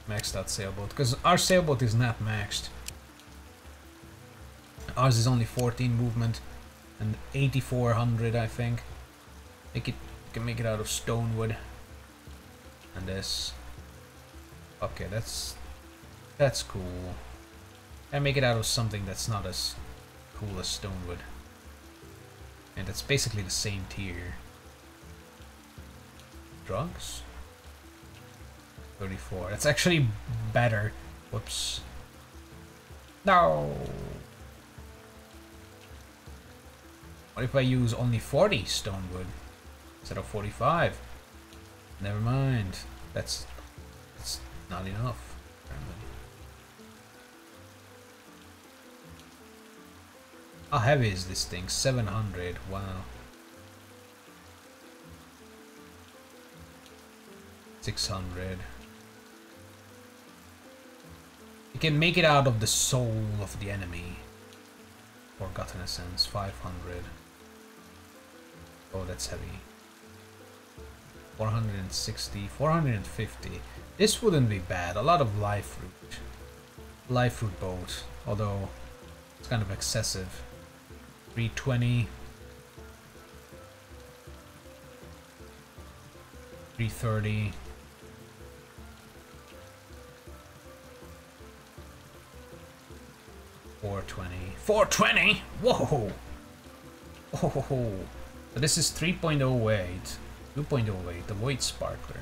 maxed out sailboat, because our sailboat is not maxed. Ours is only 14 movement and 8400 I think. Make it can make it out of stone wood. And this. Okay, that's that's cool. I make it out of something that's not as cool as stone wood. And it's basically the same tier. Drugs? 34. That's actually better. Whoops. No! What if I use only 40 stone wood instead of 45? Never mind. That's, that's not enough. Apparently. How heavy is this thing? 700. Wow. Six hundred. You can make it out of the soul of the enemy. Forgotten essence, 500. Oh, that's heavy. 460, 450. This wouldn't be bad. A lot of life fruit. Life fruit boat, although it's kind of excessive. 320. 330. Four twenty. Four twenty. Whoa. Whoa. So this is 3.0 weight. 2.0 weight. The weight sparkler.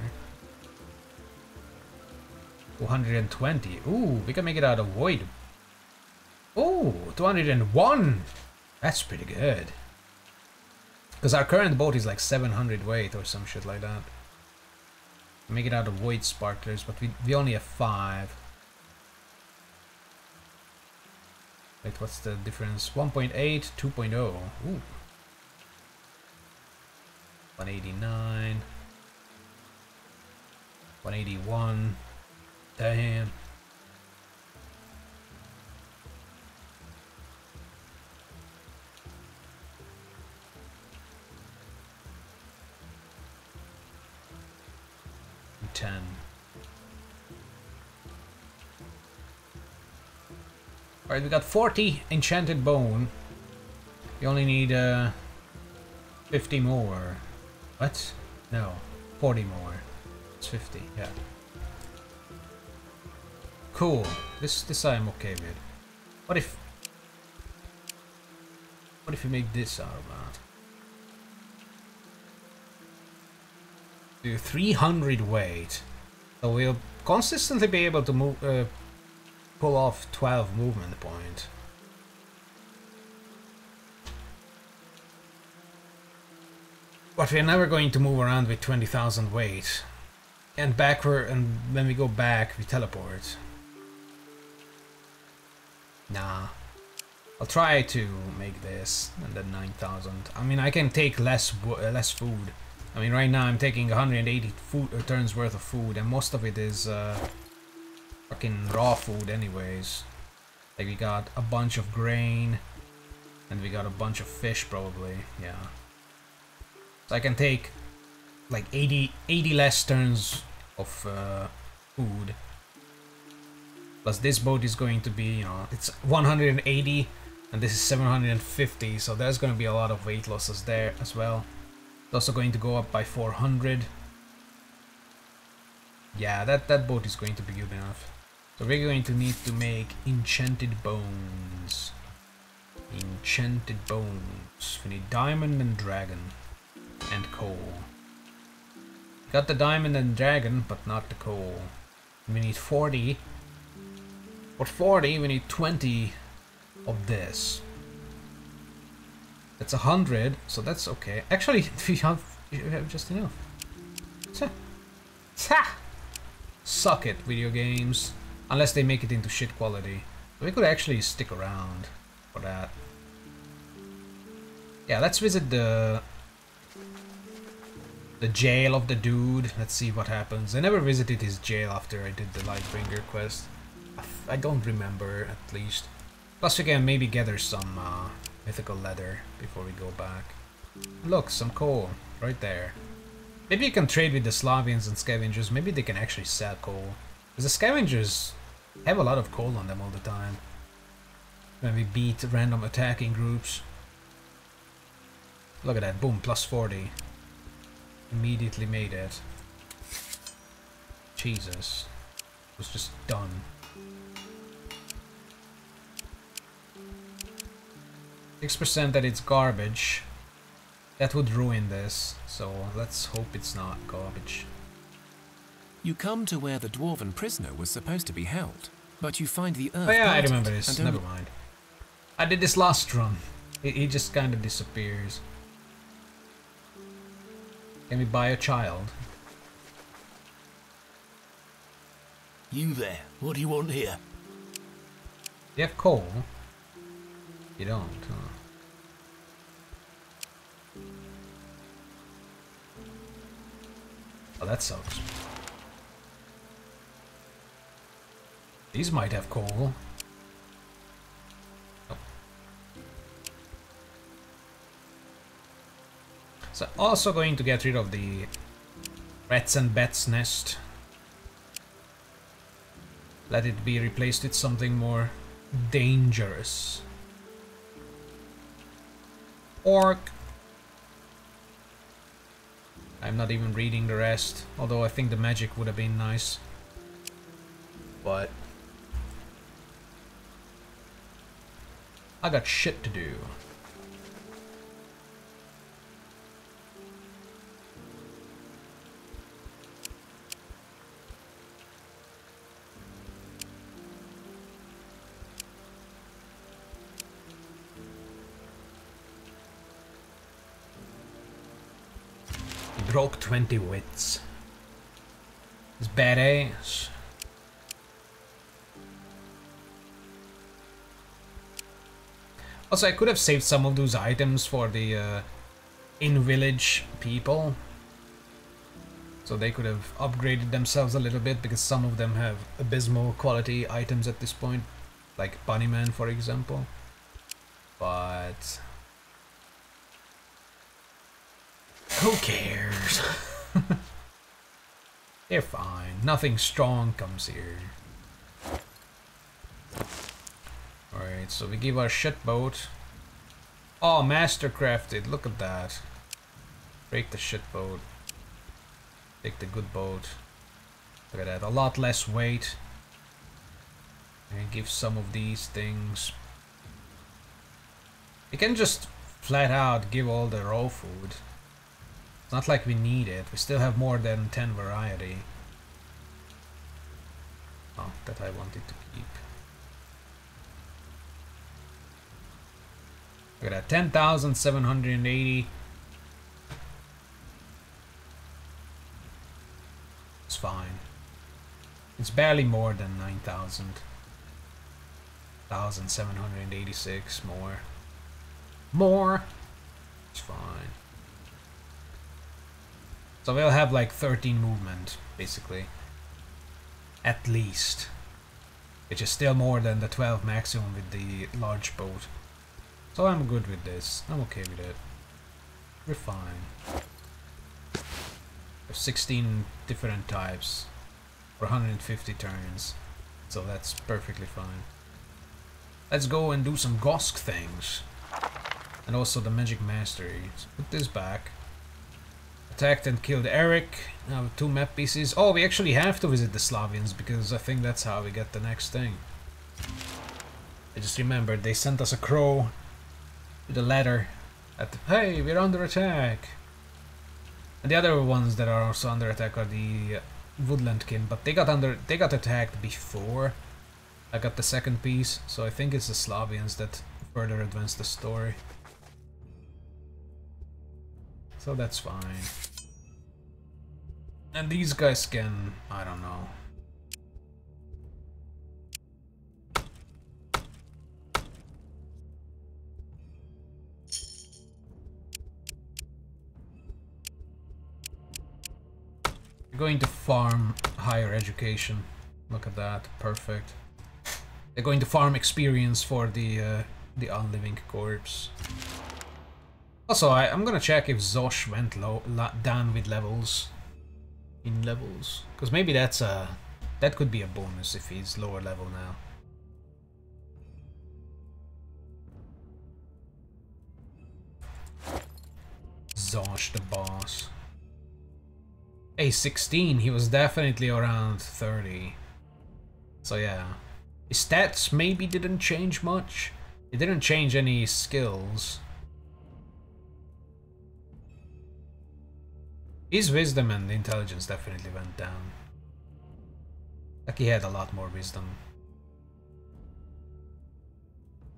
220. Ooh, we can make it out of void. Ooh, 201. That's pretty good. Because our current boat is like 700 weight or some shit like that. Make it out of void sparklers, but we, we only have 5. Wait, what's the difference? 1.8, 2.0. Ooh. 189. 181. Damn. Ten. Alright, we got 40 enchanted bone. We only need uh, 50 more. What? No. 40 more. It's 50, yeah. Cool. This this I'm okay with. What if What if you make this out of that? Do 300 weight. So we'll consistently be able to move uh, pull off 12 movement point. But we're never going to move around with 20,000 weight. And backward, and when we go back, we teleport. Nah. I'll try to make this, and then 9,000. I mean, I can take less uh, less food. I mean, right now I'm taking 180 food, uh, turns worth of food, and most of it is uh, fucking raw food anyways. Like, we got a bunch of grain, and we got a bunch of fish, probably. Yeah. So I can take like 80, 80 less turns of uh, food. Plus this boat is going to be, you know, it's 180 and this is 750, so there's going to be a lot of weight losses there as well. It's also going to go up by 400. Yeah, that, that boat is going to be good enough. So we're going to need to make enchanted bones. Enchanted bones. We need diamond and dragon and coal. Got the diamond and dragon, but not the coal. We need 40. For 40, we need 20 of this. That's 100, so that's okay. Actually, we have, we have just enough. Ha! Suck it, video games. Unless they make it into shit quality. We could actually stick around for that. Yeah, let's visit the the jail of the dude. Let's see what happens. I never visited his jail after I did the Lightbringer quest. I don't remember, at least. Plus we can maybe gather some uh, mythical leather before we go back. Look, some coal. Right there. Maybe you can trade with the Slavians and scavengers. Maybe they can actually sell coal. Because the scavengers have a lot of coal on them all the time. When we beat random attacking groups. Look at that, boom, plus 40. Immediately made it. Jesus. It was just done. 6% that it's garbage. That would ruin this, so let's hope it's not garbage. You come to where the dwarven prisoner was supposed to be held, but you find the earth. Oh yeah, I remember this. Never mind. I did this last run. He, he just kind of disappears. Can we buy a child? You there, what do you want here? You have coal? You don't, huh? Oh, that sucks. These might have coal. So also going to get rid of the rats and bats nest. Let it be replaced with something more dangerous. Orc. I'm not even reading the rest, although I think the magic would have been nice. But I got shit to do. Broke 20 wits. It's badass. Also, I could have saved some of those items for the uh, in-village people. So they could have upgraded themselves a little bit because some of them have abysmal quality items at this point. Like Bunnyman, for example. But... Who cares? They're fine. Nothing strong comes here. Alright, so we give our shit boat. Oh, mastercrafted. Look at that. Break the shit boat. Take the good boat. Look at that. A lot less weight. And give some of these things. We can just flat out give all the raw food. Not like we need it. We still have more than 10 variety. Oh, that I wanted to keep. Look at that, 10,780. It's fine. It's barely more than 9,000. 1,786 more. More! It's fine. So we'll have like 13 movement, basically. At least. Which is still more than the 12 maximum with the large boat. So I'm good with this. I'm okay with it. We're fine. There's 16 different types for 150 turns. So that's perfectly fine. Let's go and do some Gosk things. And also the Magic Mastery. Put this back. Attacked and killed Eric. Now two map pieces. Oh, we actually have to visit the Slavians because I think that's how we get the next thing. I just remembered they sent us a crow with a letter at the, hey we're under attack and the other ones that are also under attack are the uh, woodlandkin but they got under they got attacked before I got the second piece so I think it's the Slavians that further advance the story so that's fine and these guys can... I don't know. going to farm higher education. Look at that, perfect. They're going to farm experience for the uh, the unliving corpse. Also, I, am gonna check if Zosh went low, down with levels. In levels, because maybe that's a that could be a bonus if he's lower level now. Zosh the boss. A16, he was definitely around 30. So yeah. His stats maybe didn't change much. It didn't change any skills. His wisdom and intelligence definitely went down. Like he had a lot more wisdom.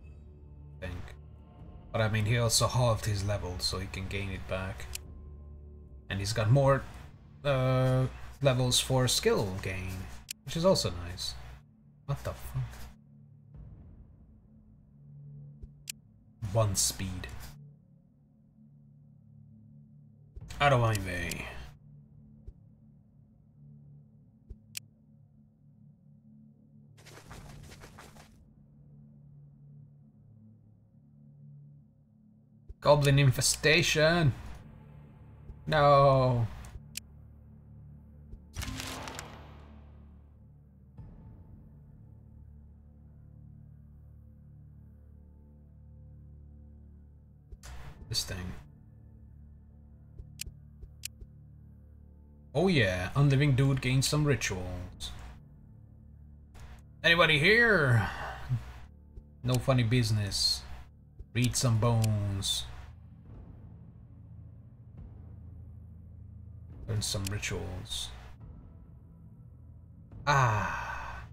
I think. But I mean, he also halved his level so he can gain it back. And he's got more uh, levels for skill gain, which is also nice. What the fuck? One speed. Out of my way. Goblin infestation! No! This thing. Oh yeah, unliving dude gains some rituals. Anybody here? No funny business. Read some bones. Learn some rituals. Ah.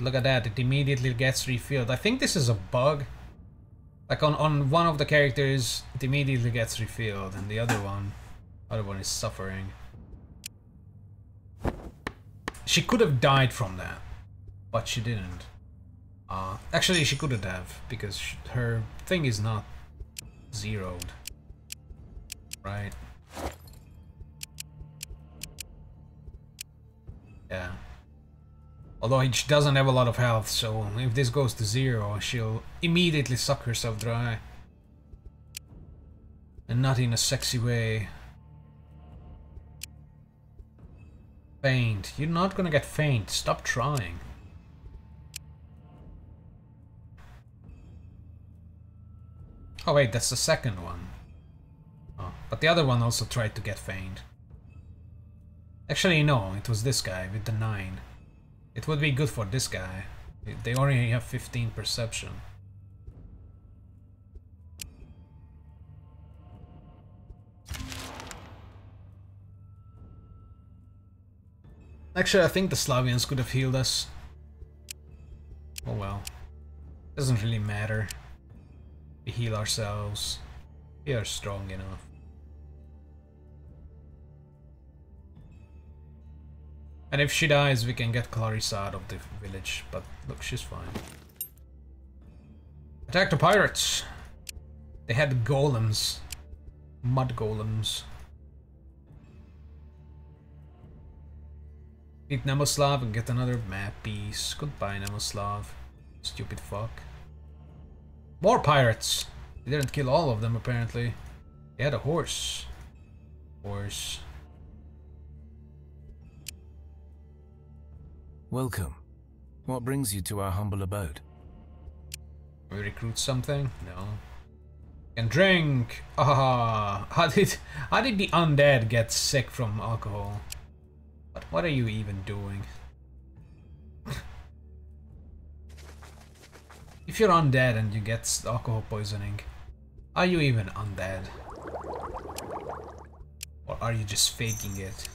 Look at that, it immediately gets refilled. I think this is a bug. Like on, on one of the characters, it immediately gets refilled, and the other one, other one is suffering. She could have died from that, but she didn't. Uh, actually, she couldn't have, because she, her thing is not zeroed. Right? Yeah. Although she doesn't have a lot of health, so if this goes to zero, she'll immediately suck herself dry. And not in a sexy way. Faint. You're not gonna get faint. Stop trying. Oh wait, that's the second one. Oh, but the other one also tried to get faint. Actually, no, it was this guy with the 9. It would be good for this guy. They only have 15 perception. Actually, I think the Slavians could have healed us. Oh well. Doesn't really matter. We heal ourselves. We are strong enough. And if she dies, we can get Clarissa out of the village. But look, she's fine. Attack the pirates! They had golems. Mud golems. Beat Nemoslav and get another map piece. Goodbye, Nemoslav. Stupid fuck. More pirates! They didn't kill all of them, apparently. They had a horse. Horse. Welcome. What brings you to our humble abode? We recruit something? No. Can drink! Ah, how did how did the undead get sick from alcohol? What what are you even doing? if you're undead and you get alcohol poisoning, are you even undead? Or are you just faking it?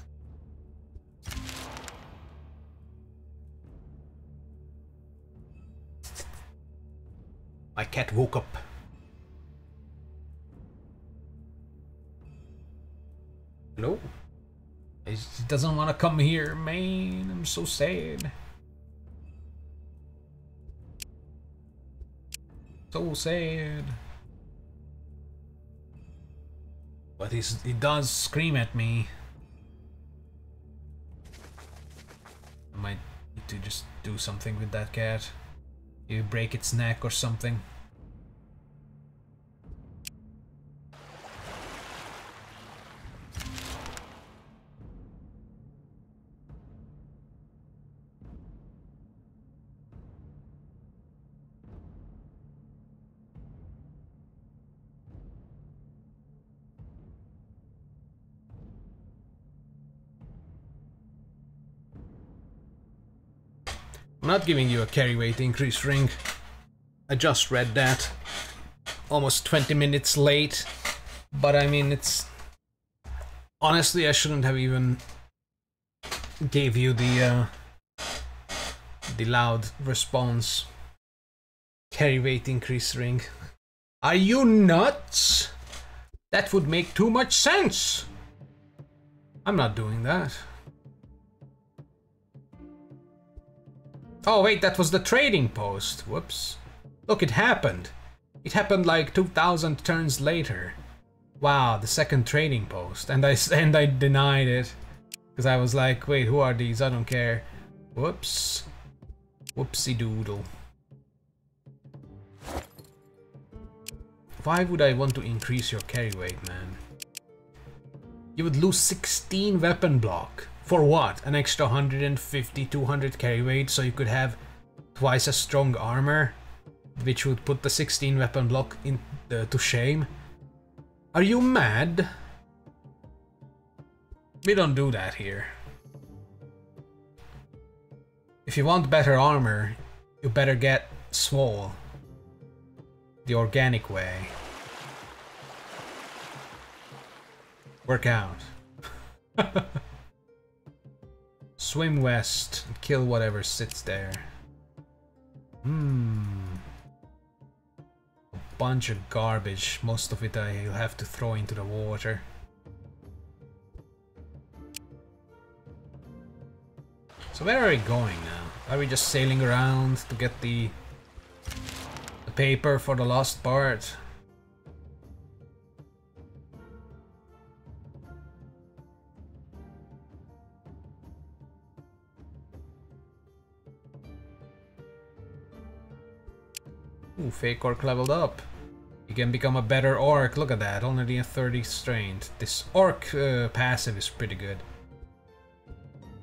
My cat woke up. Hello? She doesn't want to come here, man. I'm so sad. So sad. But he's, he does scream at me. I might need to just do something with that cat. You break its neck or something. Not giving you a carry weight increase ring. I just read that. Almost 20 minutes late. But I mean, it's... Honestly, I shouldn't have even gave you the, uh, the loud response. Carry weight increase ring. Are you nuts? That would make too much sense. I'm not doing that. Oh wait, that was the trading post. Whoops. Look, it happened. It happened like 2000 turns later. Wow, the second trading post. And I, and I denied it. Because I was like, wait, who are these? I don't care. Whoops. Whoopsie doodle. Why would I want to increase your carry weight, man? You would lose 16 weapon block. For what? An extra 150, 200 carry weight so you could have twice as strong armor? Which would put the 16 weapon block in, uh, to shame? Are you mad? We don't do that here. If you want better armor, you better get small. The organic way. Work out. Swim west and kill whatever sits there. Hmm. A bunch of garbage. Most of it I'll have to throw into the water. So where are we going now? Are we just sailing around to get the, the paper for the lost part? Ooh, fake orc leveled up. You can become a better orc. Look at that, only a 30 strength. This orc uh, passive is pretty good.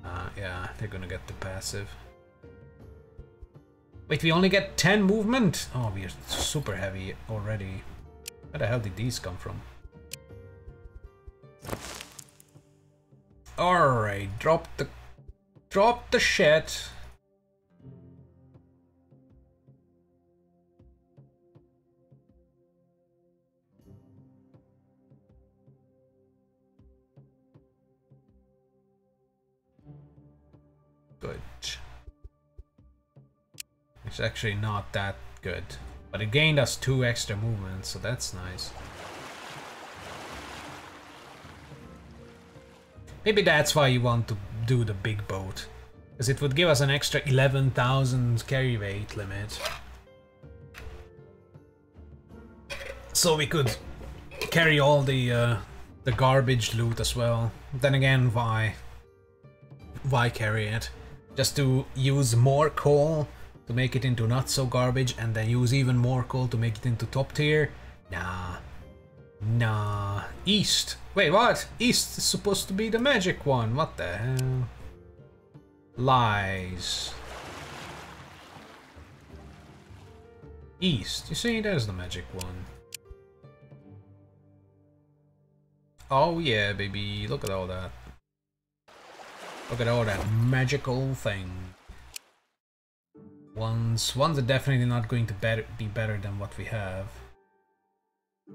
Uh, yeah, they're gonna get the passive. Wait, we only get 10 movement? Oh, we're super heavy already. Where the hell did these come from? Alright, drop the... Drop the shit. It's actually not that good. But it gained us two extra movements, so that's nice. Maybe that's why you want to do the big boat. Because it would give us an extra 11,000 carry weight limit. So we could carry all the uh, the garbage loot as well. Then again, why? Why carry it? Just to use more coal to make it into not so garbage and then use even more coal to make it into top tier? Nah. Nah. East. Wait, what? East is supposed to be the magic one. What the hell? Lies. East. You see, there's the magic one. Oh yeah, baby. Look at all that. Look at all that magical thing. Ones, ones are definitely not going to better, be better than what we have.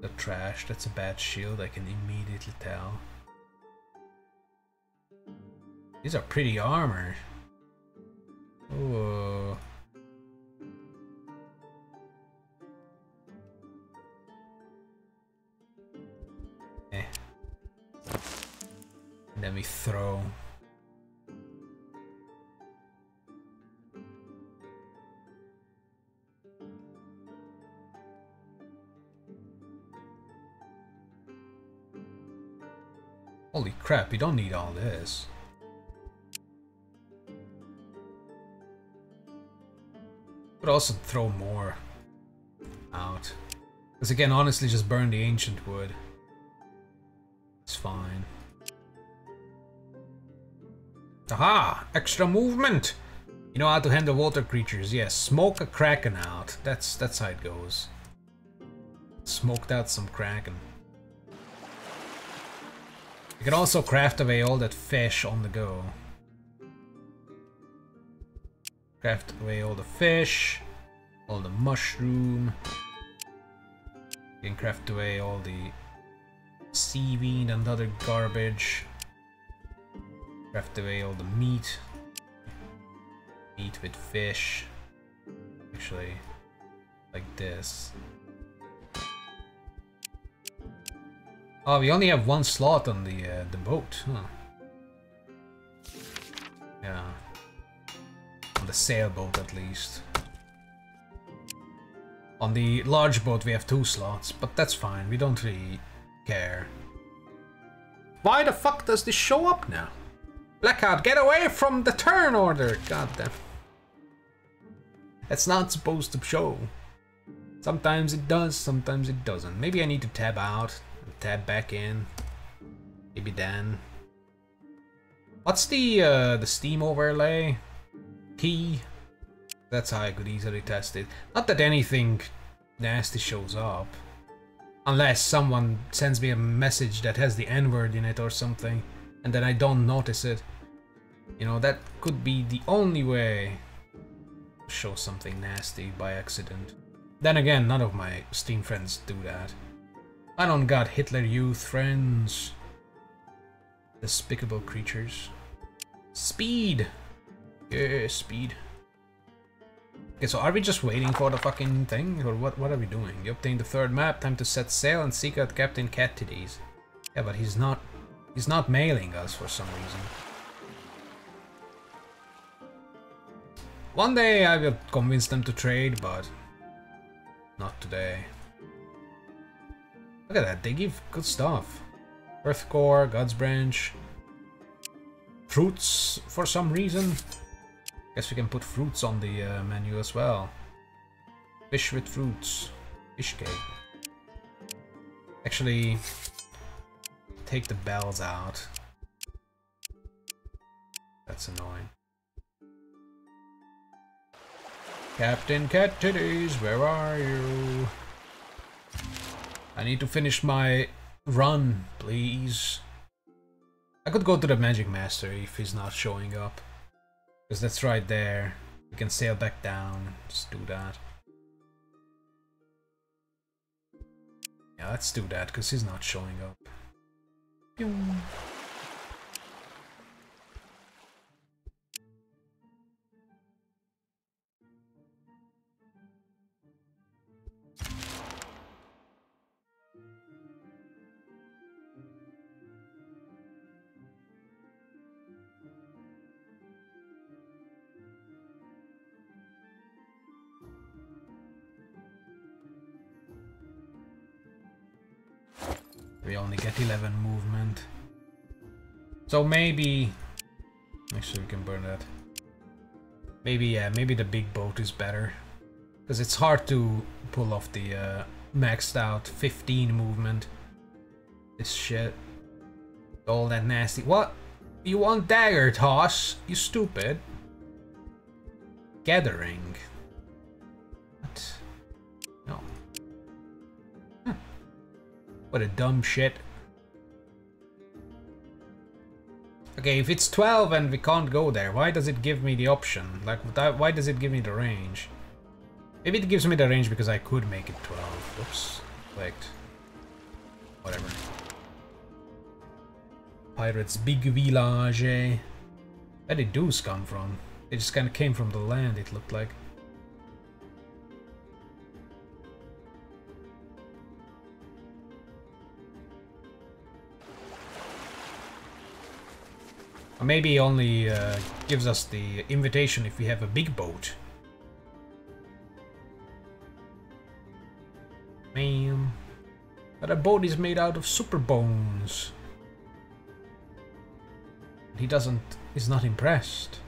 The trash, that's a bad shield, I can immediately tell. These are pretty armor. Ooh. Eh. Let me throw. Holy crap, you don't need all this. But also throw more out. Because again, honestly, just burn the ancient wood. It's fine. Aha! Extra movement! You know how to handle water creatures. Yes, smoke a kraken out. That's that's how it goes. Smoked out some kraken. You can also craft away all that fish on the go. Craft away all the fish, all the mushroom. You can craft away all the seaweed and other garbage. Craft away all the meat. Meat with fish. Actually, like this. Oh, we only have one slot on the uh, the boat, huh? Yeah. On the sailboat, at least. On the large boat, we have two slots, but that's fine. We don't really care. Why the fuck does this show up now? Blackout, get away from the turn order! God damn. It's not supposed to show. Sometimes it does, sometimes it doesn't. Maybe I need to tab out, tab back in. Maybe then. What's the uh, the Steam overlay? Key? That's how I could easily test it. Not that anything nasty shows up. Unless someone sends me a message that has the N-word in it or something, and then I don't notice it. You know, that could be the only way to show something nasty by accident. Then again, none of my Steam friends do that. I don't got Hitler Youth friends. Despicable creatures. Speed! Yeah, speed. Okay, so are we just waiting for the fucking thing? Or what, what are we doing? You obtained the third map, time to set sail and seek out Captain Cat Catides. Yeah, but he's not... He's not mailing us for some reason. One day I will convince them to trade, but... Not today. Look at that, they give good stuff. Earth Core, God's Branch. Fruits, for some reason. Guess we can put fruits on the uh, menu as well. Fish with fruits. Fish cake. Actually, take the bells out. That's annoying. Captain Cat Titties, where are you? I need to finish my run, please. I could go to the Magic Master if he's not showing up. Because that's right there. We can sail back down. Just do that. Yeah, let's do that, because he's not showing up. Pew. We only get 11 movement. So maybe... Actually, we can burn that. Maybe, yeah, maybe the big boat is better. Because it's hard to pull off the uh, maxed out 15 movement. This shit. All that nasty... What? You want dagger toss? You stupid. Gathering. What a dumb shit. Okay, if it's 12 and we can't go there, why does it give me the option? Like, why does it give me the range? Maybe it gives me the range because I could make it 12. Oops. Clicked. Whatever. Pirates Big Village. Eh? Where did those come from? They just kind of came from the land, it looked like. Or maybe only uh, gives us the invitation if we have a big boat. Man. But a boat is made out of super bones. He doesn't... He's not impressed.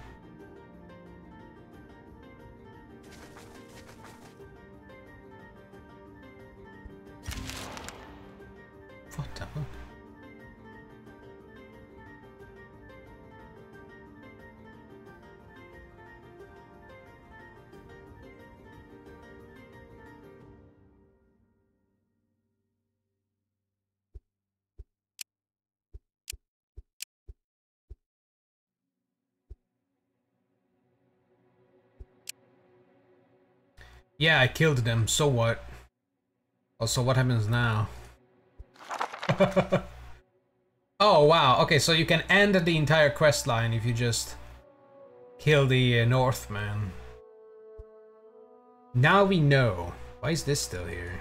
What the? Yeah, I killed them, so what? Also, what happens now? oh, wow. Okay, so you can end the entire quest line if you just kill the uh, Northman. Now we know. Why is this still here?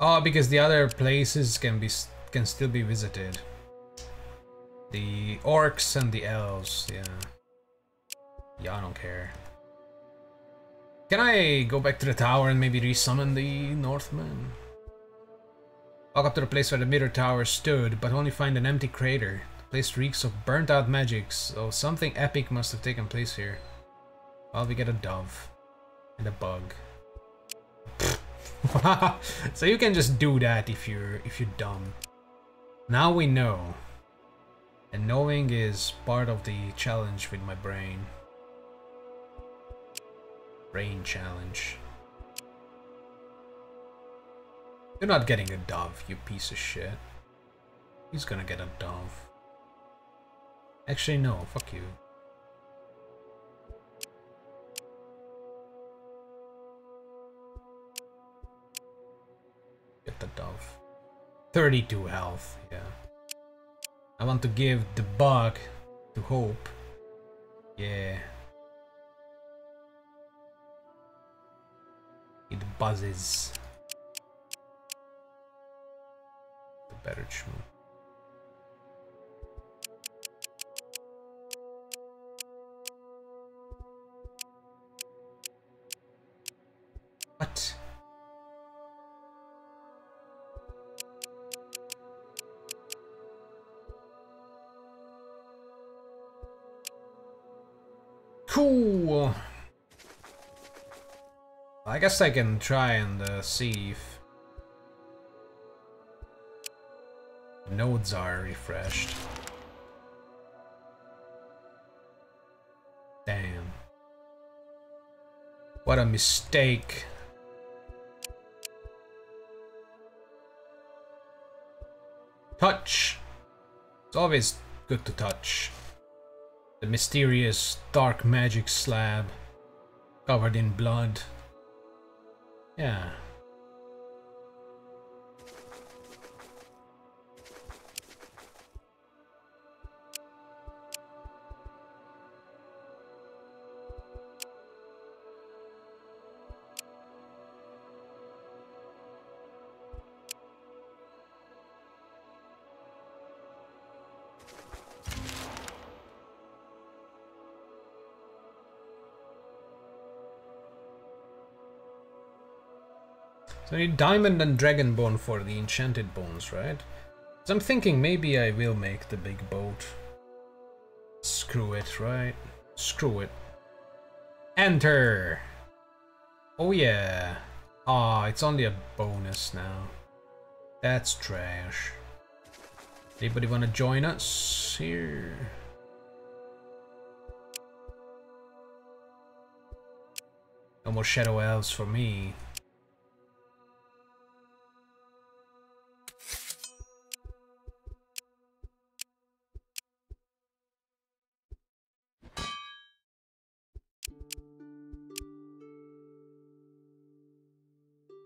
Oh, because the other places can be can still be visited. The orcs and the elves, yeah. Yeah, I don't care. Can I go back to the tower and maybe resummon the Northman? Walk up to the place where the mirror tower stood, but only find an empty crater. The place reeks of burnt out magic, so oh, something epic must have taken place here. Well, we get a dove. And a bug. so you can just do that if you're if you're dumb. Now we know. And knowing is part of the challenge with my brain. Brain challenge. You're not getting a dove, you piece of shit. He's gonna get a dove. Actually, no, fuck you. Get the dove. 32 health, yeah. I want to give the bug to Hope. Yeah. It buzzes. The better chew. Guess I can try and uh, see if nodes are refreshed. Damn. What a mistake. Touch. It's always good to touch. The mysterious dark magic slab covered in blood. Yeah. I need diamond and dragon bone for the enchanted bones, right? So I'm thinking maybe I will make the big boat. Screw it, right? Screw it. Enter! Oh yeah. Ah, it's only a bonus now. That's trash. Anybody wanna join us here? No more shadow elves for me.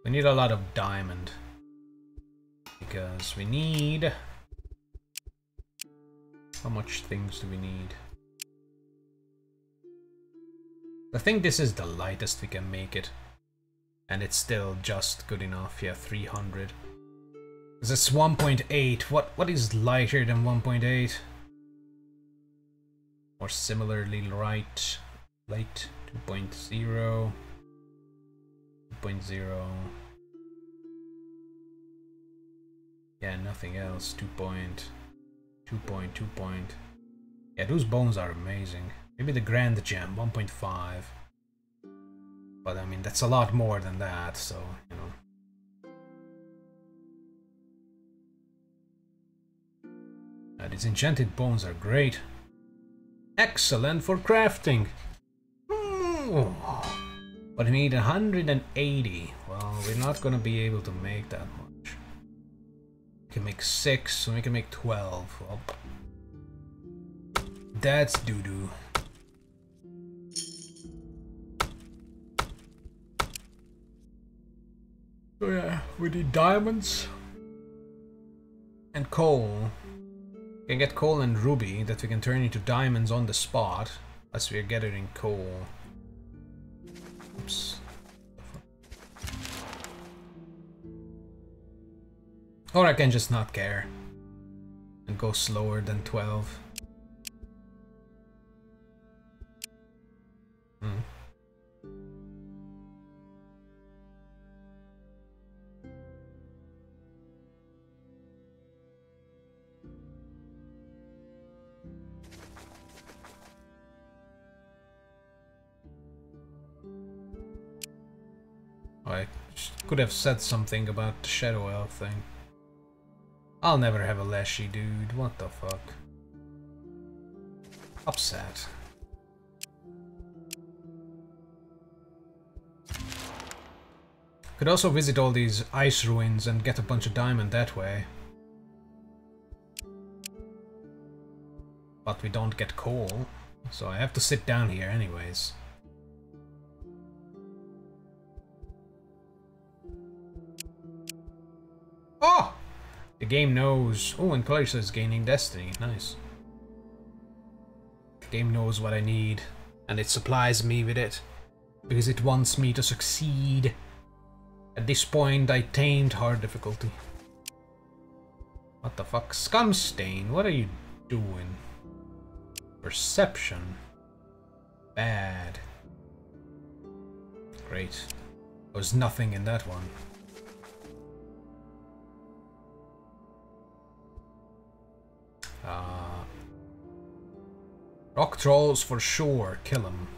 We need a lot of diamond. Because we need... How much things do we need? I think this is the lightest we can make it. And it's still just good enough. Yeah, 300. Because it's 1.8. What, what is lighter than 1.8? Or similarly light. Light 2.0. 2.0. Yeah, nothing else. 2 point. 2 point, 2 point. Yeah, those bones are amazing. Maybe the Grand Gem, 1.5. But I mean, that's a lot more than that, so, you know. Uh, these enchanted bones are great. Excellent for crafting. Mm. But we need 180. Well, we're not gonna be able to make that much. We can make 6, so we can make 12. Well, that's doo-doo. So yeah, we need diamonds and coal. We can get coal and ruby that we can turn into diamonds on the spot as we are gathering coal. Oops. Or I can just not care and go slower than 12. Hmm. I could have said something about the Shadow Elf thing. I'll never have a Leshy, dude. What the fuck? Upset. Could also visit all these ice ruins and get a bunch of diamond that way. But we don't get coal, so I have to sit down here anyways. Oh! The game knows. Oh, and Clarissa is gaining destiny. Nice. The game knows what I need, and it supplies me with it. Because it wants me to succeed. At this point, I tamed hard difficulty. What the fuck? Scumstain, what are you doing? Perception. Bad. Great. There was nothing in that one. Uh, rock trolls for sure, kill them.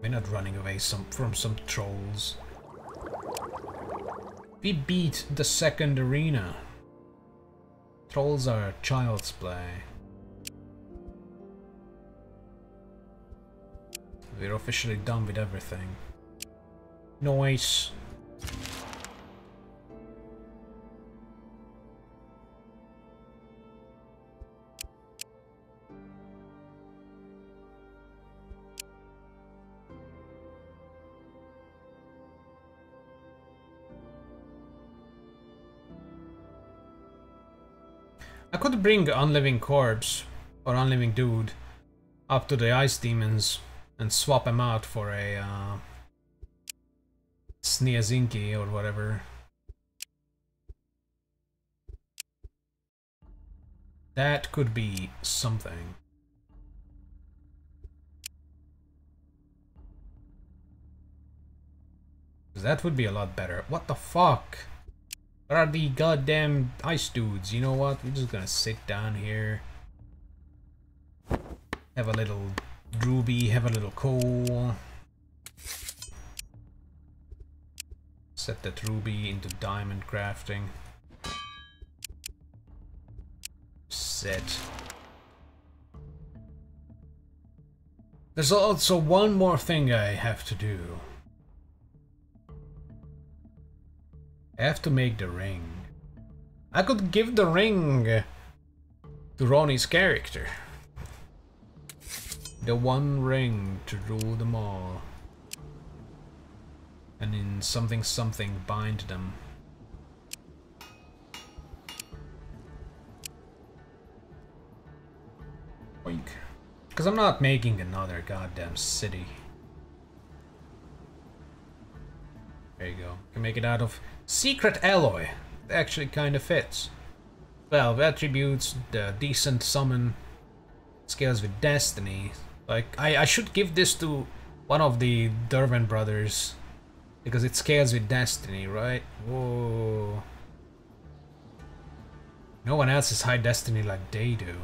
We're not running away some, from some trolls. We beat the second arena. Trolls are child's play. We're officially done with everything. Noise. Bring Unliving Corpse or Unliving Dude up to the Ice Demons and swap him out for a uh, Sneazinki or whatever. That could be something. That would be a lot better. What the fuck? Where are the goddamn ice dudes? You know what? We're just gonna sit down here. Have a little ruby, have a little coal. Set that ruby into diamond crafting. Set. There's also one more thing I have to do. I have to make the ring. I could give the ring to Ronnie's character. The one ring to rule them all. And in something something bind them. Because I'm not making another goddamn city. There you go. Can make it out of secret alloy. It actually kind of fits. Well, attributes, the decent summon, scales with destiny. Like, I, I should give this to one of the Durban brothers. Because it scales with destiny, right? Whoa. No one else is high destiny like they do.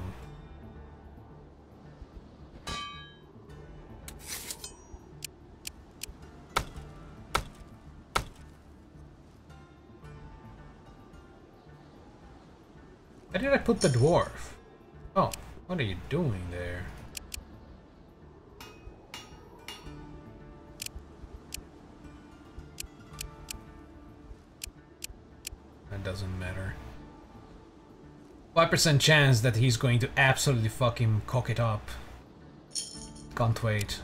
Why did I put the dwarf? Oh, what are you doing there? That doesn't matter. 5% chance that he's going to absolutely fucking cock it up. Can't wait.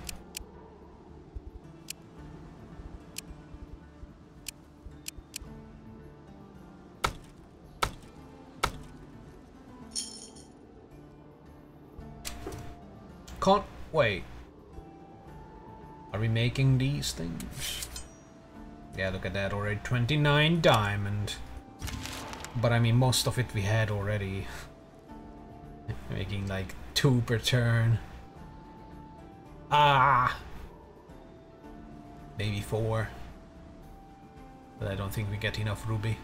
Can't wait. Are we making these things? Yeah, look at that already. 29 diamond. But I mean, most of it we had already. Making like two per turn. Ah! Maybe four. But I don't think we get enough ruby.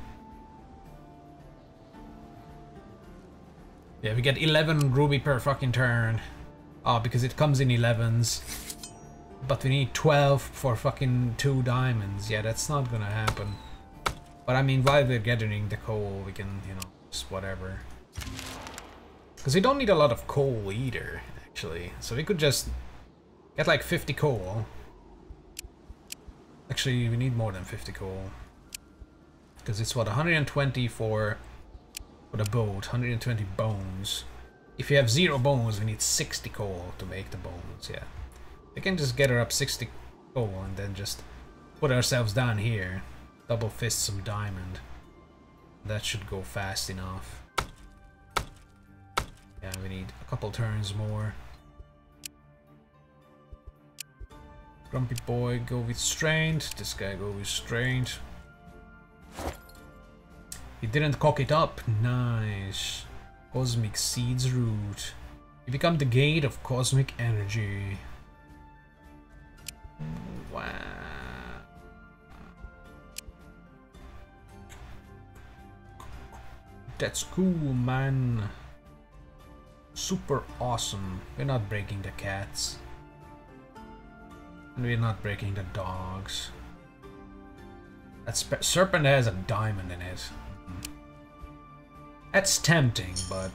Yeah, we get 11 ruby per fucking turn. Oh, because it comes in 11s. But we need 12 for fucking two diamonds. Yeah, that's not gonna happen. But I mean, while we're gathering the coal, we can, you know, just whatever. Because we don't need a lot of coal either, actually. So we could just get like 50 coal. Actually, we need more than 50 coal. Because it's what, 120 for, for the boat, 120 bones. If you have zero bones, we need 60 coal to make the bones, yeah. We can just gather up 60 coal and then just put ourselves down here. Double fist some diamond. That should go fast enough. Yeah, we need a couple turns more. Grumpy boy, go with strength. This guy go with strength. He didn't cock it up. Nice. Cosmic Seeds Root. You become the gate of cosmic energy. Wow. That's cool, man. Super awesome. We're not breaking the cats. And we're not breaking the dogs. That serpent has a diamond in it. That's tempting, but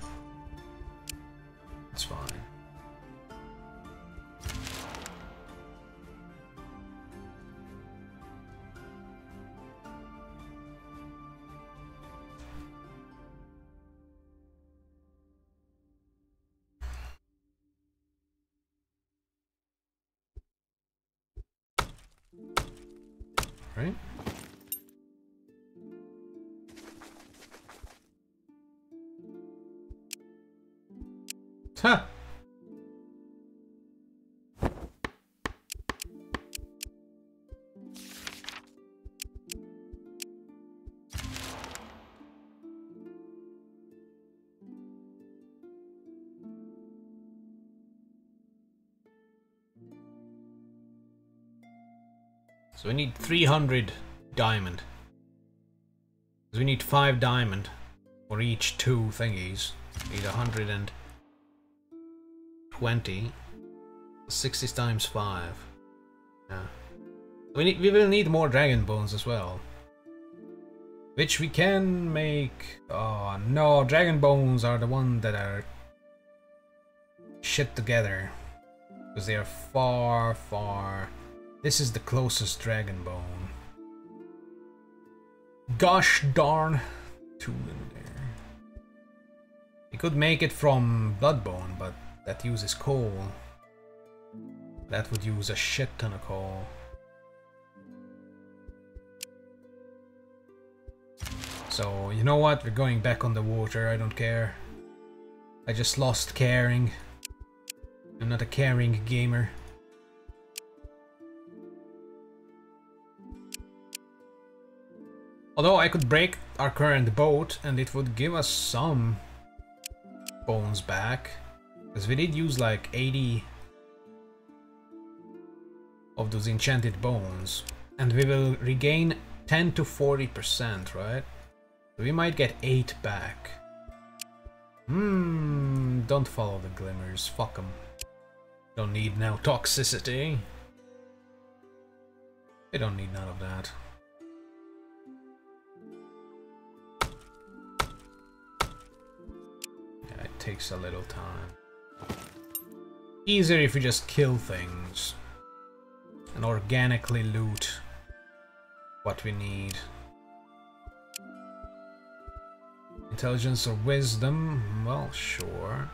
it's fine. Right? Huh. So we need 300 diamond. So we need 5 diamond for each two thingies. Need 100 and 20. 60 times 5. Yeah. We, need, we will need more dragon bones as well. Which we can make... Oh no, dragon bones are the ones that are shit together. Because they are far, far... This is the closest dragon bone. Gosh darn. Two in there. We could make it from Bloodbone, but that uses coal. That would use a shit ton of coal. So, you know what? We're going back on the water, I don't care. I just lost caring. I'm not a caring gamer. Although I could break our current boat and it would give us some bones back. Because we did use like 80 of those enchanted bones. And we will regain 10 to 40%, right? We might get 8 back. Hmm, don't follow the glimmers, fuck them. Don't need no toxicity. They don't need none of that. Yeah, it takes a little time. Easier if you just kill things. And organically loot what we need. Intelligence or wisdom? Well, sure.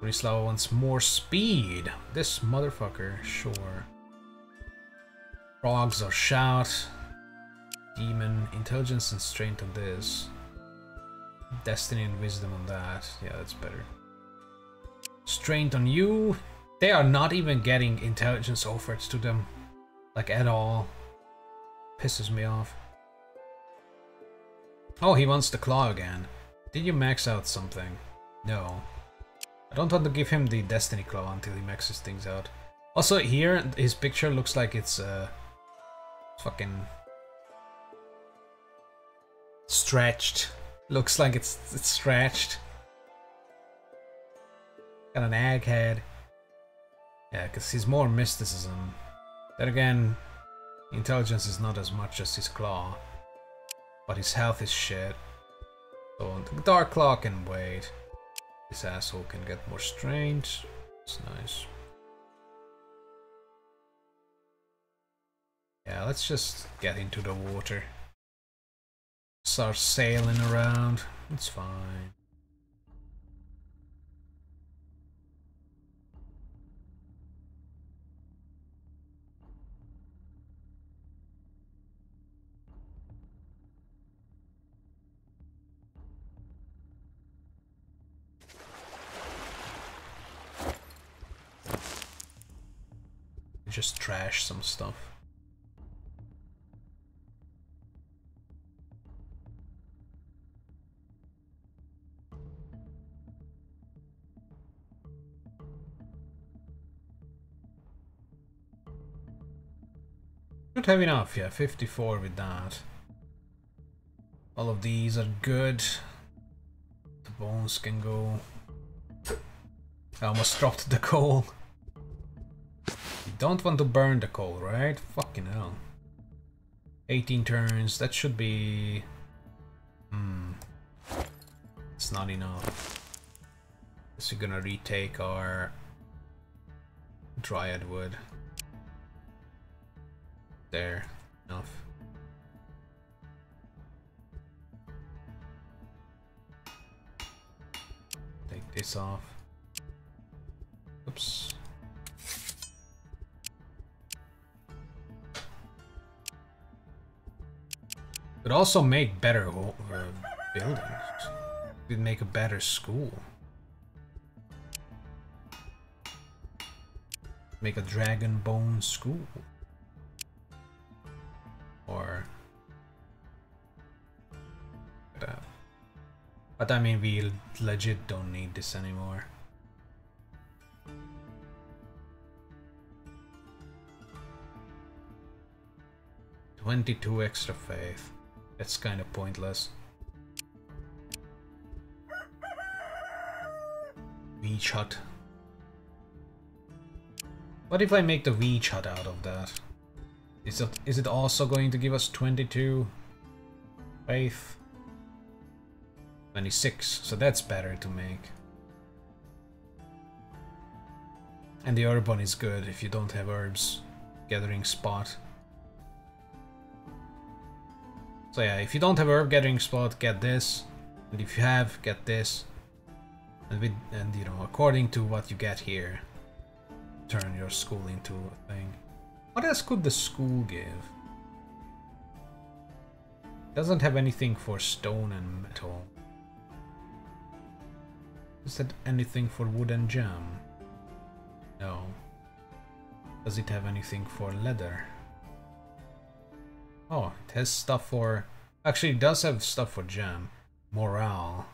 Bronislava wants more speed. This motherfucker, sure. Frogs or shout. Demon, intelligence and strength on this. Destiny and wisdom on that. Yeah, that's better. Strength on you. They are not even getting intelligence offered to them. Like at all. Pisses me off. Oh, he wants the claw again. Did you max out something? No. I don't want to give him the Destiny Claw until he maxes things out. Also, here, his picture looks like it's, uh... Fucking... Stretched. Looks like it's, it's stretched. Got an egg head. Yeah, because he's more mysticism. Then again, intelligence is not as much as his claw. But his health is shit. So the Dark Claw can wait. This asshole can get more strange. It's nice. Yeah, let's just get into the water. Start sailing around. It's fine. Just trash some stuff. Should have enough, yeah, 54 with that. All of these are good. The bones can go. I almost dropped the coal. Don't want to burn the coal, right? Fucking hell. 18 turns, that should be... Hmm. It's not enough. Guess we're gonna retake our Dryad wood. There. Enough. Take this off. Oops. It also make better uh, buildings. It make a better school. Make a dragon bone school. Or that. But I mean, we legit don't need this anymore. Twenty-two extra faith. That's kind of pointless. Beach hut. What if I make the beach hut out of that? Is it is it also going to give us 22 faith? 26, so that's better to make. And the urban is good if you don't have herbs gathering spot. So yeah, if you don't have herb gathering spot, get this. And if you have, get this. And with and you know, according to what you get here, turn your school into a thing. What else could the school give? Doesn't have anything for stone and metal. Is that anything for wood and gem? No. Does it have anything for leather? Oh, it has stuff for... Actually, it does have stuff for gem. Morale.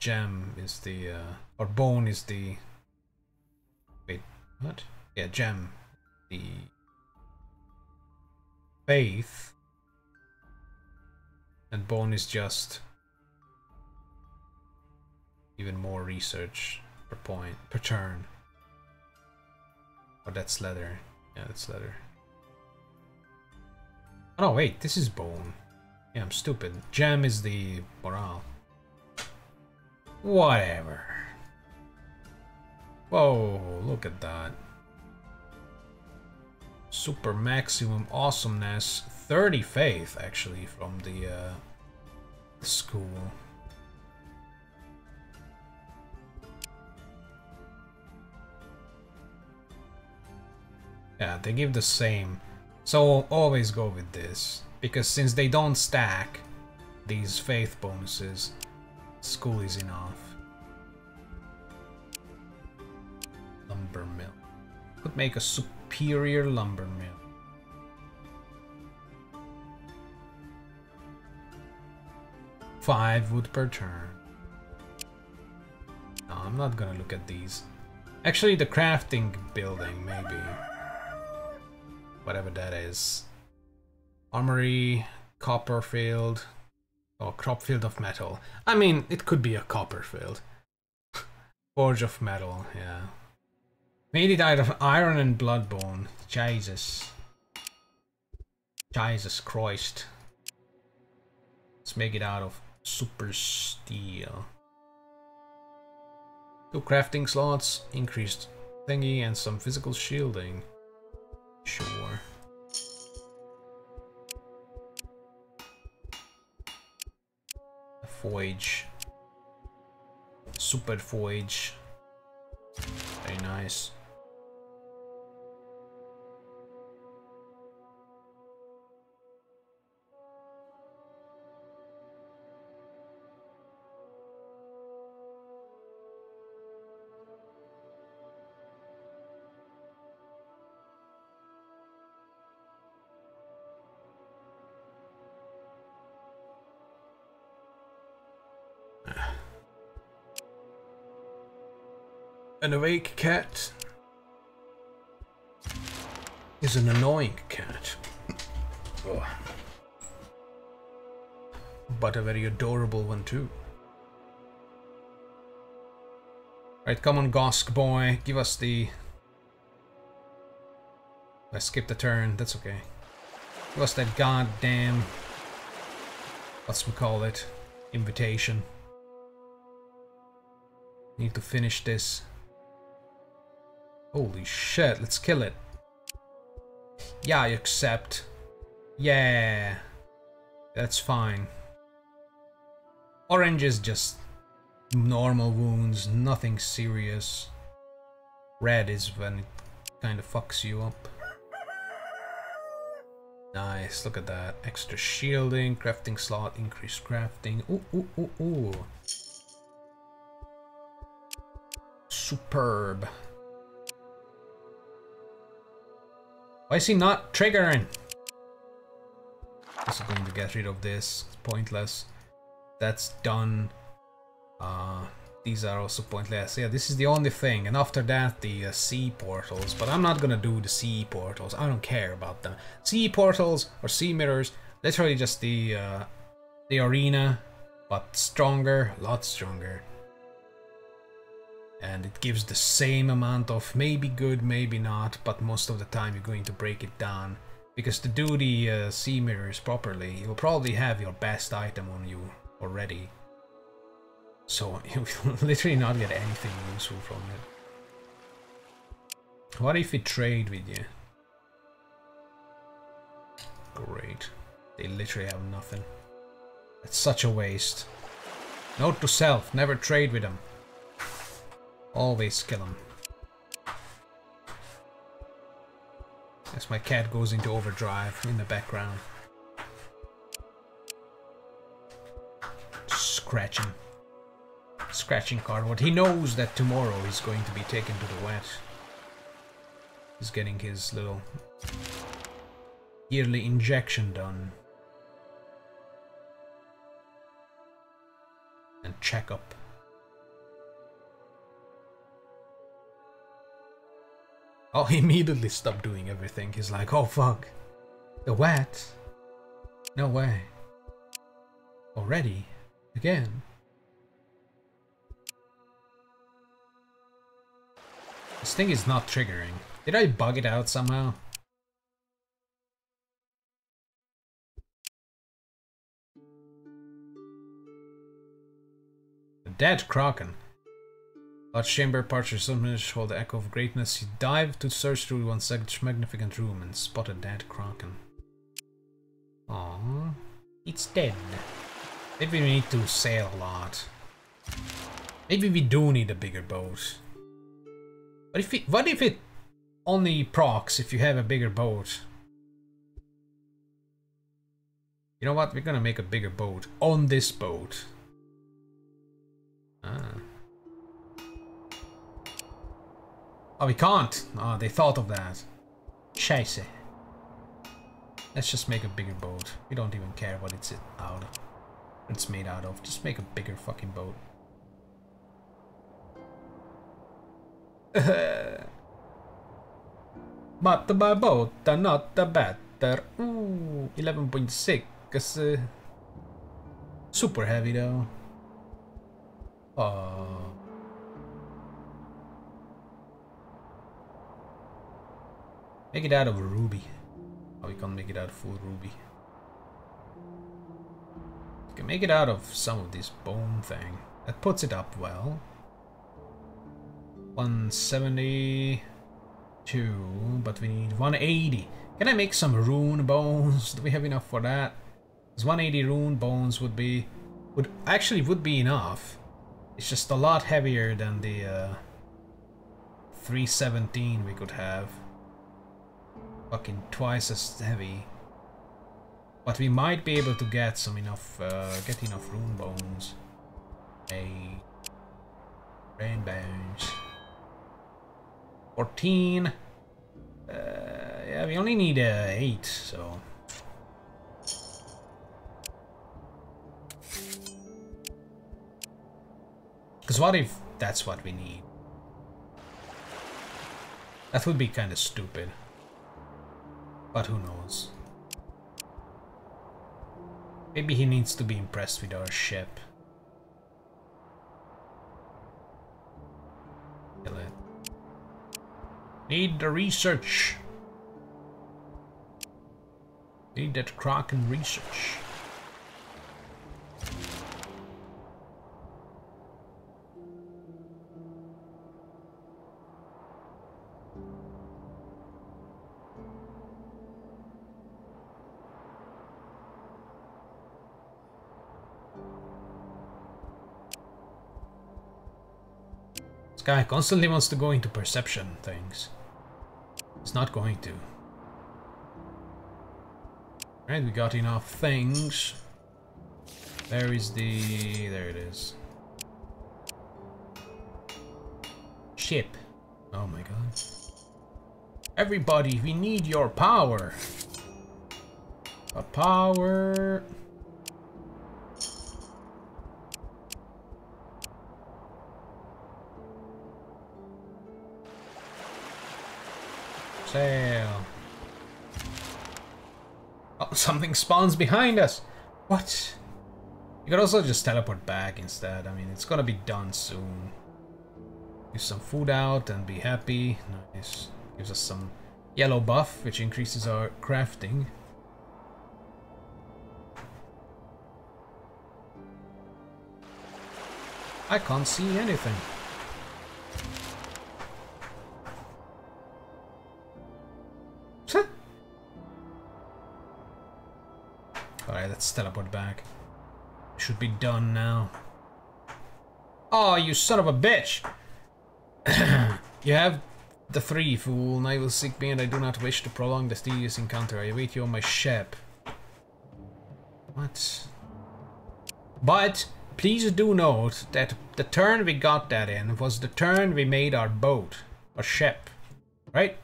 Gem is the... Uh, or bone is the... Wait, what? Yeah, gem. The... Faith. And bone is just... Even more research per point, per turn. Oh, that's leather. Yeah, that's leather. Oh no, wait, this is bone. Yeah, I'm stupid. Gem is the morale. Whatever. Whoa, look at that. Super maximum awesomeness. 30 faith, actually, from the, uh, the school. Yeah, they give the same. So always go with this. Because since they don't stack these faith bonuses, school is enough. Lumber mill. Could make a superior lumber mill. Five wood per turn. No, I'm not gonna look at these. Actually, the crafting building, maybe. Whatever that is. Armory, copper field, or crop field of metal. I mean, it could be a copper field. Forge of metal, yeah. Made it out of iron and bloodbone. Jesus. Jesus Christ. Let's make it out of super steel. Two crafting slots, increased thingy, and some physical shielding. Sure. Voyage. Super Voyage. Very nice. An awake cat is an annoying cat. Ugh. But a very adorable one too. Right, come on Gosk boy, give us the... I skipped a turn, that's okay. Give us that goddamn... What's we call it? Invitation. Need to finish this. Holy shit, let's kill it. Yeah, I accept. Yeah. That's fine. Orange is just normal wounds, nothing serious. Red is when it kind of fucks you up. Nice, look at that. Extra shielding, crafting slot, increased crafting. Ooh, ooh, ooh, ooh. Superb. Why is he not triggering? Also going to get rid of this. It's pointless. That's done. Uh, these are also pointless. Yeah, this is the only thing. And after that, the uh, sea portals. But I'm not gonna do the sea portals. I don't care about them. Sea portals or sea mirrors. Literally just the uh, the arena, but stronger, a lot stronger and it gives the same amount of maybe good, maybe not, but most of the time you're going to break it down. Because to do the uh, sea mirrors properly, you'll probably have your best item on you already. So you will literally not get anything useful from it. What if we trade with you? Great. They literally have nothing. It's such a waste. Note to self, never trade with them. Always kill him. As my cat goes into overdrive in the background. Scratching. Scratching cardboard. He knows that tomorrow he's going to be taken to the wet. He's getting his little yearly injection done. And checkup. Oh, he immediately stopped doing everything. He's like, oh fuck. The wet? No way. Already? Again? This thing is not triggering. Did I bug it out somehow? Dead kraken. Large chamber parts are submerged hold the echo of greatness. He dived to search through one such magnificent room and spot a dead Kraken. Aww. It's dead. Maybe we need to sail a lot. Maybe we do need a bigger boat. But if it, what if it only procs if you have a bigger boat? You know what? We're gonna make a bigger boat on this boat. Ah. Oh, we can't. Oh, they thought of that. Scheiße. Let's just make a bigger boat. We don't even care what it's out of. It's made out of. Just make a bigger fucking boat. but my boat are not the better. Ooh, 11.6. Uh, super heavy though. Oh. Make it out of ruby. Oh, we can't make it out of full ruby. You can make it out of some of this bone thing. That puts it up well. 172, but we need 180. Can I make some rune bones? Do we have enough for that? Because 180 rune bones would be, would actually would be enough. It's just a lot heavier than the uh, 317 we could have. Fucking twice as heavy. But we might be able to get some enough, uh, get enough rune bones. A rain bones. 14. Uh, yeah, we only need uh, 8, so... Because what if that's what we need? That would be kind of stupid. But who knows? Maybe he needs to be impressed with our ship. Kill it. Need the research. Need that Kraken research. Guy constantly wants to go into perception things. It's not going to. Right, we got enough things. There is the... there it is. Ship. Oh my god. Everybody, we need your power. A power... Sail. Oh, something spawns behind us. What? You could also just teleport back instead. I mean, it's gonna be done soon. Give some food out and be happy. Nice. Gives us some yellow buff, which increases our crafting. I can't see anything. Let's teleport back. Should be done now. Oh, you son of a bitch! you have the three, fool. I will seek me and I do not wish to prolong this tedious encounter. I await you on my ship. What? But, please do note that the turn we got that in was the turn we made our boat. Or ship. Right?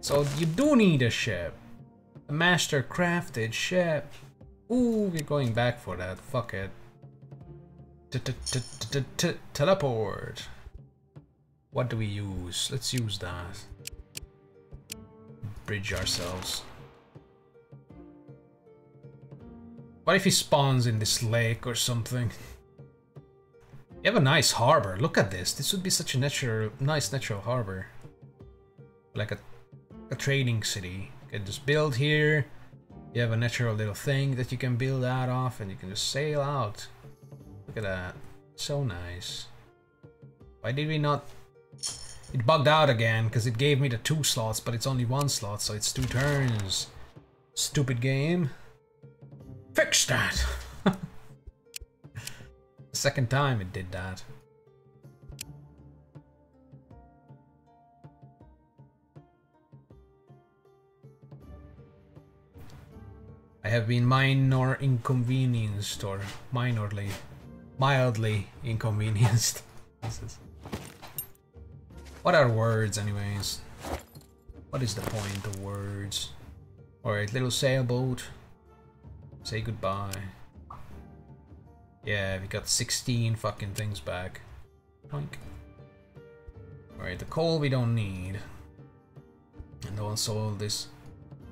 So you do need a ship. A master crafted ship. Ooh, we're going back for that. Fuck it. Teleport. What do we use? Let's use that. Bridge ourselves. What if he spawns in this lake or something? You have a nice harbor. Look at this. This would be such a natural, nice natural harbor. Like a, a trading city. You can just build here. You have a natural little thing that you can build out of and you can just sail out. Look at that. So nice. Why did we not... It bugged out again, because it gave me the two slots, but it's only one slot, so it's two turns. Stupid game. Fix that! Second time it did that. I have been minor inconvenienced or minorly, mildly inconvenienced. what are words anyways? What is the point of words? Alright, little sailboat. Say goodbye. Yeah, we got 16 fucking things back. Alright, the coal we don't need. And also all this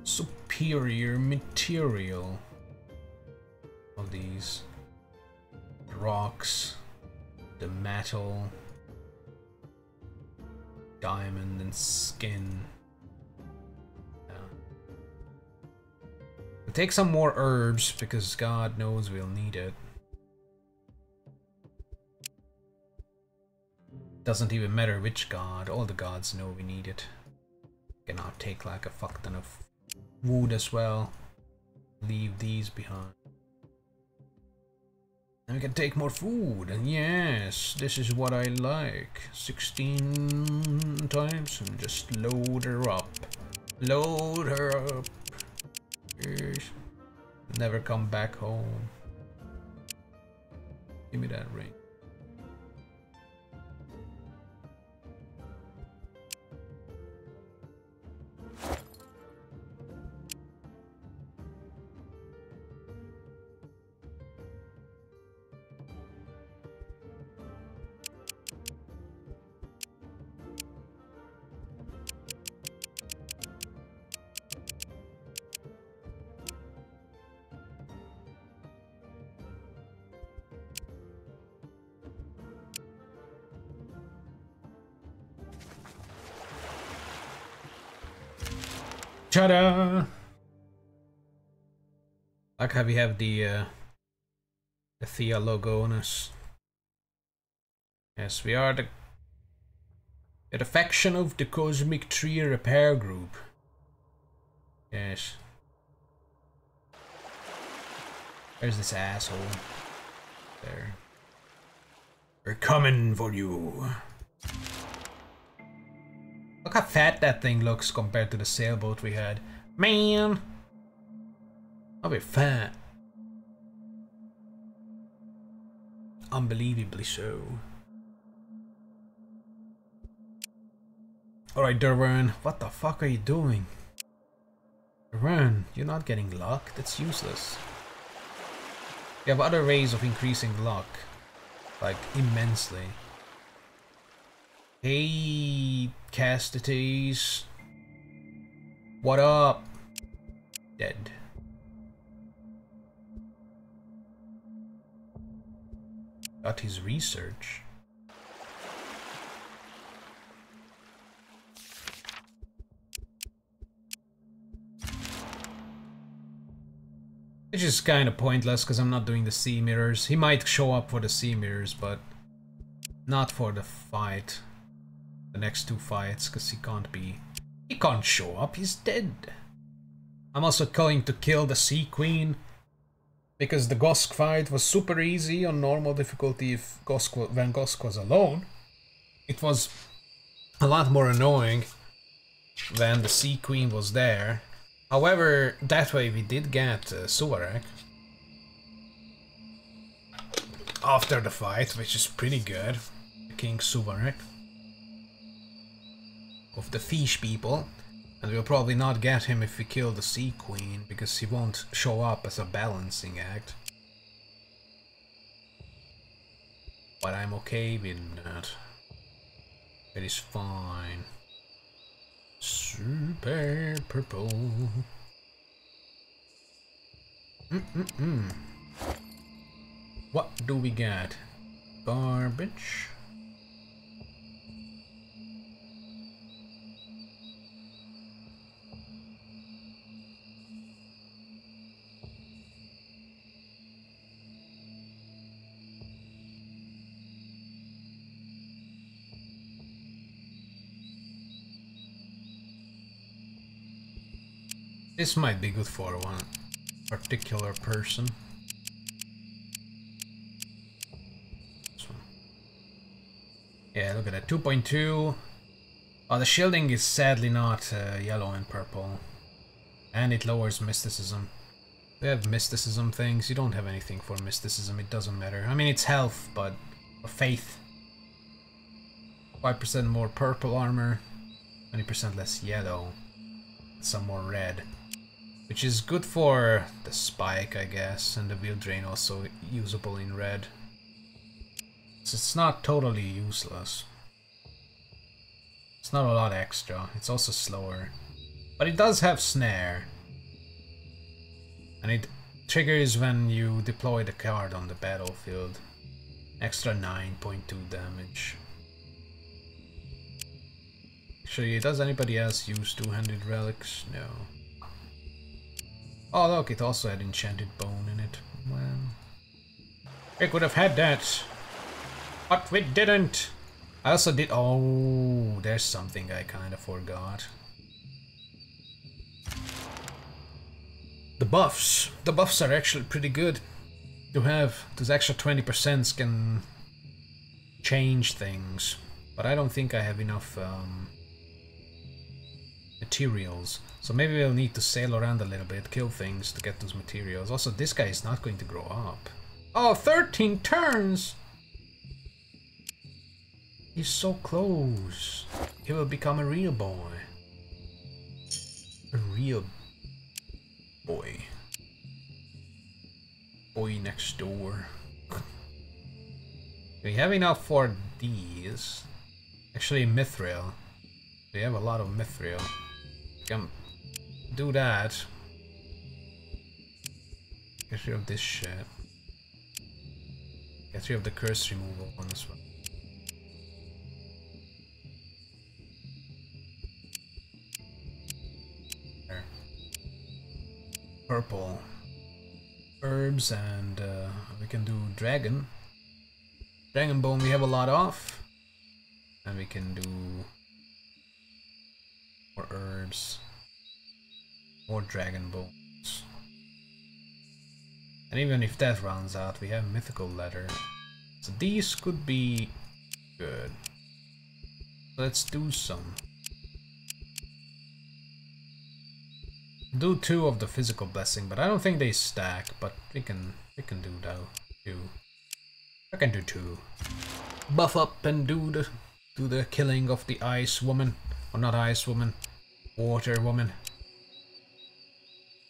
superior material of these rocks, the metal, diamond and skin. Yeah. Take some more herbs because God knows we'll need it. Doesn't even matter which god, all the gods know we need it. Cannot take like a fuck ton of wood as well. Leave these behind. And we can take more food, and yes, this is what I like. 16 times, and just load her up. Load her up. Never come back home. Give me that ring. Ta-da! Like how we have the uh, the Thea logo on us. Yes, we are the the faction of the Cosmic Tree Repair Group. Yes. There's this asshole. There. We're coming for you. Look how fat that thing looks compared to the sailboat we had. Man! I'll be fat. Unbelievably so. Alright, Durwan, what the fuck are you doing? Durwan, you're not getting luck. That's useless. You have other ways of increasing luck. Like, immensely. Hey, Castities. What up? Dead. Got his research. Which is kind of pointless because I'm not doing the sea mirrors. He might show up for the sea mirrors, but not for the fight the next two fights because he can't be... He can't show up, he's dead. I'm also going to kill the Sea Queen because the Gosk fight was super easy on normal difficulty if Gosk when Gosk was alone. It was a lot more annoying when the Sea Queen was there. However, that way we did get uh, after the fight, which is pretty good. King Suvarek of the fish people. And we'll probably not get him if we kill the Sea Queen, because he won't show up as a balancing act. But I'm okay with that. It is fine. Super purple. Mm -mm -mm. What do we get? Garbage. This might be good for one particular person. Yeah, look at that. 2.2. Oh, the shielding is sadly not uh, yellow and purple. And it lowers mysticism. We have mysticism things. You don't have anything for mysticism. It doesn't matter. I mean, it's health, but... Faith. 5% more purple armor. 20% less yellow. Some more red. Which is good for the spike, I guess. And the wheel drain also usable in red. So it's not totally useless. It's not a lot extra. It's also slower. But it does have snare. And it triggers when you deploy the card on the battlefield. Extra 9.2 damage. Actually, does anybody else use two-handed relics? No. Oh look, it also had enchanted bone in it. Well, we could have had that. But we didn't! I also did- oh, there's something I kinda forgot. The buffs. The buffs are actually pretty good to have. Those extra 20% can change things. But I don't think I have enough um, materials. So maybe we'll need to sail around a little bit, kill things to get those materials. Also, this guy is not going to grow up. Oh, 13 turns! He's so close. He will become a real boy. A real boy. Boy next door. we have enough for these. Actually, mithril. We have a lot of mithril. Can do that. Get rid of this shit. Get rid of the curse removal on this one. purple herbs and uh, we can do dragon. Dragon bone we have a lot of. And we can do more herbs. More dragon bones. And even if that runs out, we have mythical leather. So these could be good. Let's do some. do two of the physical blessing, but I don't think they stack, but we can we can do though two. I can do two. Buff up and do the do the killing of the ice woman. Or not ice woman. Water woman.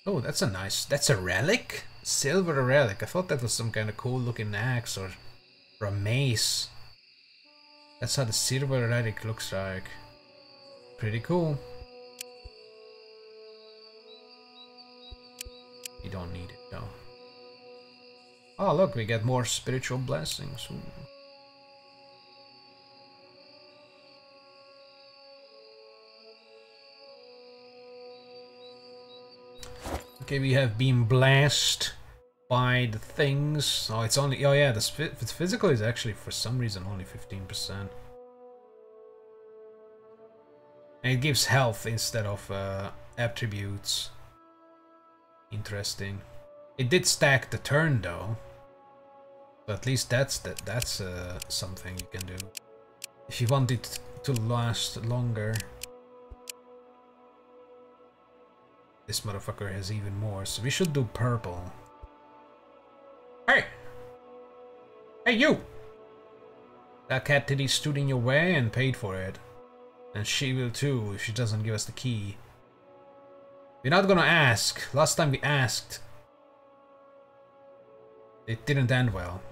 Oh, that's a nice that's a relic? Silver relic. I thought that was some kind of cool looking axe or, or a mace. That's how the silver relic looks like. Pretty cool. You don't need it though. Oh look, we get more spiritual blessings. Ooh. Okay, we have been blessed by the things. Oh, it's only. Oh, yeah, the, the physical is actually for some reason only 15%. And it gives health instead of uh, attributes. Interesting. It did stack the turn though. But at least that's that that's uh, something you can do. If you want it to last longer. This motherfucker has even more, so we should do purple. Hey! Hey you! That cat titty stood in your way and paid for it. And she will too if she doesn't give us the key. We're not gonna ask. Last time we asked, it didn't end well.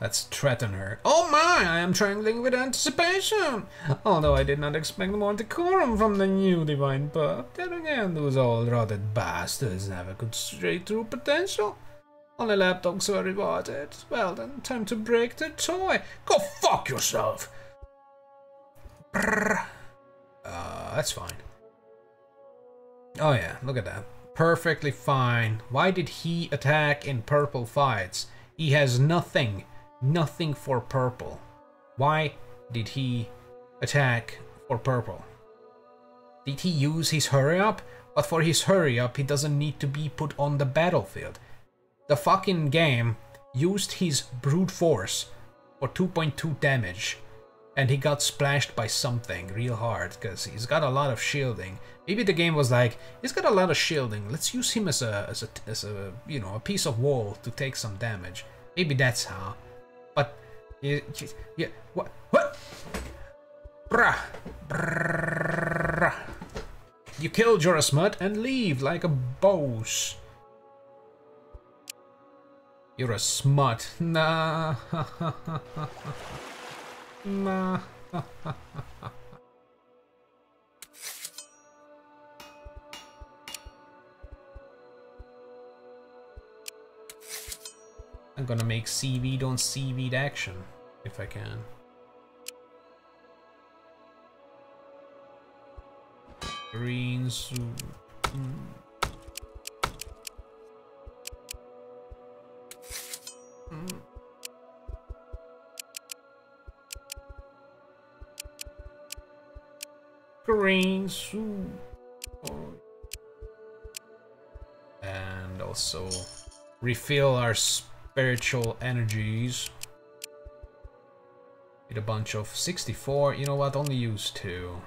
Let's threaten her. Oh my, I am trembling with anticipation! Although I did not expect more decorum from the new divine pup. Then again, those old rotted bastards never could straight through potential. Only lapdogs were rewarded. Well then, time to break the toy. Go fuck yourself! Brrr. Uh, that's fine. Oh yeah, look at that. Perfectly fine. Why did he attack in purple fights? He has nothing. Nothing for purple. Why did he attack for purple? Did he use his hurry up? But for his hurry up, he doesn't need to be put on the battlefield. The fucking game used his brute force for 2.2 damage. And he got splashed by something real hard because he's got a lot of shielding. Maybe the game was like, he's got a lot of shielding. Let's use him as a as a as a you know a piece of wall to take some damage. Maybe that's how. But yeah, yeah what what? Brah, brah. You kill Jorasmut and leave like a boss. You're a smut. Nah. nah. I'm gonna make seaweed on seaweed action, if I can. Green soup. Mm. Green soup. And also refill our spiritual energies with a bunch of 64. You know what? Only use two.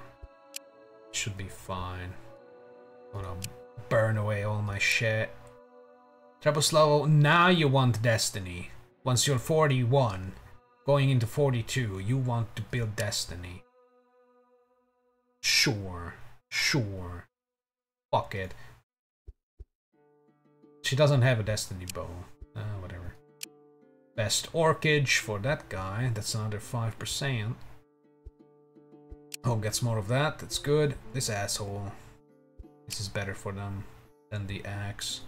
Should be fine. I'm gonna burn away all my shit. Traboslavo, now you want Destiny. Once you're 41, going into 42, you want to build Destiny. Sure, sure. Fuck it. She doesn't have a Destiny bow. Uh, whatever. Best Orchage for that guy. That's another 5%. Oh, gets more of that. That's good. This asshole. This is better for them than the axe.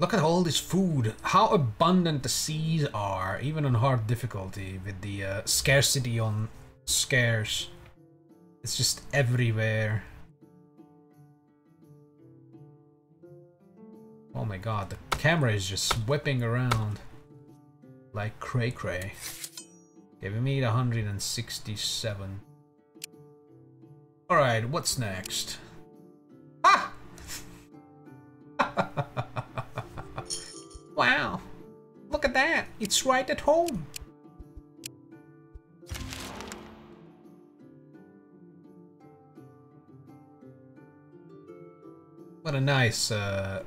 Look at all this food. How abundant the seas are, even on hard difficulty, with the uh, scarcity on scarce. It's just everywhere. Oh my god, the camera is just whipping around like cray cray. We made 167. Alright, what's next? Ah! wow! Look at that! It's right at home! What a nice, uh,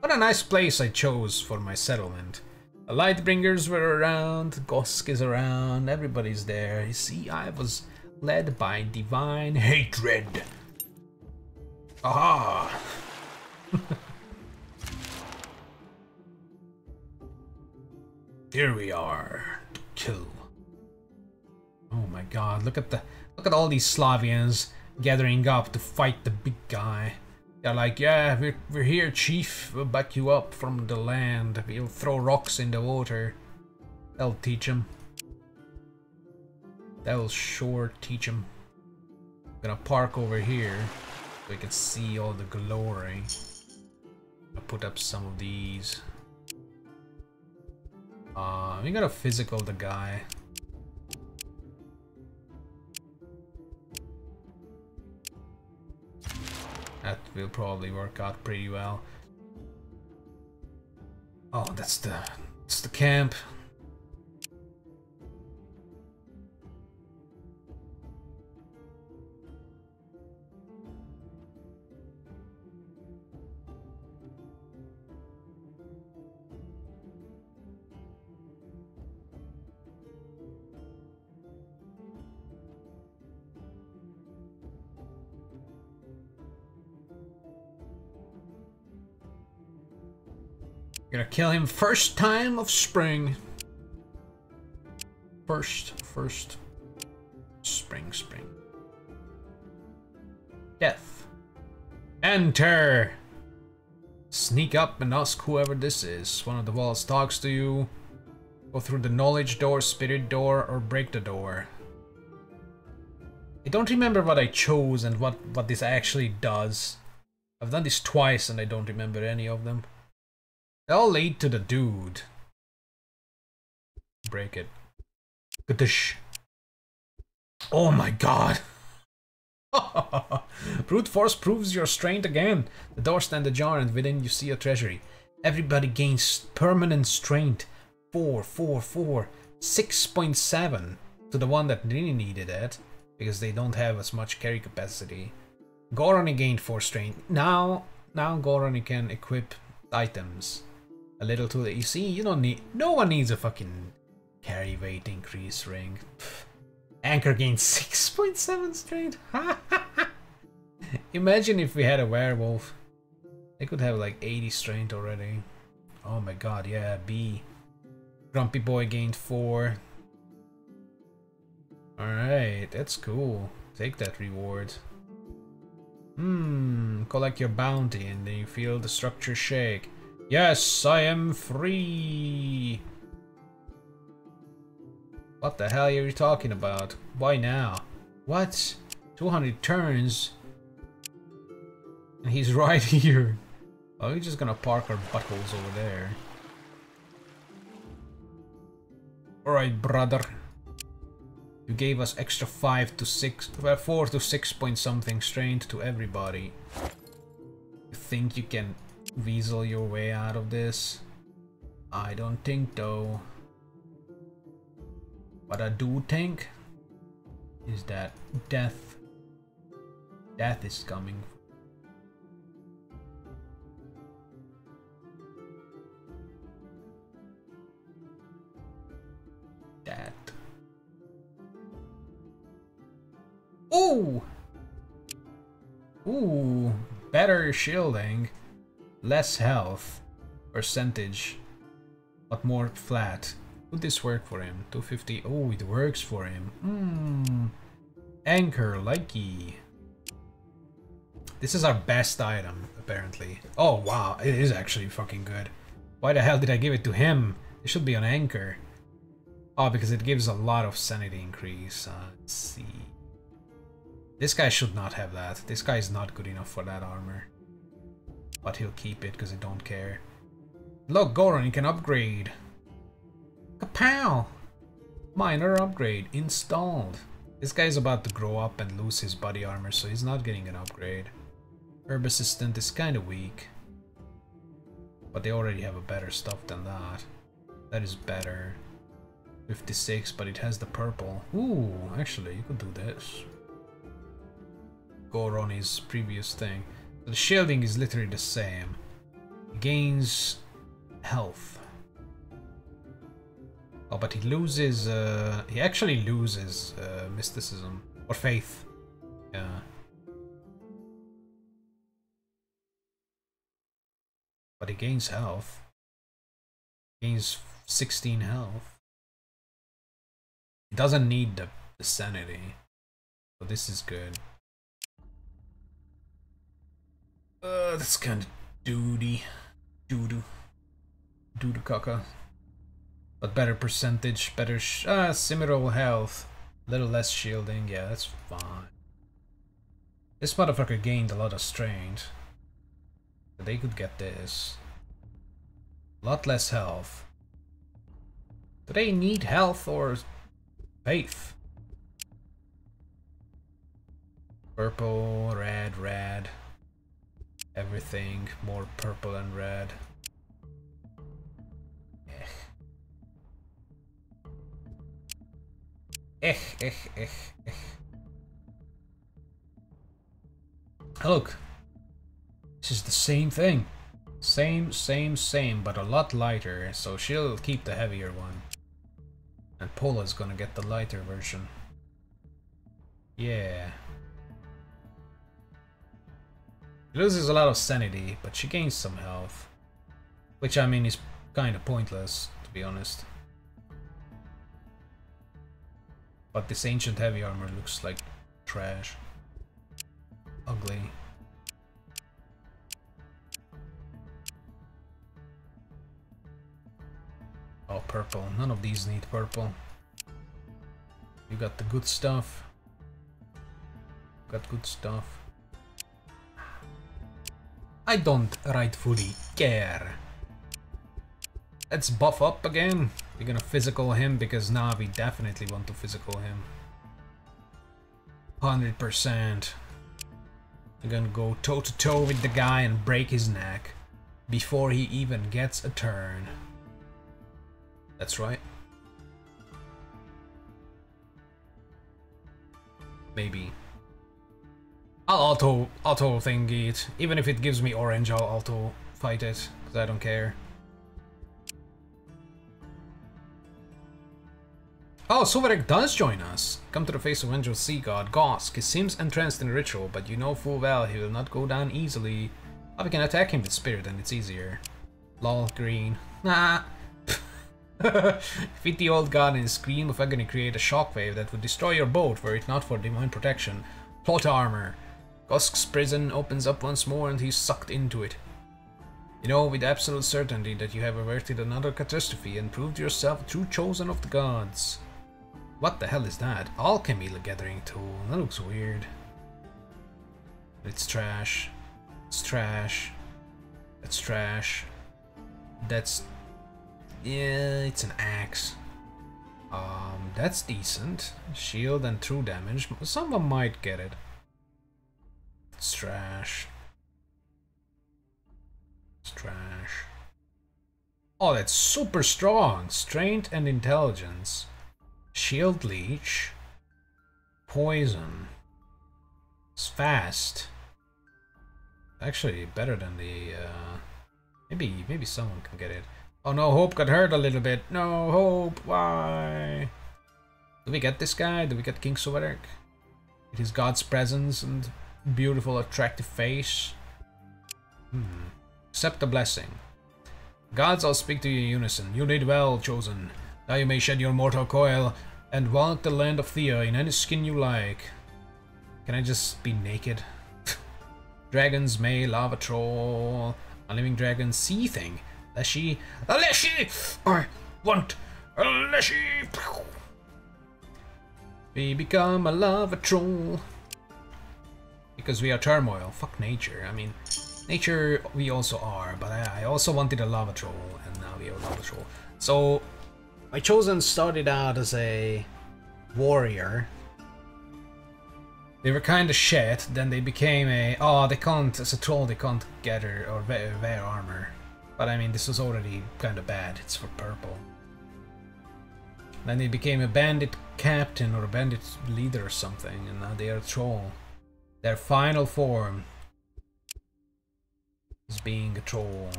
what a nice place I chose for my settlement. The Lightbringers were around, Gosk is around, everybody's there. You see, I was led by divine hatred. Aha! Here we are, to kill. Oh my god, look at the look at all these Slavians gathering up to fight the big guy. They're like, yeah, we're, we're here, chief. We'll back you up from the land. We'll throw rocks in the water. That'll teach him. That'll sure teach him. I'm gonna park over here so we can see all the glory. I'll put up some of these. Uh, we gotta physical the guy. That will probably work out pretty well. Oh, that's the that's the camp. Gonna kill him first time of spring. First, first. Spring, spring. Death. Enter! Sneak up and ask whoever this is. One of the walls talks to you. Go through the knowledge door, spirit door, or break the door. I don't remember what I chose and what, what this actually does. I've done this twice and I don't remember any of them. They all lead to the dude. Break it. Gadish. Oh my god! Brute force proves your strength again. The door stands ajar and within you see a treasury. Everybody gains permanent strength. 4, 4, 4, 6.7 to the one that really needed it because they don't have as much carry capacity. Goroni gained 4 strength. Now, now Goroni can equip items a little too late. You see, you don't need, no one needs a fucking carry weight increase ring. Pff. Anchor gains 6.7 strength. Imagine if we had a werewolf. They could have like 80 strength already. Oh my god, yeah, B. Grumpy Boy gained 4. Alright, that's cool. Take that reward. Hmm, collect your bounty and then you feel the structure shake. Yes, I am free! What the hell are you talking about? Why now? What? 200 turns? And he's right here. Oh, we're just gonna park our buttholes over there. Alright, brother. You gave us extra 5 to 6, well, 4 to 6 point something strength to everybody. You think you can weasel your way out of this? I don't think though. What I do think is that death, death is coming. That. Ooh! Ooh, better shielding, less health, percentage, but more flat. Would this work for him? 250. Oh, it works for him. Hmm. Anchor, likey. This is our best item, apparently. Oh, wow. It is actually fucking good. Why the hell did I give it to him? It should be an anchor. Oh, because it gives a lot of sanity increase. Uh, let's see. This guy should not have that. This guy is not good enough for that armor. But he'll keep it because he don't care. Look, Goron, you can upgrade. Kapow! Minor upgrade installed. This guy's about to grow up and lose his body armor, so he's not getting an upgrade. Herb Assistant is kinda weak. But they already have a better stuff than that. That is better. 56, but it has the purple. Ooh, actually, you could do this. Goroni's previous thing. The shielding is literally the same. gains health. Oh, but he loses, uh, he actually loses uh, mysticism. Or faith. Yeah. But he gains health. Gains 16 health. He doesn't need the, the sanity. So this is good. Uh, that's kind of doody. Doo-doo. Doo-doo caca. But better percentage, better sh ah, similar health. A Little less shielding, yeah, that's fine. This motherfucker gained a lot of strength. But they could get this. A lot less health. Do they need health or faith? Purple, red, red. Everything more purple and red. Eh, eh, eh, eh. Look, this is the same thing. Same, same, same, but a lot lighter, so she'll keep the heavier one. And Pola's gonna get the lighter version. Yeah. She loses a lot of sanity, but she gains some health. Which, I mean, is kinda pointless, to be honest. But this ancient heavy armor looks like trash. Ugly. Oh, purple. None of these need purple. You got the good stuff. Got good stuff. I don't rightfully care. Let's buff up again. We're gonna physical him because now we definitely want to physical him. 100%. I'm gonna go toe to toe with the guy and break his neck before he even gets a turn. That's right. Maybe. I'll auto auto thingy it. Even if it gives me orange, I'll auto fight it because I don't care. Oh, Suvarek does join us. Come to the face of Angel Sea God, Gosk. He seems entranced in ritual, but you know full well he will not go down easily. Oh, we can attack him with spirit and it's easier. Lol, green. Nah. Fit the old god and scream of agony create a shockwave that would destroy your boat were it not for divine protection. Plot armor. Gosk's prison opens up once more and he's sucked into it. You know with absolute certainty that you have averted another catastrophe and proved yourself true chosen of the gods. What the hell is that? Alchemy gathering tool. That looks weird. It's trash. It's trash. It's trash. That's... Yeah, it's an axe. Um, that's decent. Shield and true damage. Someone might get it. It's trash. It's trash. Oh, that's super strong. Strength and intelligence. Shield Leech. Poison. It's fast. Actually, better than the, uh, Maybe, maybe someone can get it. Oh no, Hope got hurt a little bit. No, Hope, why? Do we get this guy? Do we get King Suvarek? It is God's presence and beautiful, attractive face. Hmm. Accept the blessing. Gods, I'll speak to you in unison. You did well, chosen. Now you may shed your mortal coil and walk the land of Thea in any skin you like. Can I just be naked? Dragons may lava troll. A living dragon sea thing. Leshy. A Leshy! I want a Leshy! We become a lava troll. Because we are turmoil. Fuck nature. I mean, nature we also are, but I, I also wanted a lava troll, and now we have a lava troll. So, my chosen started out as a warrior. They were kind of shit, then they became a... Oh, they can't, as a troll, they can't gather or wear, wear armor. But I mean, this was already kind of bad, it's for purple. Then they became a bandit captain or a bandit leader or something, and now they are a troll. Their final form is being a troll.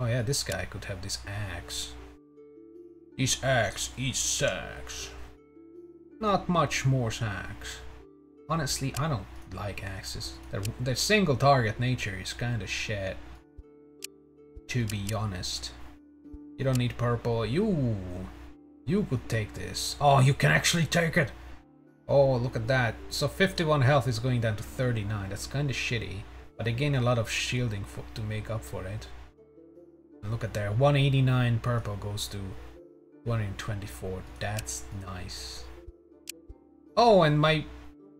Oh yeah, this guy could have this axe. This axe is sex. Not much more axe. Honestly, I don't like axes. Their, their single target nature is kinda shit. To be honest. You don't need purple. You... You could take this. Oh, you can actually take it! Oh, look at that. So 51 health is going down to 39. That's kinda shitty. But they gain a lot of shielding for, to make up for it. Look at there. 189 purple goes to 124. That's nice. Oh, and my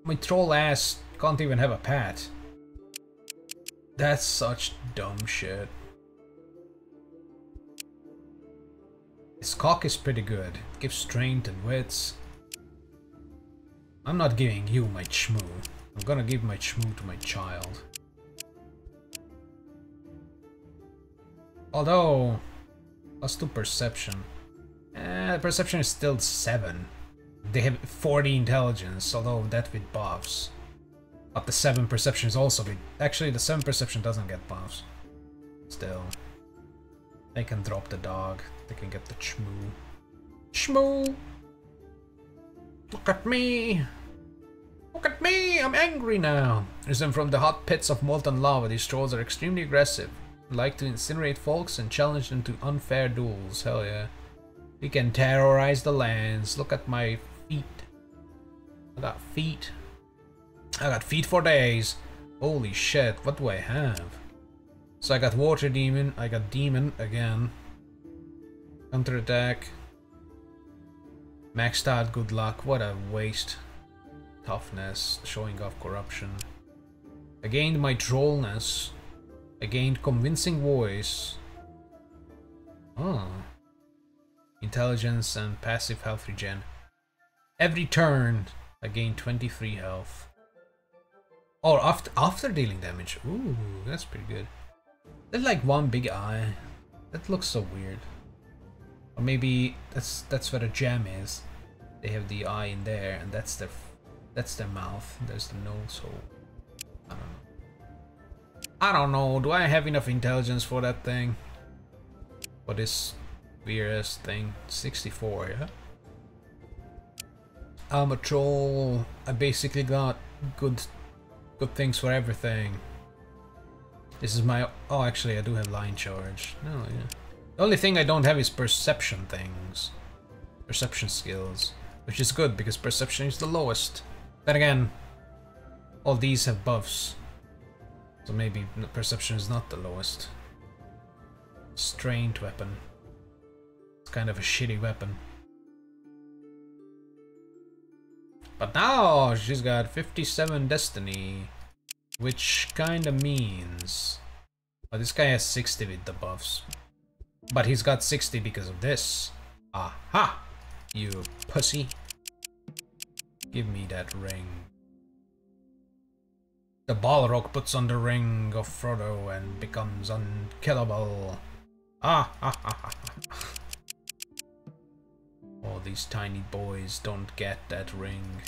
my troll ass can't even have a pet. That's such dumb shit. His cock is pretty good. Gives strength and wits. I'm not giving you my chmoo. I'm gonna give my chmoo to my child. Although, plus two perception. Eh, perception is still 7. They have 40 intelligence, although that with buffs. But the 7 perception is also with... Actually, the 7 perception doesn't get buffs. Still. They can drop the dog. They can get the chmoo. Chmoo! Look at me! Look at me! I'm angry now! Risen from the hot pits of molten lava, these trolls are extremely aggressive. Like to incinerate folks and challenge them to unfair duels. Hell yeah. We can terrorize the lands. Look at my feet. I got feet. I got feet for days. Holy shit, what do I have? So I got water demon, I got demon again. Counter attack. Maxed out good luck, what a waste. Toughness, showing off corruption. I gained my drollness. I gained convincing voice. Oh. Intelligence and passive health regen. Every turn, I gain 23 health. Or after after dealing damage. Ooh, that's pretty good. There's like one big eye. That looks so weird. Or maybe that's that's where the gem is. They have the eye in there, and that's their that's their mouth. There's the nose hole. I don't know. I don't know. Do I have enough intelligence for that thing? For this weirdest thing? 64, yeah? I'm a troll. I basically got good good things for everything. This is my... Oh, actually, I do have line charge. No, yeah. The only thing I don't have is perception things. Perception skills. Which is good, because perception is the lowest. Then again, all these have buffs. So maybe perception is not the lowest. Strained weapon. It's kind of a shitty weapon. But now she's got 57 destiny. Which kinda means... Oh, this guy has 60 with the buffs. But he's got 60 because of this. Aha! You pussy. Give me that ring. The Balrog puts on the ring of Frodo and becomes unkillable. Ah ha ha ha ha. Oh, these tiny boys don't get that ring.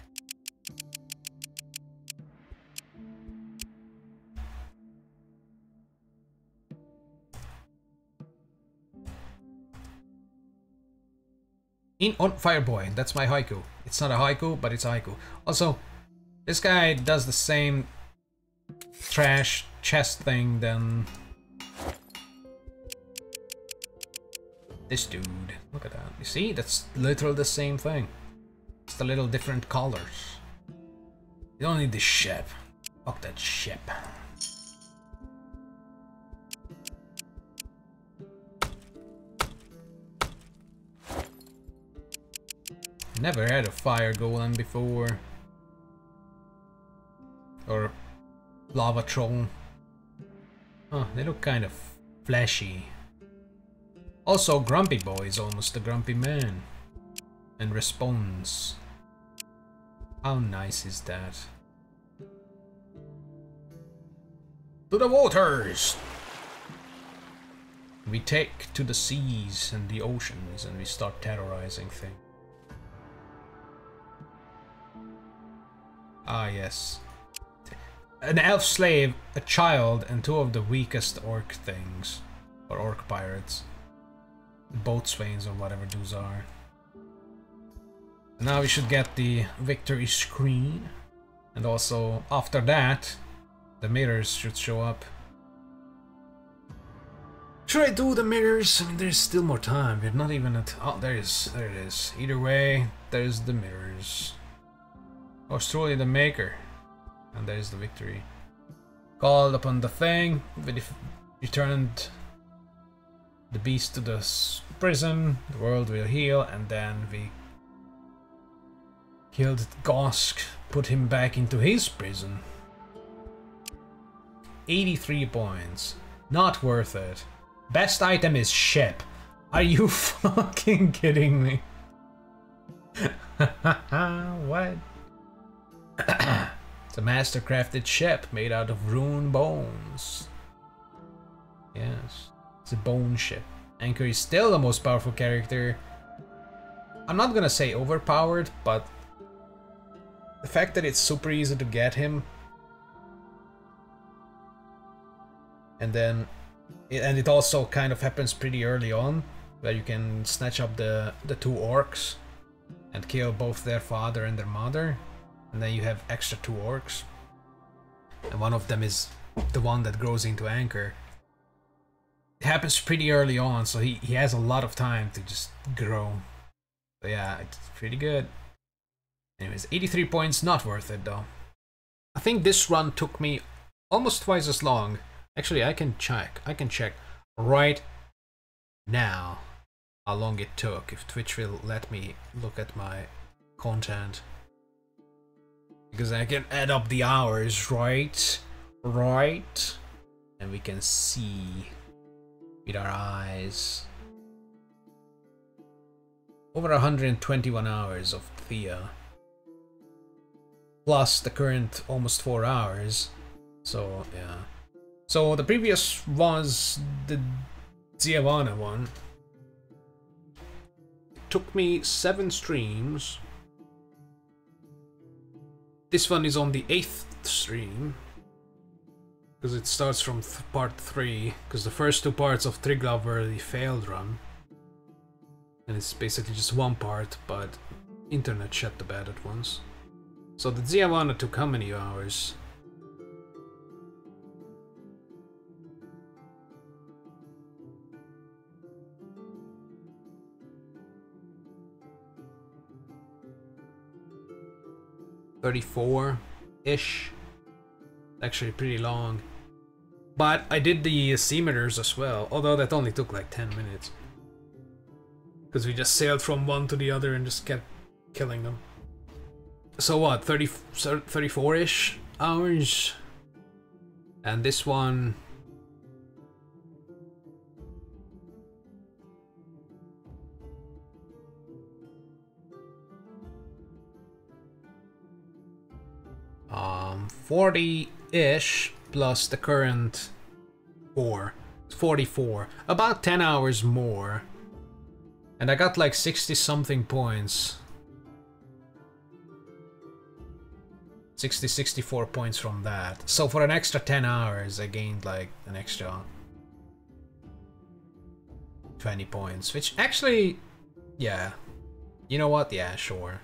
In on Fireboy, that's my haiku. It's not a haiku, but it's a haiku. Also, this guy does the same trash chest thing than this dude. Look at that. You see? That's literally the same thing. Just a little different colors. You don't need the ship. Fuck that ship. Never had a fire golem before. Or lava troll. Oh, they look kind of flashy. Also, Grumpy Boy is almost a grumpy man. And responds. How nice is that? To the waters! We take to the seas and the oceans and we start terrorizing things. Ah, yes. An elf slave, a child, and two of the weakest orc things. Or orc pirates. Boatswains or whatever those are. Now we should get the victory screen. And also, after that, the mirrors should show up. Should I do the mirrors? I mean, there's still more time. We're not even at... Oh, there is. There it is. Either way, there's the mirrors. It's truly the maker. And there's the victory. Called upon the thing, we returned the beast to the prison, the world will heal, and then we killed Gosk, put him back into his prison. 83 points. Not worth it. Best item is ship. Are you fucking kidding me? what? It's a mastercrafted ship made out of rune bones. Yes, it's a bone ship. Anchor is still the most powerful character. I'm not gonna say overpowered, but the fact that it's super easy to get him and then and it also kind of happens pretty early on where you can snatch up the the two orcs and kill both their father and their mother and then you have extra two orcs. And one of them is the one that grows into Anchor. It happens pretty early on, so he, he has a lot of time to just grow. But yeah, it's pretty good. Anyways, 83 points, not worth it though. I think this run took me almost twice as long. Actually, I can check. I can check right now how long it took, if Twitch will let me look at my content. Because I can add up the hours, right? Right? And we can see with our eyes. Over 121 hours of Thea. plus the current almost four hours. So yeah. So the previous was the Ziavana one. It took me seven streams. This one is on the eighth stream. Because it starts from th part three. Because the first two parts of Triglav were the failed run. And it's basically just one part, but internet shut the bed at once. So the Ziavana took how many hours? Thirty-four-ish. Actually, pretty long. But I did the Sea Mirrors as well, although that only took like ten minutes. Because we just sailed from one to the other and just kept killing them. So what, 30, 34-ish hours? And this one... 40-ish plus the current 4. 44. About 10 hours more. And I got like 60 something points. 60, 64 points from that. So for an extra 10 hours, I gained like an extra 20 points, which actually, yeah. You know what? Yeah, sure.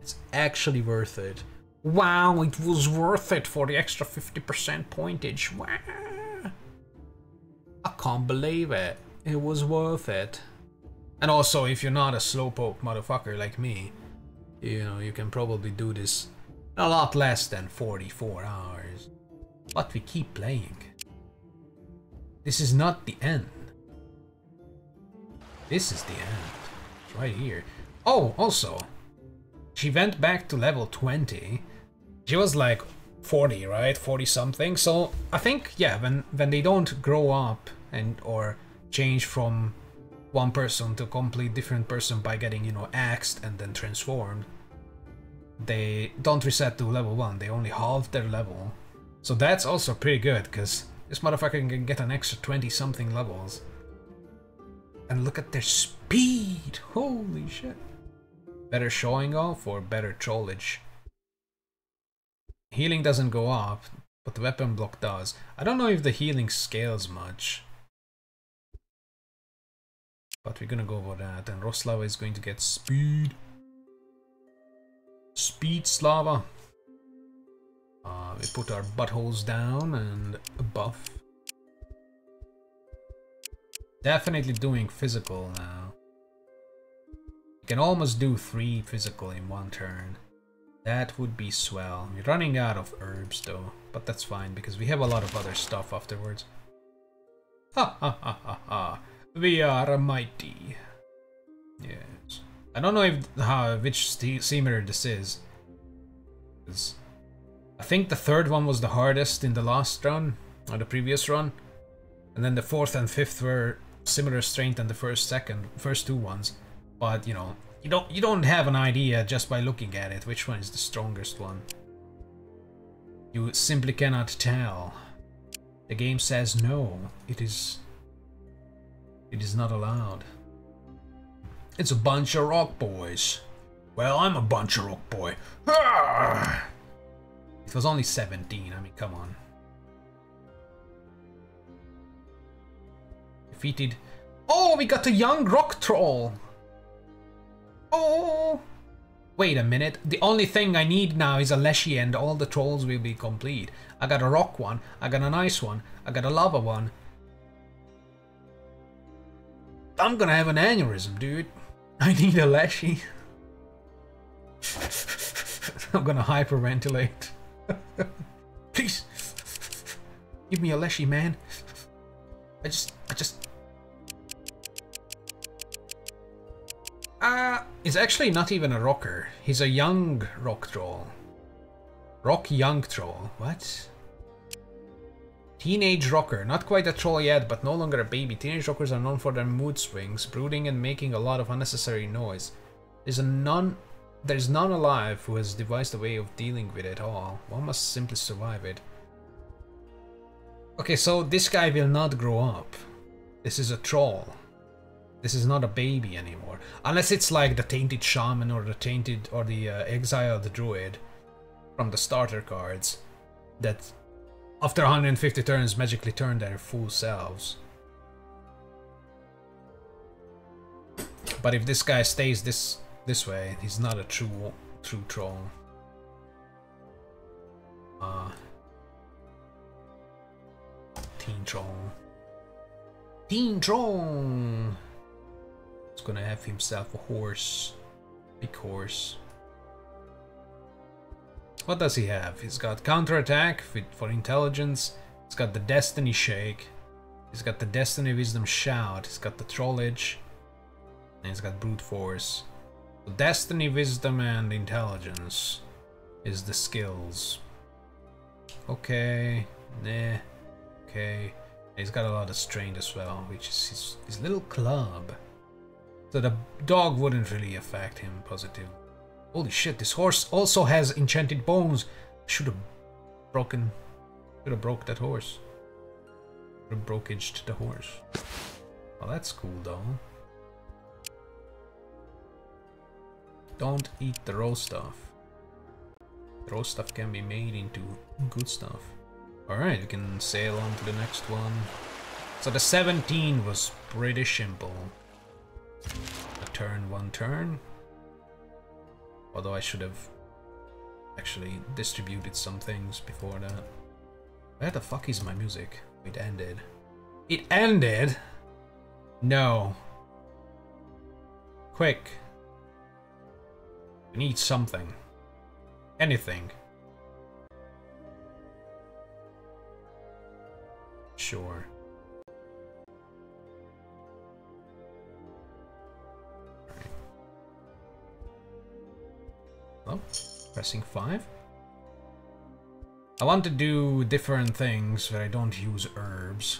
It's actually worth it. Wow, it was worth it for the extra 50% pointage. Wow. I can't believe it. It was worth it. And also, if you're not a slowpoke motherfucker like me, you know, you can probably do this a lot less than 44 hours. But we keep playing. This is not the end. This is the end. It's right here. Oh, also, she went back to level 20. She was like 40, right? 40 something. So I think, yeah, when, when they don't grow up and or change from one person to complete different person by getting, you know, axed and then transformed, they don't reset to level 1, they only halve their level. So that's also pretty good, because this motherfucker can get an extra 20 something levels. And look at their speed! Holy shit! Better showing off or better trollage? Healing doesn't go up, but the weapon block does. I don't know if the healing scales much. But we're gonna go for that, and Roslava is going to get speed. Speed Slava. Uh, we put our buttholes down and buff. Definitely doing physical now. You can almost do three physical in one turn. That would be swell. We're running out of herbs though, but that's fine because we have a lot of other stuff afterwards. Ha ha ha ha ha. We are mighty. Yes. I don't know if uh, which Sea Mirror this is. I think the third one was the hardest in the last run, or the previous run. And then the fourth and fifth were similar strength than the first second first two ones. But you know, you don't you don't have an idea just by looking at it which one is the strongest one. You simply cannot tell. The game says no, it is it is not allowed. It's a bunch of rock boys. Well, I'm a bunch of rock boy. It was only 17, I mean, come on. Defeated. Oh, we got a young rock troll! Oh! Wait a minute, the only thing I need now is a Leshy and all the trolls will be complete. I got a rock one, I got an ice one, I got a lava one. I'm gonna have an aneurysm, dude. I need a Leshy. I'm gonna hyperventilate. Please! Give me a Leshy, man. I just... I just... Ah, uh, he's actually not even a rocker. He's a young rock troll. Rock young troll. What? Teenage rocker. Not quite a troll yet, but no longer a baby. Teenage rockers are known for their mood swings, brooding and making a lot of unnecessary noise. There's a non there's none alive who has devised a way of dealing with it all. One must simply survive it. Okay, so this guy will not grow up. This is a troll. This is not a baby anymore. Unless it's like the Tainted Shaman or the Tainted or the uh, Exiled Druid from the starter cards that after 150 turns magically turn their full selves. But if this guy stays this this way, he's not a true true troll. Uh Teen Troll. Teen Troll! He's gonna have himself a horse. Big horse. What does he have? He's got counterattack for intelligence. He's got the Destiny Shake. He's got the Destiny Wisdom Shout. He's got the Trollage. And he's got Brute Force. So Destiny, Wisdom, and Intelligence is the skills. Okay. Nah. Okay. He's got a lot of strength as well, which is his, his little club. So a dog wouldn't really affect him positively. Holy shit, this horse also has enchanted bones. Should have broken... Should have broke that horse. Should have brokaged the horse. Well, that's cool though. Don't eat the raw stuff. The raw stuff can be made into good stuff. Alright, we can sail on to the next one. So the 17 was pretty simple. A turn, one turn. Although I should have actually distributed some things before that. Where the fuck is my music? It ended. It ended? No. Quick. We need something. Anything. Sure. Oh, pressing 5. I want to do different things where I don't use herbs.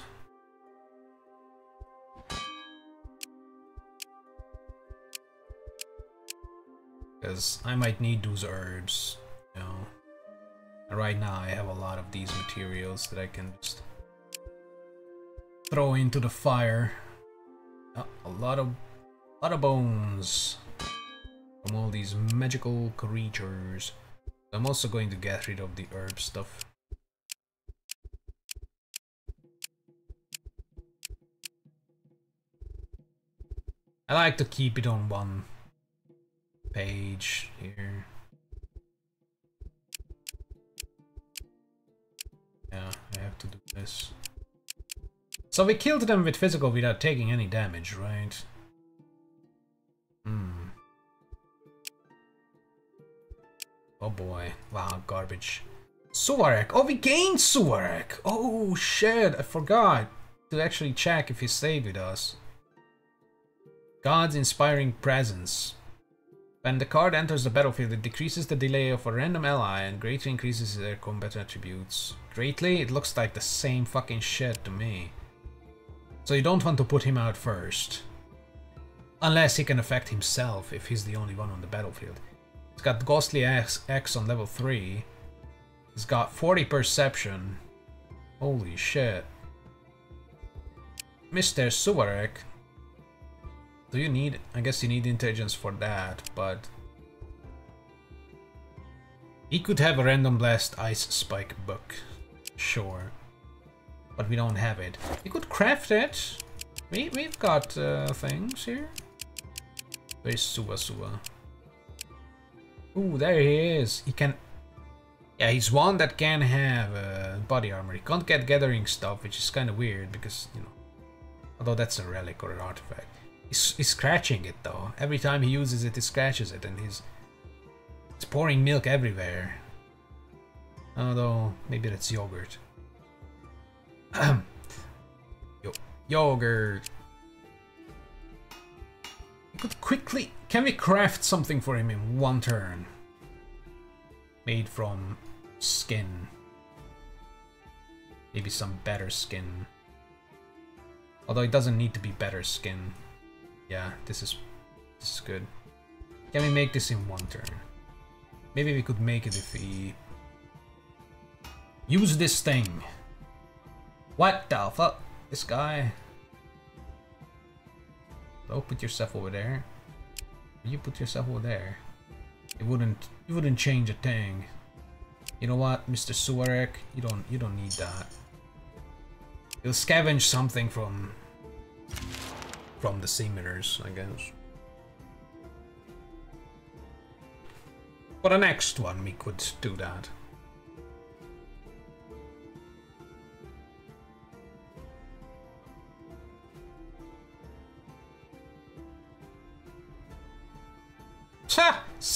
Because I might need those herbs, you know. Right now I have a lot of these materials that I can just throw into the fire. Oh, a lot of, a lot of bones from all these magical creatures. I'm also going to get rid of the herb stuff. I like to keep it on one page here. Yeah, I have to do this. So we killed them with physical without taking any damage, right? Hmm. Oh boy. Wow, garbage. Suvarek. Oh, we gained Suvarek. Oh shit, I forgot to actually check if he stayed with us. God's Inspiring Presence. When the card enters the battlefield, it decreases the delay of a random ally and greatly increases their combat attributes. Greatly? It looks like the same fucking shit to me. So you don't want to put him out first. Unless he can affect himself if he's the only one on the battlefield. He's got Ghostly Axe, Axe on level 3. He's got 40 Perception. Holy shit. Mr. Suvarek. Do you need... I guess you need intelligence for that, but... He could have a Random Blast Ice Spike book. Sure. But we don't have it. We could craft it. We, we've got uh, things here. Where's Suwa Suwa? Ooh, there he is. He can... Yeah, he's one that can have uh, body armor. He can't get gathering stuff, which is kind of weird because, you know... Although that's a relic or an artifact. He's, he's scratching it though. Every time he uses it, he scratches it and he's... It's pouring milk everywhere. Although, maybe that's yogurt. Yo yogurt. We could quickly... Can we craft something for him in one turn? Made from skin. Maybe some better skin. Although it doesn't need to be better skin. Yeah, this is this is good. Can we make this in one turn? Maybe we could make it if we use this thing. What the fuck? This guy. Oh, put yourself over there. You put yourself over there. It wouldn't. It wouldn't change a thing. You know what, Mr. Suarek? You don't. You don't need that. You'll scavenge something from from the simulators, I guess. For the next one, we could do that.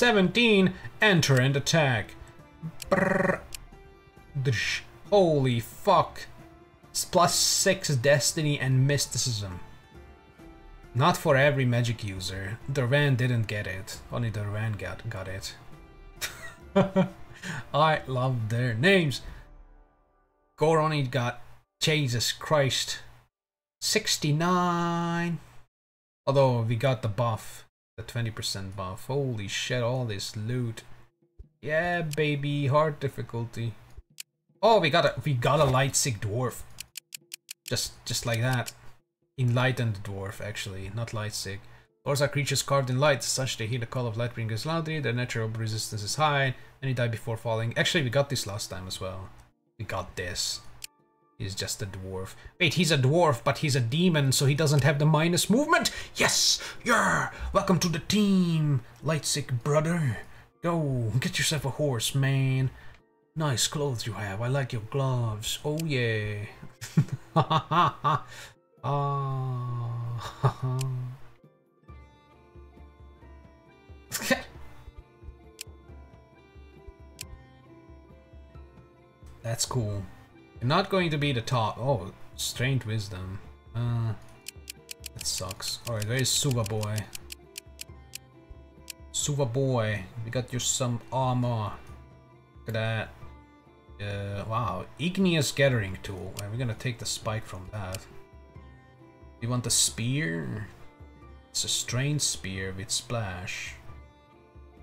17, enter and attack. Brrr. Holy fuck. It's plus 6 destiny and mysticism. Not for every magic user. Dervan didn't get it. Only Dervan got, got it. I love their names. Goroni got Jesus Christ 69. Although we got the buff, the 20% buff. Holy shit, all this loot. Yeah, baby, hard difficulty. Oh, we got a we got a light sick dwarf. Just just like that. Enlightened dwarf, actually, not light sick. Those are creatures carved in light, such they hear the call of Lightbringers loudly, their natural resistance is high, and they die before falling. Actually, we got this last time as well. We got this. He's just a dwarf. Wait, he's a dwarf, but he's a demon, so he doesn't have the minus movement? Yes! Yeah! Welcome to the team, Lightsick brother. Go, get yourself a horse, man. Nice clothes you have. I like your gloves. Oh, yeah. Ah. That's cool. Not going to be the top. Oh, strange wisdom. Uh, that sucks. Alright, where is Suva boy? Suva boy, we got you some armor. Look at that. Uh, wow, igneous gathering tool. We're gonna take the spike from that. You want the spear? It's a strange spear with splash.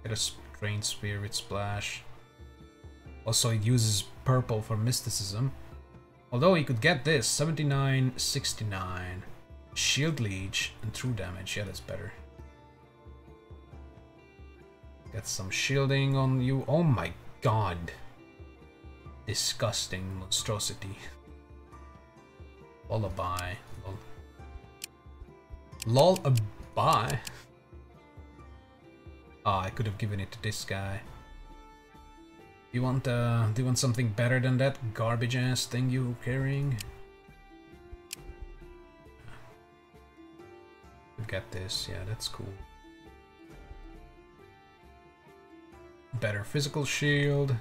Get a strange spear with splash. Also, it uses purple for mysticism. Although he could get this 79, 69. Shield leech and true damage. Yeah, that's better. Get some shielding on you. Oh my god. Disgusting monstrosity. Lullaby. Lullaby. Ah, I could have given it to this guy. You want uh do you want something better than that garbage ass thing you carrying? We've got this, yeah, that's cool. Better physical shield.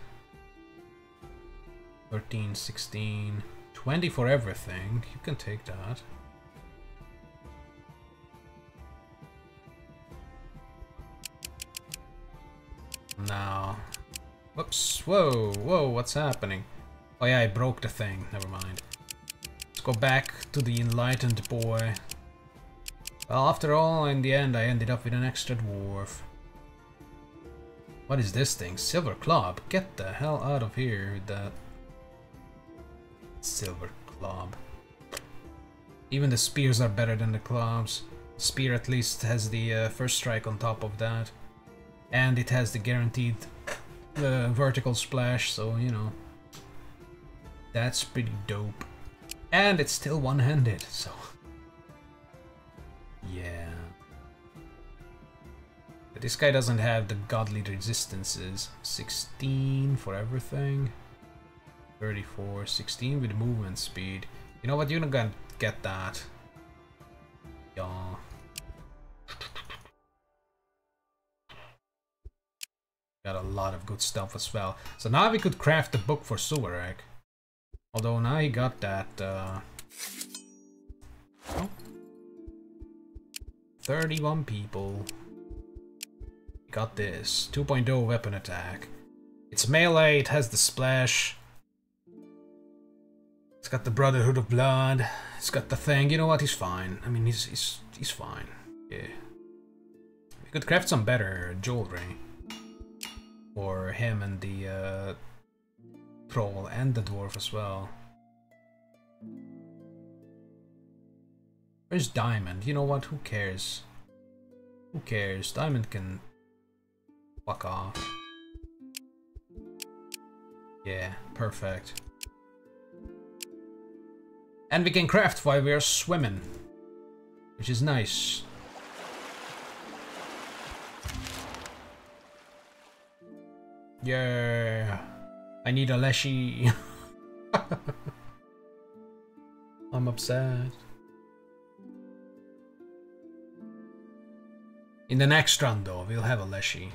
13, 16, 20 for everything. You can take that. Now, whoops, whoa, whoa, what's happening? Oh yeah, I broke the thing, never mind. Let's go back to the enlightened boy. Well, after all, in the end, I ended up with an extra dwarf. What is this thing? Silver club? Get the hell out of here with that. Silver club. Even the spears are better than the clubs. Spear at least has the uh, first strike on top of that. And it has the guaranteed uh, vertical splash, so you know. That's pretty dope. And it's still one-handed, so... Yeah. But this guy doesn't have the godly resistances. 16 for everything. 34, 16 with movement speed. You know what, you're not gonna get that. Yeah. Got a lot of good stuff as well. So now we could craft the book for Suarek. Although now he got that, uh... Oh. 31 people. Got this. 2.0 weapon attack. It's melee, it has the splash. It's got the Brotherhood of Blood. It's got the thing. You know what? He's fine. I mean, he's he's he's fine. Yeah. We're Could craft some better jewelry. For him and the uh, troll and the dwarf as well. Where's Diamond? You know what? Who cares? Who cares? Diamond can fuck off. Yeah, perfect. And we can craft while we are swimming. Which is nice. Yeah. I need a Leshy. I'm upset. In the next run though, we'll have a Leshy.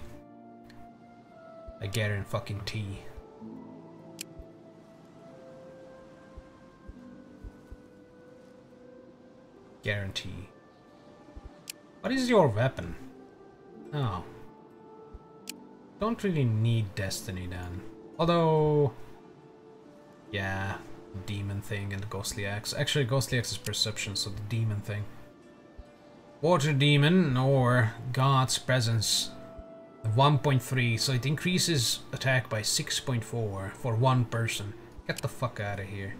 I guarantee fucking tea. Guarantee. What is your weapon? Oh. Don't really need Destiny then. Although... Yeah, demon thing and ghostly axe. Actually, ghostly axe is perception, so the demon thing. Water demon or God's presence. 1.3, so it increases attack by 6.4 for one person. Get the fuck out of here.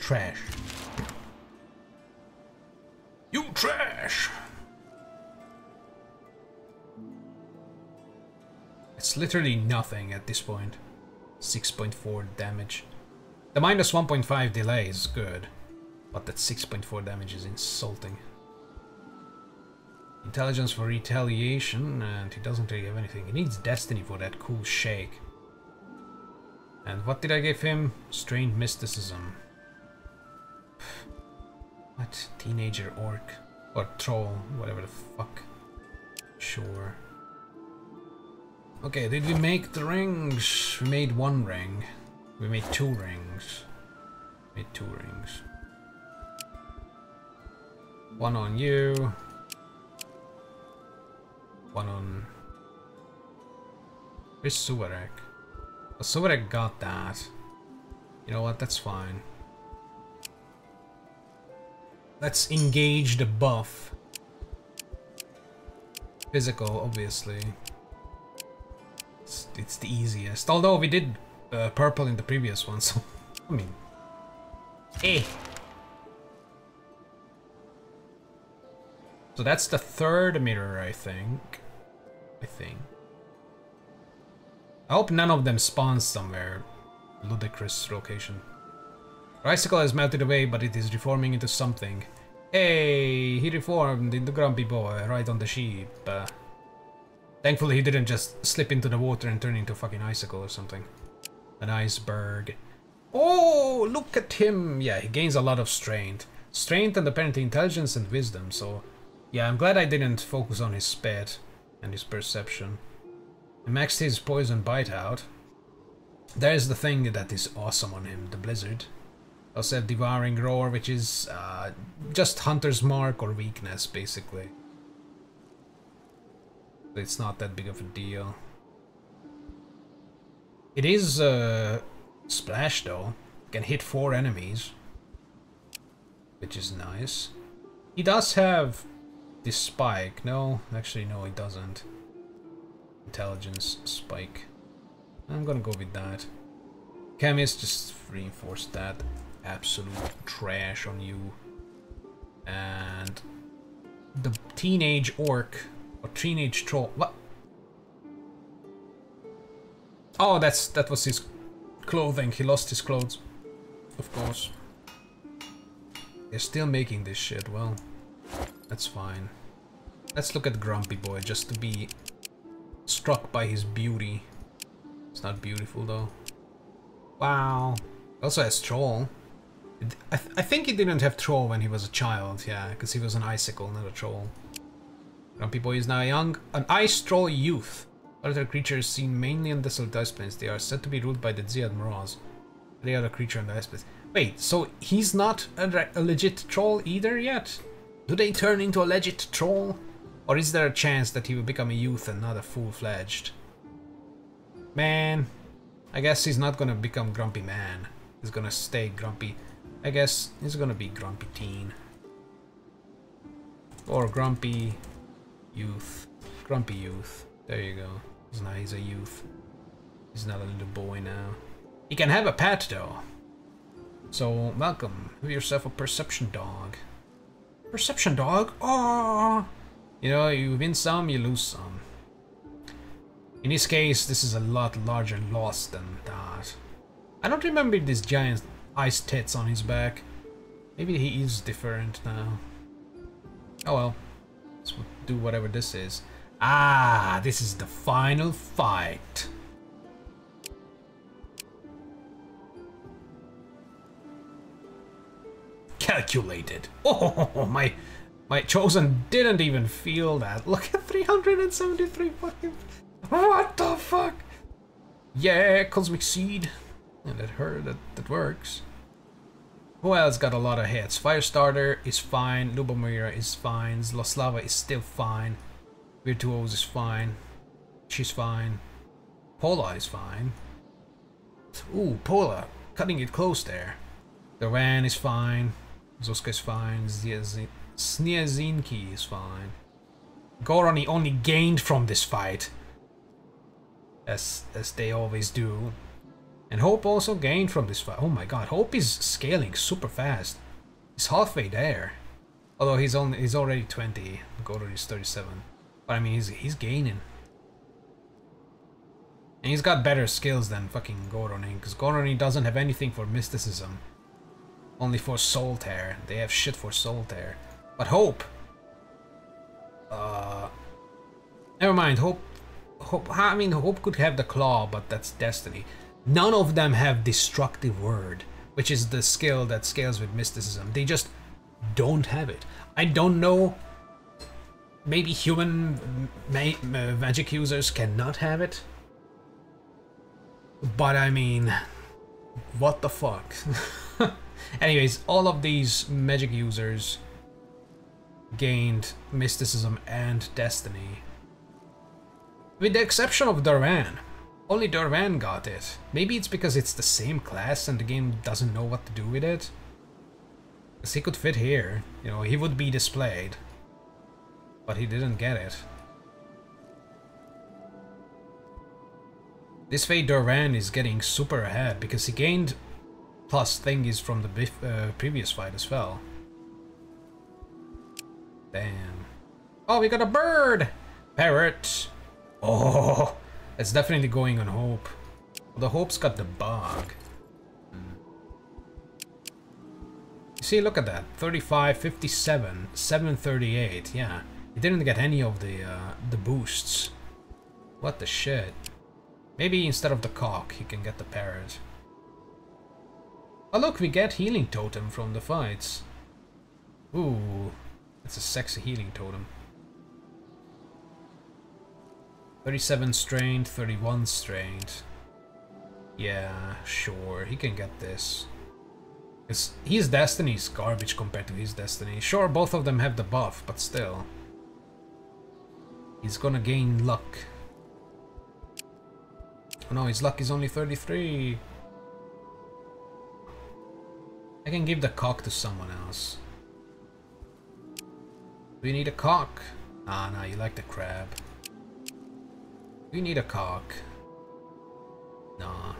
Trash. You trash! It's literally nothing at this point. 6.4 damage. The minus 1.5 delay is good, but that 6.4 damage is insulting. Intelligence for retaliation, and he doesn't really have anything. He needs destiny for that cool shake. And what did I give him? Strained mysticism. What? Teenager orc? Or troll, whatever the fuck. Sure. Okay, did we make the rings? We made one ring. We made two rings. Made two rings. One on you. One on... Where's? Oh, Suvarek got that. You know what, that's fine. Let's engage the buff. Physical, obviously. It's, it's the easiest. Although we did uh, purple in the previous one, so... I mean... Eh! So that's the third mirror, I think. I think. I hope none of them spawns somewhere. Ludicrous location. Icicle has melted away, but it is reforming into something. Hey, he reformed into Grumpy Boy, right on the sheep. Uh, thankfully he didn't just slip into the water and turn into a fucking icicle or something. An iceberg. Oh, look at him! Yeah, he gains a lot of strength. Strength and apparently intelligence and wisdom, so... Yeah, I'm glad I didn't focus on his speed and his perception. I maxed his poison bite out. There's the thing that is awesome on him, the blizzard. Also have Devouring Roar, which is uh, just Hunter's Mark or weakness, basically. It's not that big of a deal. It is uh, Splash, though. Can hit four enemies. Which is nice. He does have this spike. No, actually, no, he doesn't. Intelligence spike. I'm gonna go with that. Chemist just reinforced that absolute trash on you. And the teenage orc or teenage troll. What? Oh, that's that was his clothing. He lost his clothes, of course. They're still making this shit. Well, that's fine. Let's look at Grumpy Boy just to be struck by his beauty. It's not beautiful though. Wow. Also has troll. I, th I, think he didn't have troll when he was a child, yeah, because he was an icicle, not a troll. Grumpy Boy is now young, an ice troll youth. Other creatures seen mainly on desolate ice plains. They are said to be ruled by the Ziad Mraz. The other creature on the ice plains. Wait, so he's not a, a legit troll either yet? Do they turn into a legit troll? Or is there a chance that he will become a youth and not a full-fledged? Man, I guess he's not gonna become Grumpy Man. He's gonna stay Grumpy I guess he's gonna be Grumpy Teen. Or Grumpy Youth. Grumpy youth. There you go. He's not, he's a youth. He's not a little boy now. He can have a pet though. So, Malcolm, Have yourself a perception dog. Perception dog? Oh! You know, you win some, you lose some. In this case, this is a lot larger loss than that. I don't remember this giant ice tits on his back. Maybe he is different now. Oh well. Do whatever this is. Ah, this is the final fight. Calculated. Oh, my my chosen didn't even feel that. Look at 373 fucking... What the fuck? Yeah, Cosmic Seed. And that hurt, that, that works. Who else got a lot of hits? Firestarter is fine, Lubomira is fine, Zloslava is still fine, Virtuose is fine, she's fine, Pola is fine. Ooh, Pola, cutting it close there. Doran is fine, Zoska is fine, Sniazinki is fine. Goroni only gained from this fight. As, as they always do. And Hope also gained from this fight. Oh my god, Hope is scaling super fast. He's halfway there. Although he's only he's already 20. Goron is 37. But I mean he's he's gaining. And he's got better skills than fucking Goroni, because Goroni doesn't have anything for mysticism. Only for Soul Tear. They have shit for Soul Tear. But Hope. Uh, never mind. Hope. Hope. I mean, Hope could have the claw, but that's Destiny. None of them have destructive word, which is the skill that scales with mysticism. They just don't have it. I don't know. Maybe human ma magic users cannot have it. But I mean, what the fuck? Anyways, all of these magic users gained mysticism and destiny. With the exception of Darvan. Only Darvan got it. Maybe it's because it's the same class and the game doesn't know what to do with it. Because he could fit here. You know, he would be displayed. But he didn't get it. This way Darvan is getting super ahead because he gained plus thingies from the uh, previous fight as well. Damn. Oh, we got a bird! Parrot! Oh, it's definitely going on Hope. The Hope's got the bug. See, look at that. 35, 57, 738. Yeah, he didn't get any of the uh, the boosts. What the shit? Maybe instead of the cock, he can get the parrot. Oh look, we get healing totem from the fights. Ooh, it's a sexy healing totem. 37 strained, 31 strained. Yeah, sure, he can get this. Because his destiny's garbage compared to his destiny. Sure, both of them have the buff, but still. He's gonna gain luck. Oh no, his luck is only 33. I can give the cock to someone else. We need a cock. Ah, no, you like the crab. We need a cock. Nah.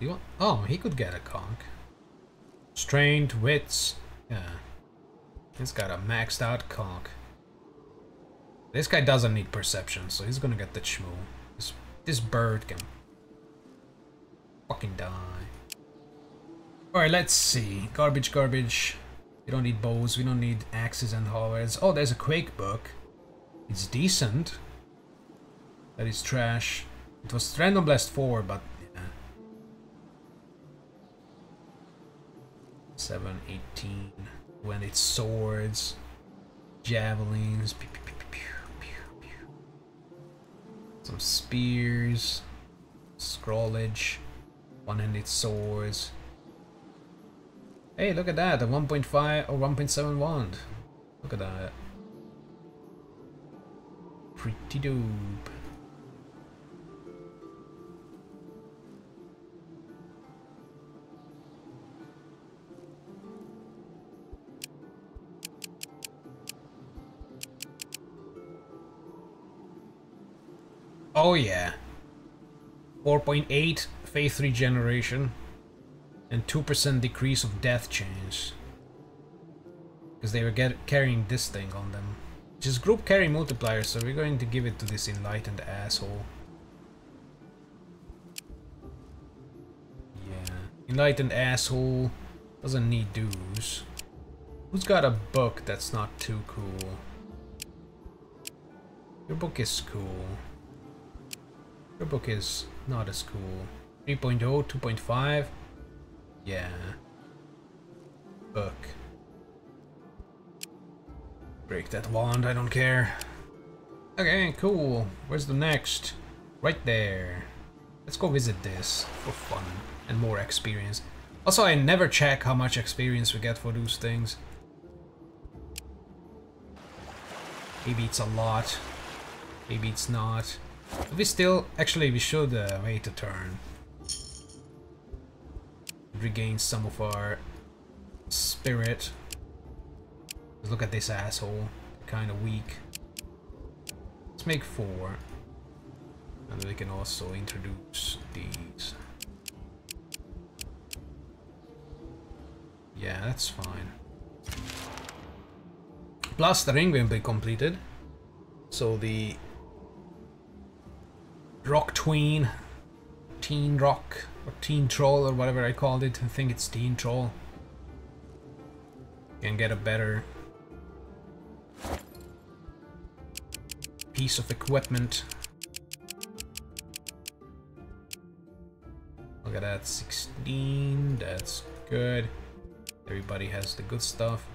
You want? Oh, he could get a cock. Strained wits. Yeah. He's got a maxed out cock. This guy doesn't need perception, so he's gonna get the chmoo. This, this bird can fucking die. Alright, let's see. Garbage, garbage. We don't need bows, we don't need axes and halberds. Oh, there's a Quake book. It's decent. That is trash. It was Random Blast 4, but yeah. 7, 18. When it's swords, javelins, pew, pew, pew, some spears, scrollage. One-handed swords. Hey, look at that, a 1.5 or 1.7 wand. Look at that. Pretty dope. Oh yeah. 4.8 phase regeneration. generation and 2% decrease of death chance. Because they were get carrying this thing on them. Which is group carry multiplier, so we're going to give it to this enlightened asshole. Yeah. Enlightened asshole doesn't need dues. Who's got a book that's not too cool? Your book is cool. Your book is not as cool. 3.0, 2.5. Yeah. Book. Break that wand, I don't care. Okay, cool. Where's the next? Right there. Let's go visit this for fun and more experience. Also, I never check how much experience we get for those things. Maybe it's a lot. Maybe it's not. We still... Actually, we should uh, wait a turn. Regain some of our spirit. Look at this asshole. Kind of weak. Let's make four. And we can also introduce these. Yeah, that's fine. Plus the ring will be completed. So the Rock Tween, Teen Rock, or Teen Troll, or whatever I called it. I think it's Teen Troll. Can get a better piece of equipment. Look at that, 16, that's good. Everybody has the good stuff.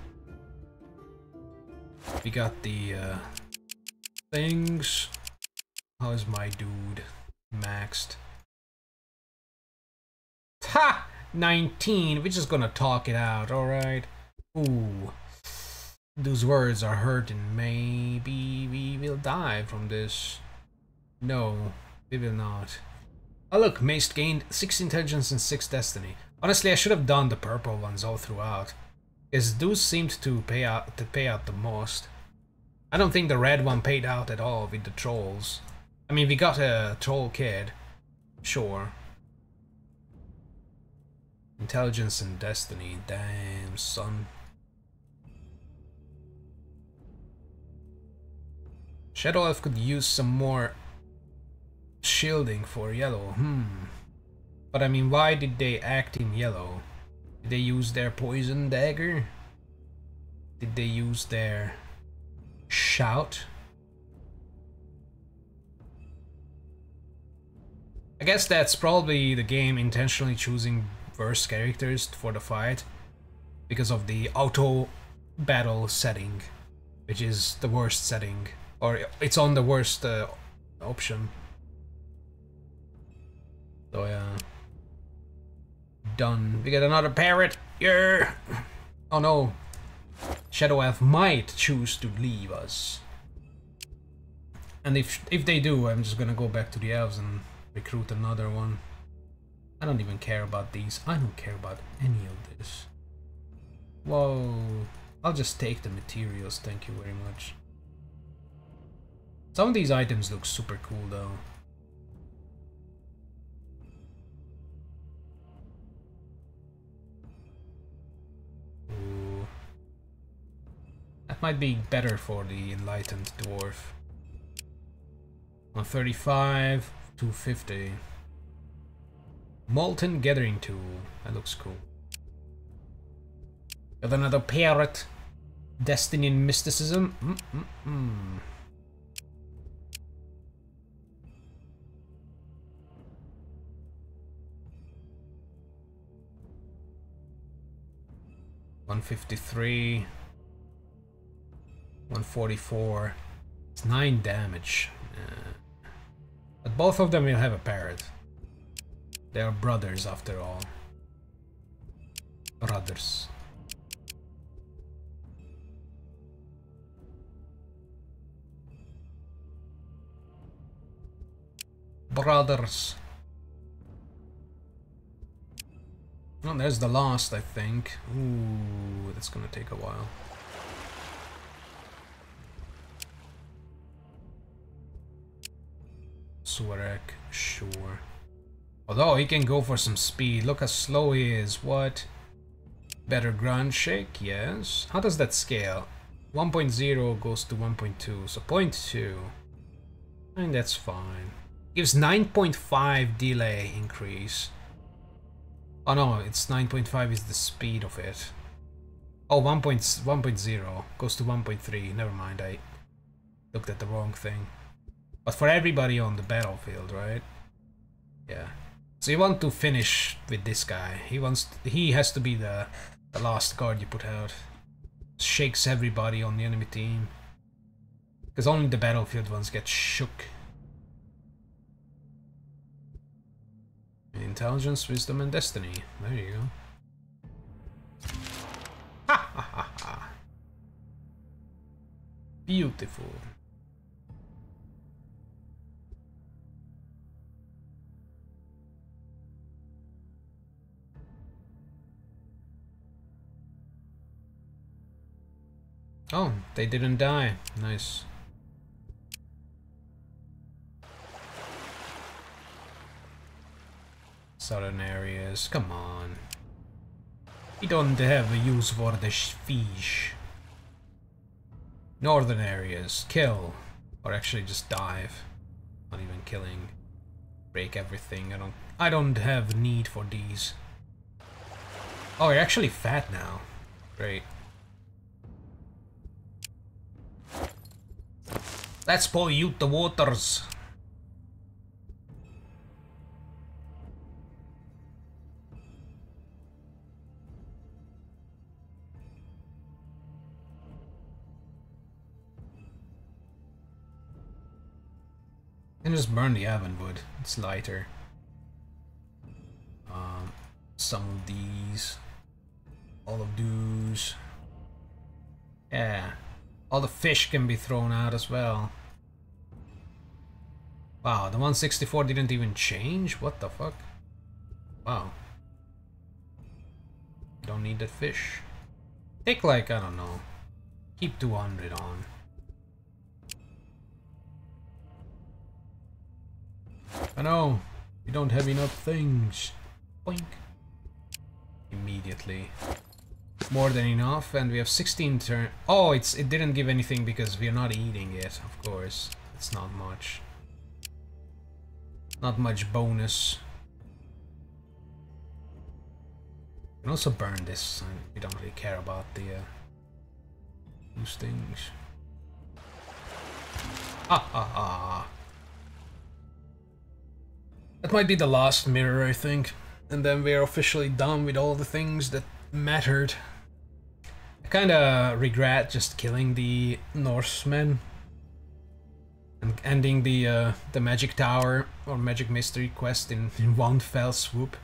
We got the uh, things. How is my dude maxed? Ha! 19. We're just gonna talk it out, alright? Ooh. Those words are hurting. Maybe we will die from this. No, we will not. Oh look, Mace gained 6 intelligence and 6 destiny. Honestly, I should have done the purple ones all throughout. Because those seemed to pay out to pay out the most. I don't think the red one paid out at all with the trolls. I mean, we got a troll kid. Sure. Intelligence and destiny. Damn, son. Shadow Elf could use some more shielding for yellow. Hmm. But I mean, why did they act in yellow? Did they use their poison dagger? Did they use their shout? I guess that's probably the game intentionally choosing worse characters for the fight because of the auto battle setting, which is the worst setting, or it's on the worst uh, option. So yeah. Done. We get another parrot. Yeah. Oh no. Shadow Elf might choose to leave us. And if if they do, I'm just gonna go back to the elves and recruit another one. I don't even care about these. I don't care about any of this. Whoa. I'll just take the materials, thank you very much. Some of these items look super cool though. Ooh. That might be better for the enlightened dwarf. 135, 250. Molten Gathering Tool. That looks cool. Got another parrot. Destiny and Mysticism. Mm -mm -mm. One fifty three. One forty four. It's nine damage. Uh, but both of them will have a parrot. They are brothers after all. Brothers. Brothers. Oh, there's the last, I think. Ooh, that's gonna take a while. Suarek, sure. Although he can go for some speed. Look how slow he is. What? Better ground shake, yes. How does that scale? 1.0 goes to 1.2, so 0.2. I think that's fine. Gives 9.5 delay increase. Oh no, it's 9.5 is the speed of it. Oh, 1.0 goes to 1.3. Never mind, I looked at the wrong thing. But for everybody on the battlefield, right? Yeah. So you want to finish with this guy. He wants. he has to be the the last card you put out. Shakes everybody on the enemy team. Because only the battlefield ones get shook. Intelligence, wisdom, and destiny. There you go. Ha ha ha ha. Beautiful. Oh, they didn't die. Nice. Southern areas, come on. We don't have a use for the fish. Northern areas, kill. Or actually just dive. Not even killing. Break everything. I don't I don't have need for these. Oh, you're actually fat now. Great. Let's pollute the waters. And just burn the oven wood. It's lighter. Um, some of these. All of those. Yeah. All the fish can be thrown out as well. Wow, the 164 didn't even change? What the fuck? Wow. Don't need that fish. Take like, I don't know. Keep 200 on. I know. We don't have enough things. Boink. Immediately more than enough and we have 16 turn oh it's it didn't give anything because we are not eating it of course it's not much not much bonus. Can also burn this we don't really care about the uh, those things. Ah ah ah that might be the last mirror I think. And then we're officially done with all the things that mattered. I kind of regret just killing the Norsemen and ending the uh, the Magic Tower or Magic Mystery quest in, in one fell swoop.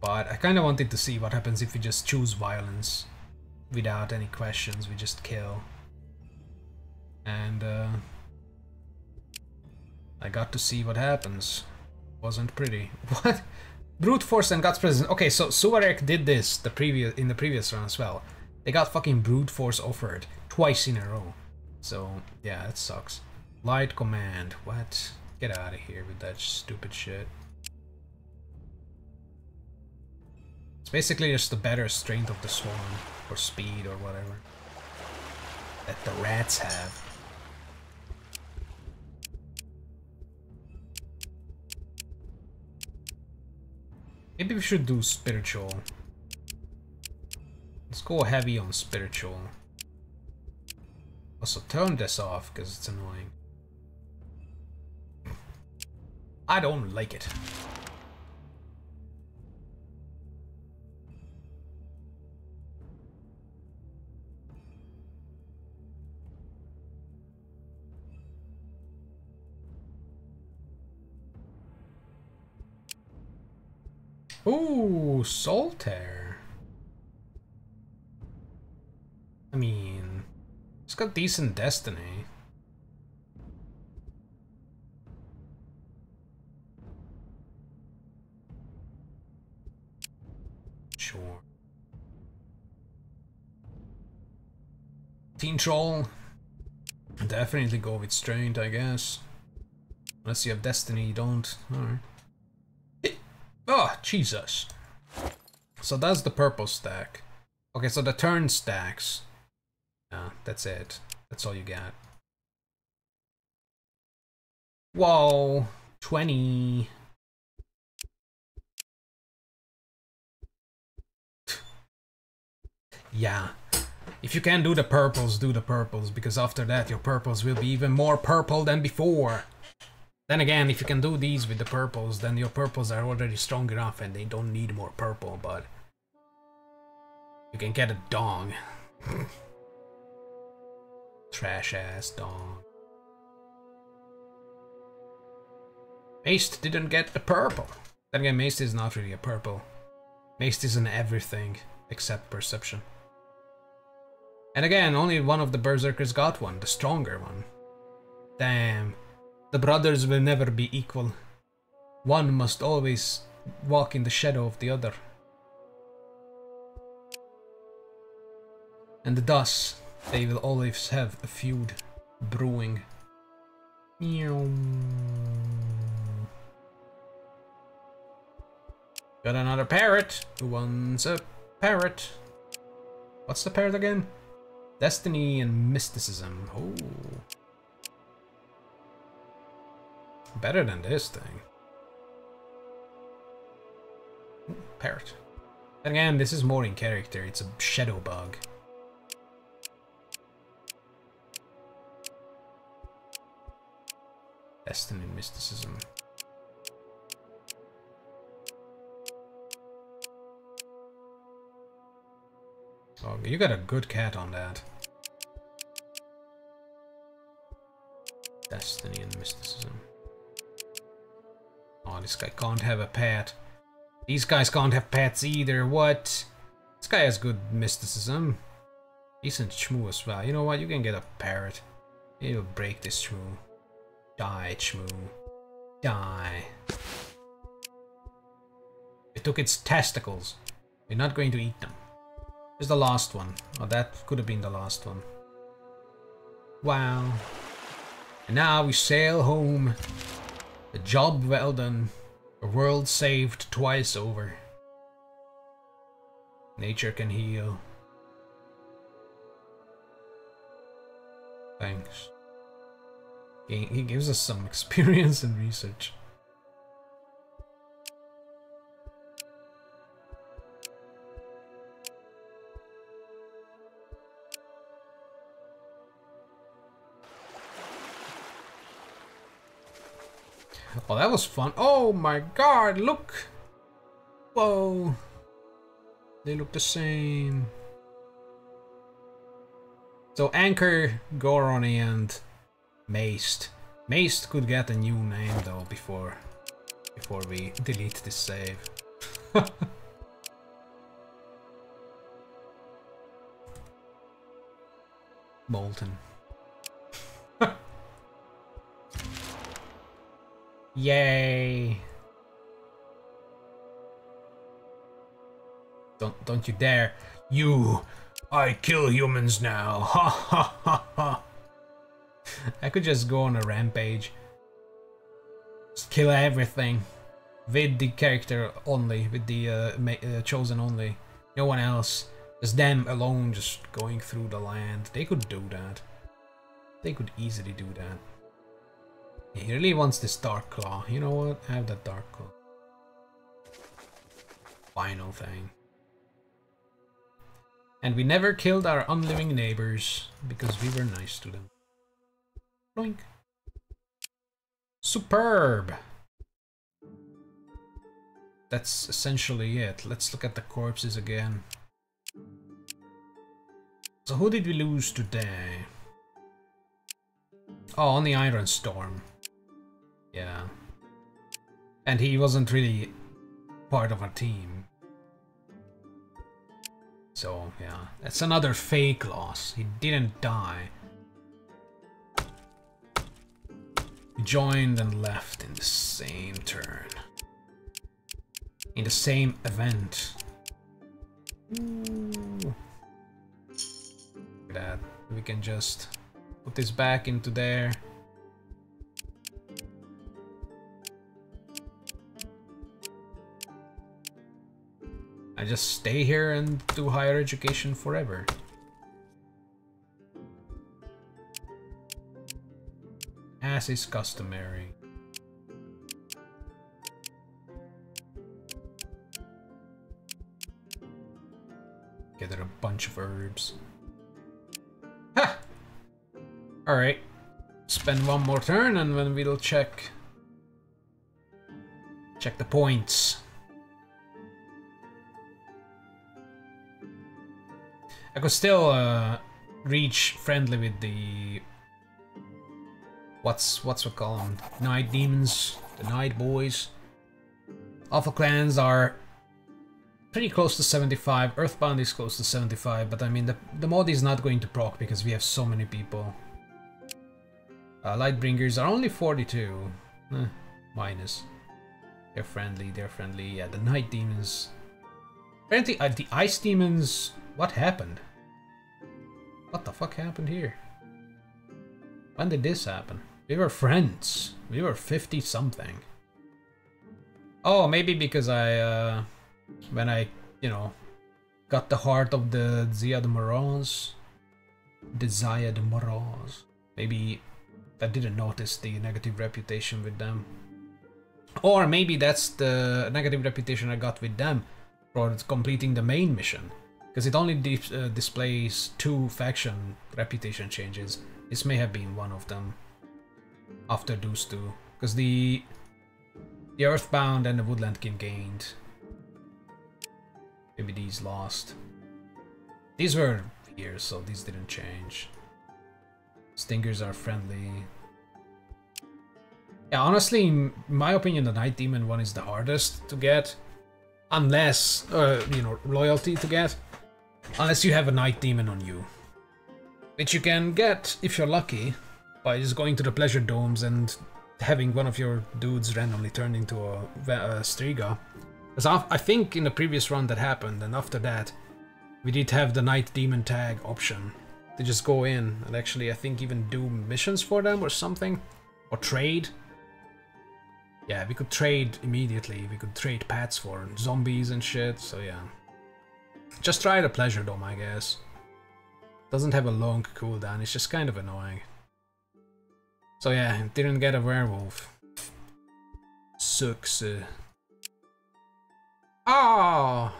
But I kind of wanted to see what happens if we just choose violence without any questions. We just kill. And uh, I got to see what happens. Wasn't pretty. What? Brute force and God's presence. Okay, so Suarek did this the previous in the previous run as well. They got fucking brute force offered twice in a row. So, yeah, that sucks. Light command. What? Get out of here with that stupid shit. It's basically just the better strength of the swarm, or speed, or whatever. That the rats have. Maybe we should do spiritual. Let's go heavy on spiritual. Also turn this off because it's annoying. I don't like it. Ooh, Soul Tear. I mean, it's got decent destiny. Teen Troll. Definitely go with Strained, I guess. Unless you have destiny, you don't. Alright. Oh, Jesus. So that's the purple stack. Okay, so the turn stacks. Yeah, that's it. That's all you got. Whoa. 20. yeah. If you can do the purples, do the purples, because after that your purples will be even more purple than before. Then again, if you can do these with the purples, then your purples are already strong enough and they don't need more purple, but... You can get a dong. Trash ass dong. Mace didn't get the purple. Then again, Mace is not really a purple. Mace is an everything except perception. And again, only one of the berserkers got one, the stronger one. Damn. The brothers will never be equal. One must always walk in the shadow of the other. And thus, they will always have a feud brewing. Got another parrot. Who wants a parrot? What's the parrot again? Destiny and mysticism. Oh. Better than this thing. Ooh, parrot. And again, this is more in character. It's a shadow bug. Destiny and mysticism. You got a good cat on that. Destiny and mysticism. Oh, this guy can't have a pet. These guys can't have pets either, what? This guy has good mysticism. Decent shmoo as well. You know what, you can get a parrot. It'll break this shmoo. Die, shmoo. Die. It took its testicles. We're not going to eat them. Here's the last one. Oh, that could have been the last one. Wow. And now we sail home. A job well done. A world saved twice over. Nature can heal. Thanks. He gives us some experience and research. Oh, that was fun. Oh my god, look! Whoa. They look the same. So Anchor, Goron, and Maced. Maced could get a new name though before before we delete this save. Molten. Yay! Don't don't you dare. You I kill humans now. Ha ha ha ha. I could just go on a rampage. Just kill everything. With the character only, with the uh, uh, chosen only. No one else. Just them alone just going through the land. They could do that. They could easily do that. He really wants this Dark Claw. You know what? I Have that Dark Claw. Final thing. And we never killed our unliving neighbors because we were nice to them. Boink. Superb! That's essentially it. Let's look at the corpses again. So who did we lose today? Oh, on the Iron Storm. Yeah. And he wasn't really part of our team. So, yeah. That's another fake loss. He didn't die. He joined and left in the same turn. In the same event. Ooh. That. We can just put this back into there. I just stay here and do higher education forever. As is customary. Gather a bunch of herbs. Ha! Alright. Spend one more turn and then we'll check... Check the points. I could still uh, reach friendly with the... What's, what's we call them? Night Demons, the Night Boys. Alpha clans are pretty close to 75. Earthbound is close to 75, but I mean, the, the mod is not going to proc because we have so many people. Uh, Lightbringers are only 42. Eh, minus. They're friendly, they're friendly. Yeah, the Night Demons. Apparently, uh, the Ice Demons... What happened? What the fuck happened here? When did this happen? We were friends. We were 50 something. Oh, maybe because I, uh when I, you know, got the heart of the Zia de. The Zia de. Maybe I didn't notice the negative reputation with them. Or maybe that's the negative reputation I got with them for completing the main mission. Because it only uh, displays two faction reputation changes. This may have been one of them after those two. Because the, the Earthbound and the Woodland King gained Maybe these lost. These were here, so these didn't change. Stingers are friendly. Yeah, honestly, in my opinion, the Night Demon one is the hardest to get. Unless, uh, you know, loyalty to get. Unless you have a Night Demon on you. Which you can get, if you're lucky, by just going to the Pleasure Domes and having one of your dudes randomly turn into a, a Striga. Because I think in the previous run that happened, and after that, we did have the Night Demon tag option to just go in and actually, I think, even do missions for them or something. Or trade. Yeah, we could trade immediately. We could trade pets for zombies and shit, so yeah. Just try the Pleasure Dome, I guess. Doesn't have a long cooldown, it's just kind of annoying. So yeah, didn't get a werewolf. Sucks. Uh, Ah!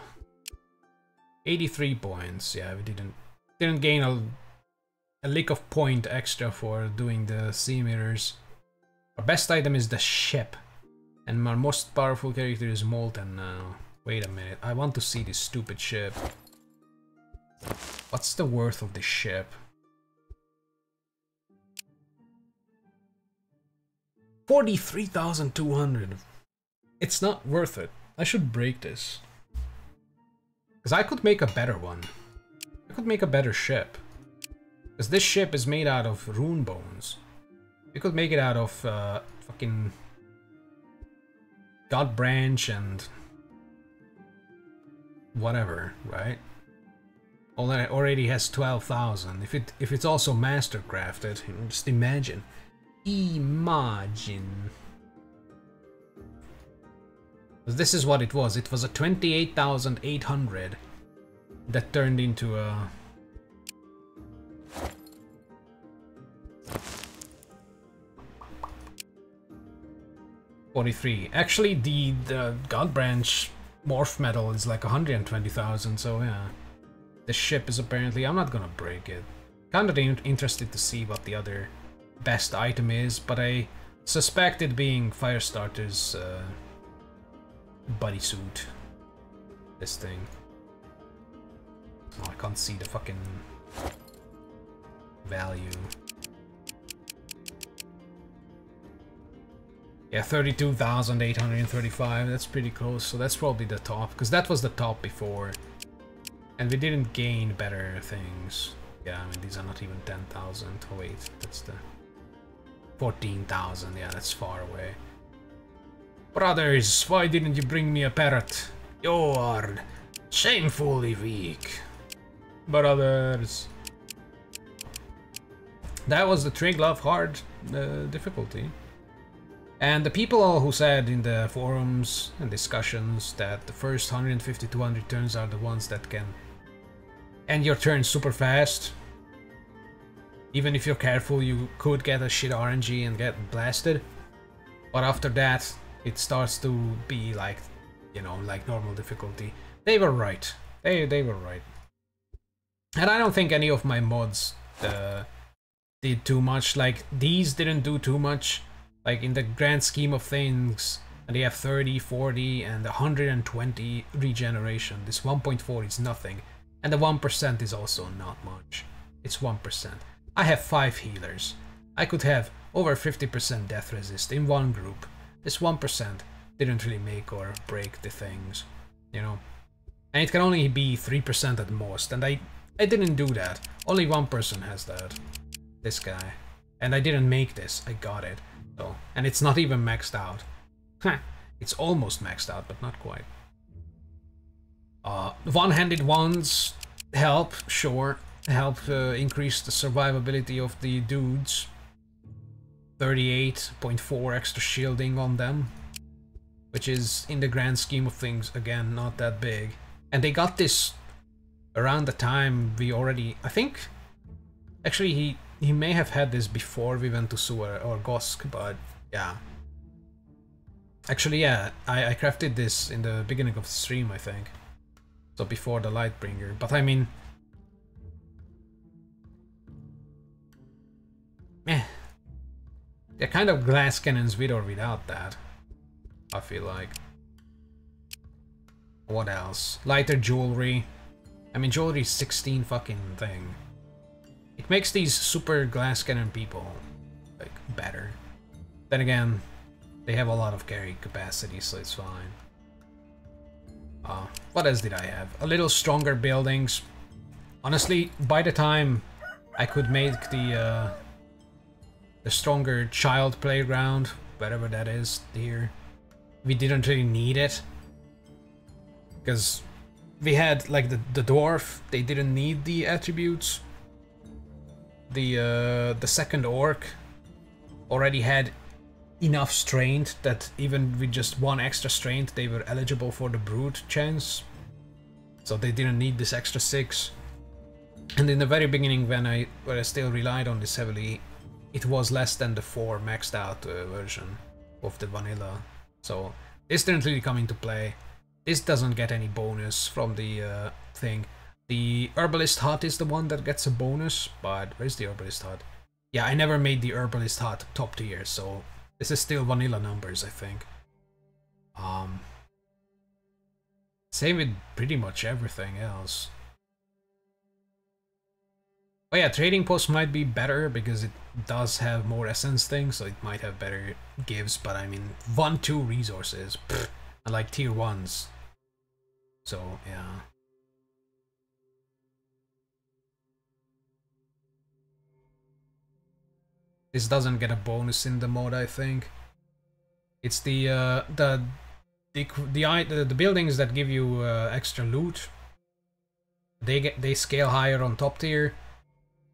83 points. Yeah, we didn't didn't gain a, a lick of point extra for doing the sea mirrors. Our best item is the ship. And our most powerful character is Molten now. Wait a minute, I want to see this stupid ship. What's the worth of this ship? Forty-three thousand two hundred. It's not worth it. I should break this. Because I could make a better one. I could make a better ship. Because this ship is made out of rune bones. We could make it out of uh, fucking God Branch and whatever, right? Already has 12,000. If it if it's also master crafted, just imagine. Imagine. This is what it was. It was a 28,800 that turned into a... Forty-three. Actually, the the God Branch morph metal is like 120,000. So yeah, the ship is apparently. I'm not gonna break it. Kind of interested to see what the other best item is, but I suspect it being Firestarter's. Uh, bodysuit. This thing. Oh, I can't see the fucking value. Yeah, 32,835, that's pretty close, so that's probably the top, because that was the top before. And we didn't gain better things. Yeah, I mean, these are not even 10,000. Oh wait, that's the... 14,000, yeah, that's far away. Brothers, why didn't you bring me a parrot? You are shamefully weak. Brothers. That was the Triglav hard uh, difficulty. And the people who said in the forums and discussions that the first 150 200 turns are the ones that can end your turn super fast. Even if you're careful, you could get a shit RNG and get blasted. But after that, it starts to be like, you know, like normal difficulty. They were right. They, they were right. And I don't think any of my mods uh, did too much. Like, these didn't do too much like in the grand scheme of things and they have 30 40 and 120 regeneration. This 1.4 is nothing. And the 1% is also not much. It's 1% i have 5 healers. I could have over 50% death resist in one group. This 1% didn't really make or break the things you know? And it can only be 3% at most and i i didn't do that. Only one person has that. This guy. And i didn't make this. I got it so, and it's not even maxed out. it's almost maxed out, but not quite. Uh, One-handed ones help, sure. Help uh, increase the survivability of the dudes. 38.4 extra shielding on them. Which is, in the grand scheme of things, again, not that big. And they got this around the time we already... I think... Actually, he he may have had this before we went to Sewer or Gosk, but yeah. Actually, yeah, I, I crafted this in the beginning of the stream, I think. So before the Lightbringer, but I mean... Eh. They're kind of glass cannons with or without that. I feel like. What else? Lighter jewelry. I mean, jewelry is 16 fucking thing. It makes these super glass cannon people, like, better. Then again, they have a lot of carry capacity, so it's fine. Uh, what else did I have? A little stronger buildings. Honestly, by the time I could make the uh, the stronger child playground, whatever that is here, we didn't really need it. Because we had, like, the, the dwarf, they didn't need the attributes the uh, the second orc already had enough strength that even with just one extra strength they were eligible for the brute chance. So they didn't need this extra six. And in the very beginning when I when I still relied on this heavily, it was less than the four maxed out uh, version of the vanilla. So this didn't really come into play. This doesn't get any bonus from the uh, thing. The Herbalist Hut is the one that gets a bonus, but where's the Herbalist Hut? Yeah, I never made the Herbalist Hut top tier, so this is still vanilla numbers, I think. Um, same with pretty much everything else. Oh yeah, Trading Post might be better because it does have more essence things, so it might have better gives, but I mean, 1-2 resources, pfft, I like tier 1s. So, yeah. This doesn't get a bonus in the mod, I think. It's the uh, the the the, the buildings that give you uh, extra loot. They get they scale higher on top tier.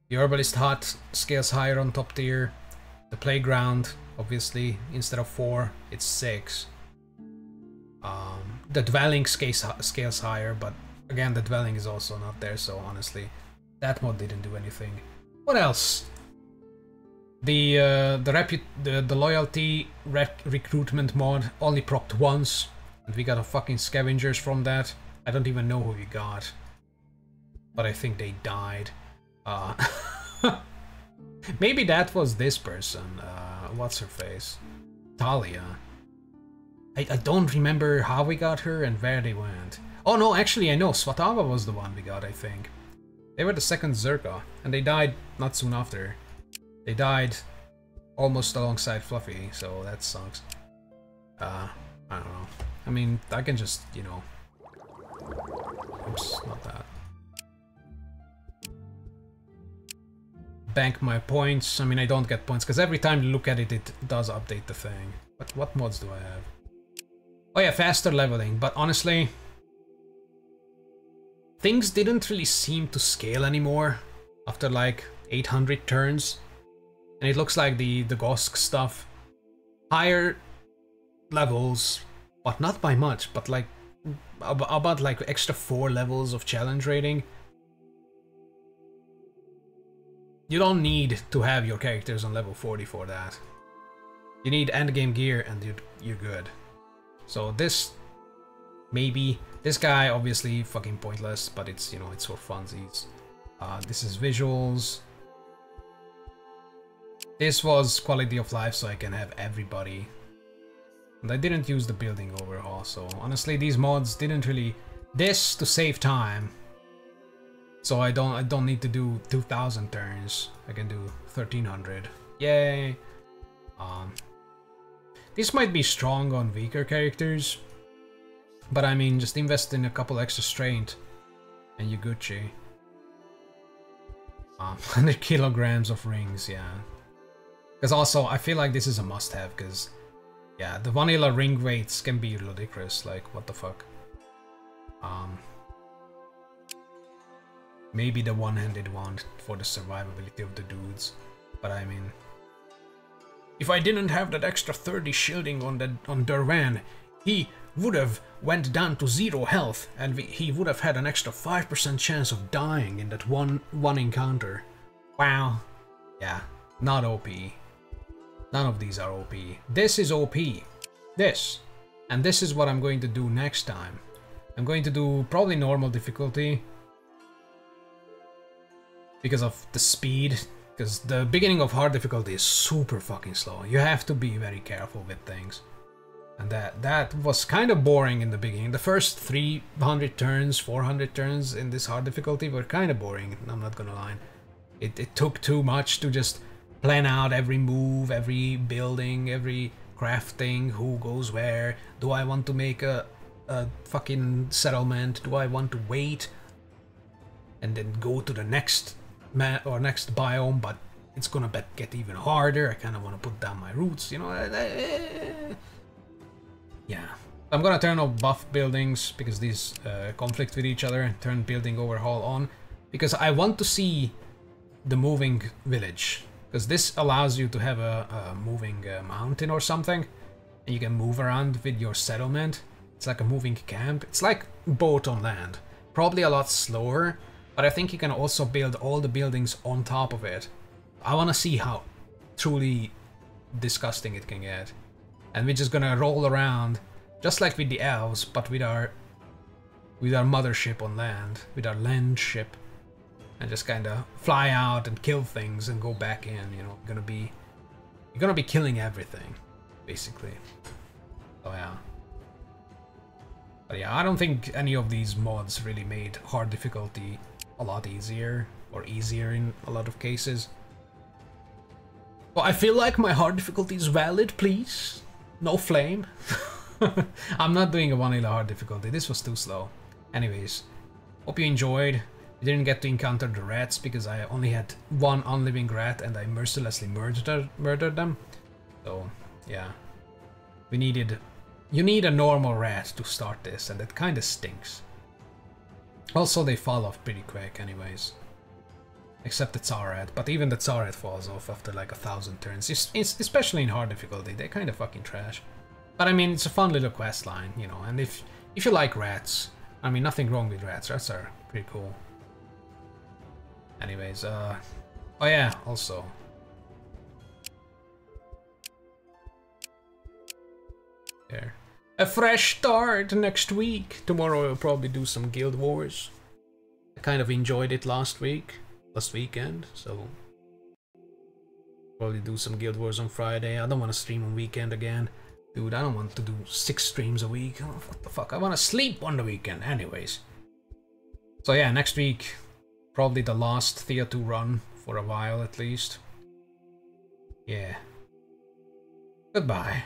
The herbalist hut scales higher on top tier. The playground, obviously, instead of four, it's six. Um, the dwelling scales scales higher, but again, the dwelling is also not there. So honestly, that mod didn't do anything. What else? The uh, the, repu the the loyalty rec recruitment mod only procced once, and we got a fucking scavengers from that. I don't even know who we got, but I think they died. Uh, maybe that was this person. Uh, what's her face? Talia. I, I don't remember how we got her and where they went. Oh no, actually I know. Swatava was the one we got, I think. They were the second Zerka, and they died not soon after. They died almost alongside Fluffy, so that sucks. Uh, I don't know. I mean, I can just, you know... Oops, not that. Bank my points. I mean, I don't get points, because every time you look at it, it does update the thing. But what mods do I have? Oh yeah, faster leveling, but honestly... Things didn't really seem to scale anymore after like 800 turns. And it looks like the, the Gosk stuff. higher levels, but not by much, but like ab- about like extra four levels of challenge rating. You don't need to have your characters on level 40 for that. You need endgame gear and you you're good. So this maybe this guy obviously fucking pointless, but it's you know it's for funsies. Uh, this is visuals. This was quality of life, so I can have everybody. And I didn't use the building overhaul, so honestly, these mods didn't really. This to save time. So I don't I don't need to do 2,000 turns. I can do 1,300. Yay! Um, this might be strong on weaker characters, but I mean, just invest in a couple extra strength, and you Gucci. Um, 100 kilograms of rings, yeah. Because also, I feel like this is a must-have, because, yeah, the vanilla ring weights can be ludicrous, like, what the fuck. Um, maybe the one-handed one for the survivability of the dudes, but I mean... If I didn't have that extra 30 shielding on that on Durvan, he would have went down to zero health, and we, he would have had an extra 5% chance of dying in that one one encounter. Wow. Yeah, not OP. None of these are OP. This is OP. This. And this is what I'm going to do next time. I'm going to do probably normal difficulty. Because of the speed. Because the beginning of hard difficulty is super fucking slow. You have to be very careful with things. And that that was kind of boring in the beginning. The first 300 turns, 400 turns in this hard difficulty were kind of boring, I'm not gonna lie. It, it took too much to just plan out every move, every building, every crafting, who goes where. Do I want to make a, a fucking settlement? Do I want to wait and then go to the next ma or next biome? But it's gonna get even harder. I kind of want to put down my roots, you know. Eh, eh, eh. Yeah. I'm gonna turn off buff buildings because these uh, conflict with each other. And turn building overhaul on because I want to see the moving village because this allows you to have a, a moving uh, mountain or something and you can move around with your settlement. It's like a moving camp. It's like boat on land. Probably a lot slower, but I think you can also build all the buildings on top of it. I want to see how truly disgusting it can get. And we're just gonna roll around, just like with the elves, but with our with our mothership on land, with our land ship, and just kind of fly out and kill things and go back in. You know, gonna be you're gonna be killing everything, basically. Oh yeah. But yeah, I don't think any of these mods really made hard difficulty a lot easier or easier in a lot of cases. But I feel like my hard difficulty is valid, please. No flame. I'm not doing a vanilla hard difficulty. This was too slow. Anyways, hope you enjoyed. Didn't get to encounter the rats because I only had one unliving rat and I mercilessly murdered murdered them. So, yeah. We needed... You need a normal rat to start this and it kinda stinks. Also, they fall off pretty quick anyways. Except the Tsaret, but even the Tsaret falls off after like a thousand turns, it's, it's, especially in hard difficulty, they're kind of fucking trash. But I mean, it's a fun little quest line, you know, and if, if you like rats, I mean, nothing wrong with rats, rats are pretty cool. Anyways, uh, oh yeah, also. There. A fresh start next week. Tomorrow we'll probably do some Guild Wars. I kind of enjoyed it last week last weekend, so probably do some Guild Wars on Friday. I don't want to stream on weekend again. Dude, I don't want to do six streams a week. Oh, what the fuck? I want to sleep on the weekend anyways. So yeah, next week, probably the last Thea 2 run for a while at least. Yeah. Goodbye.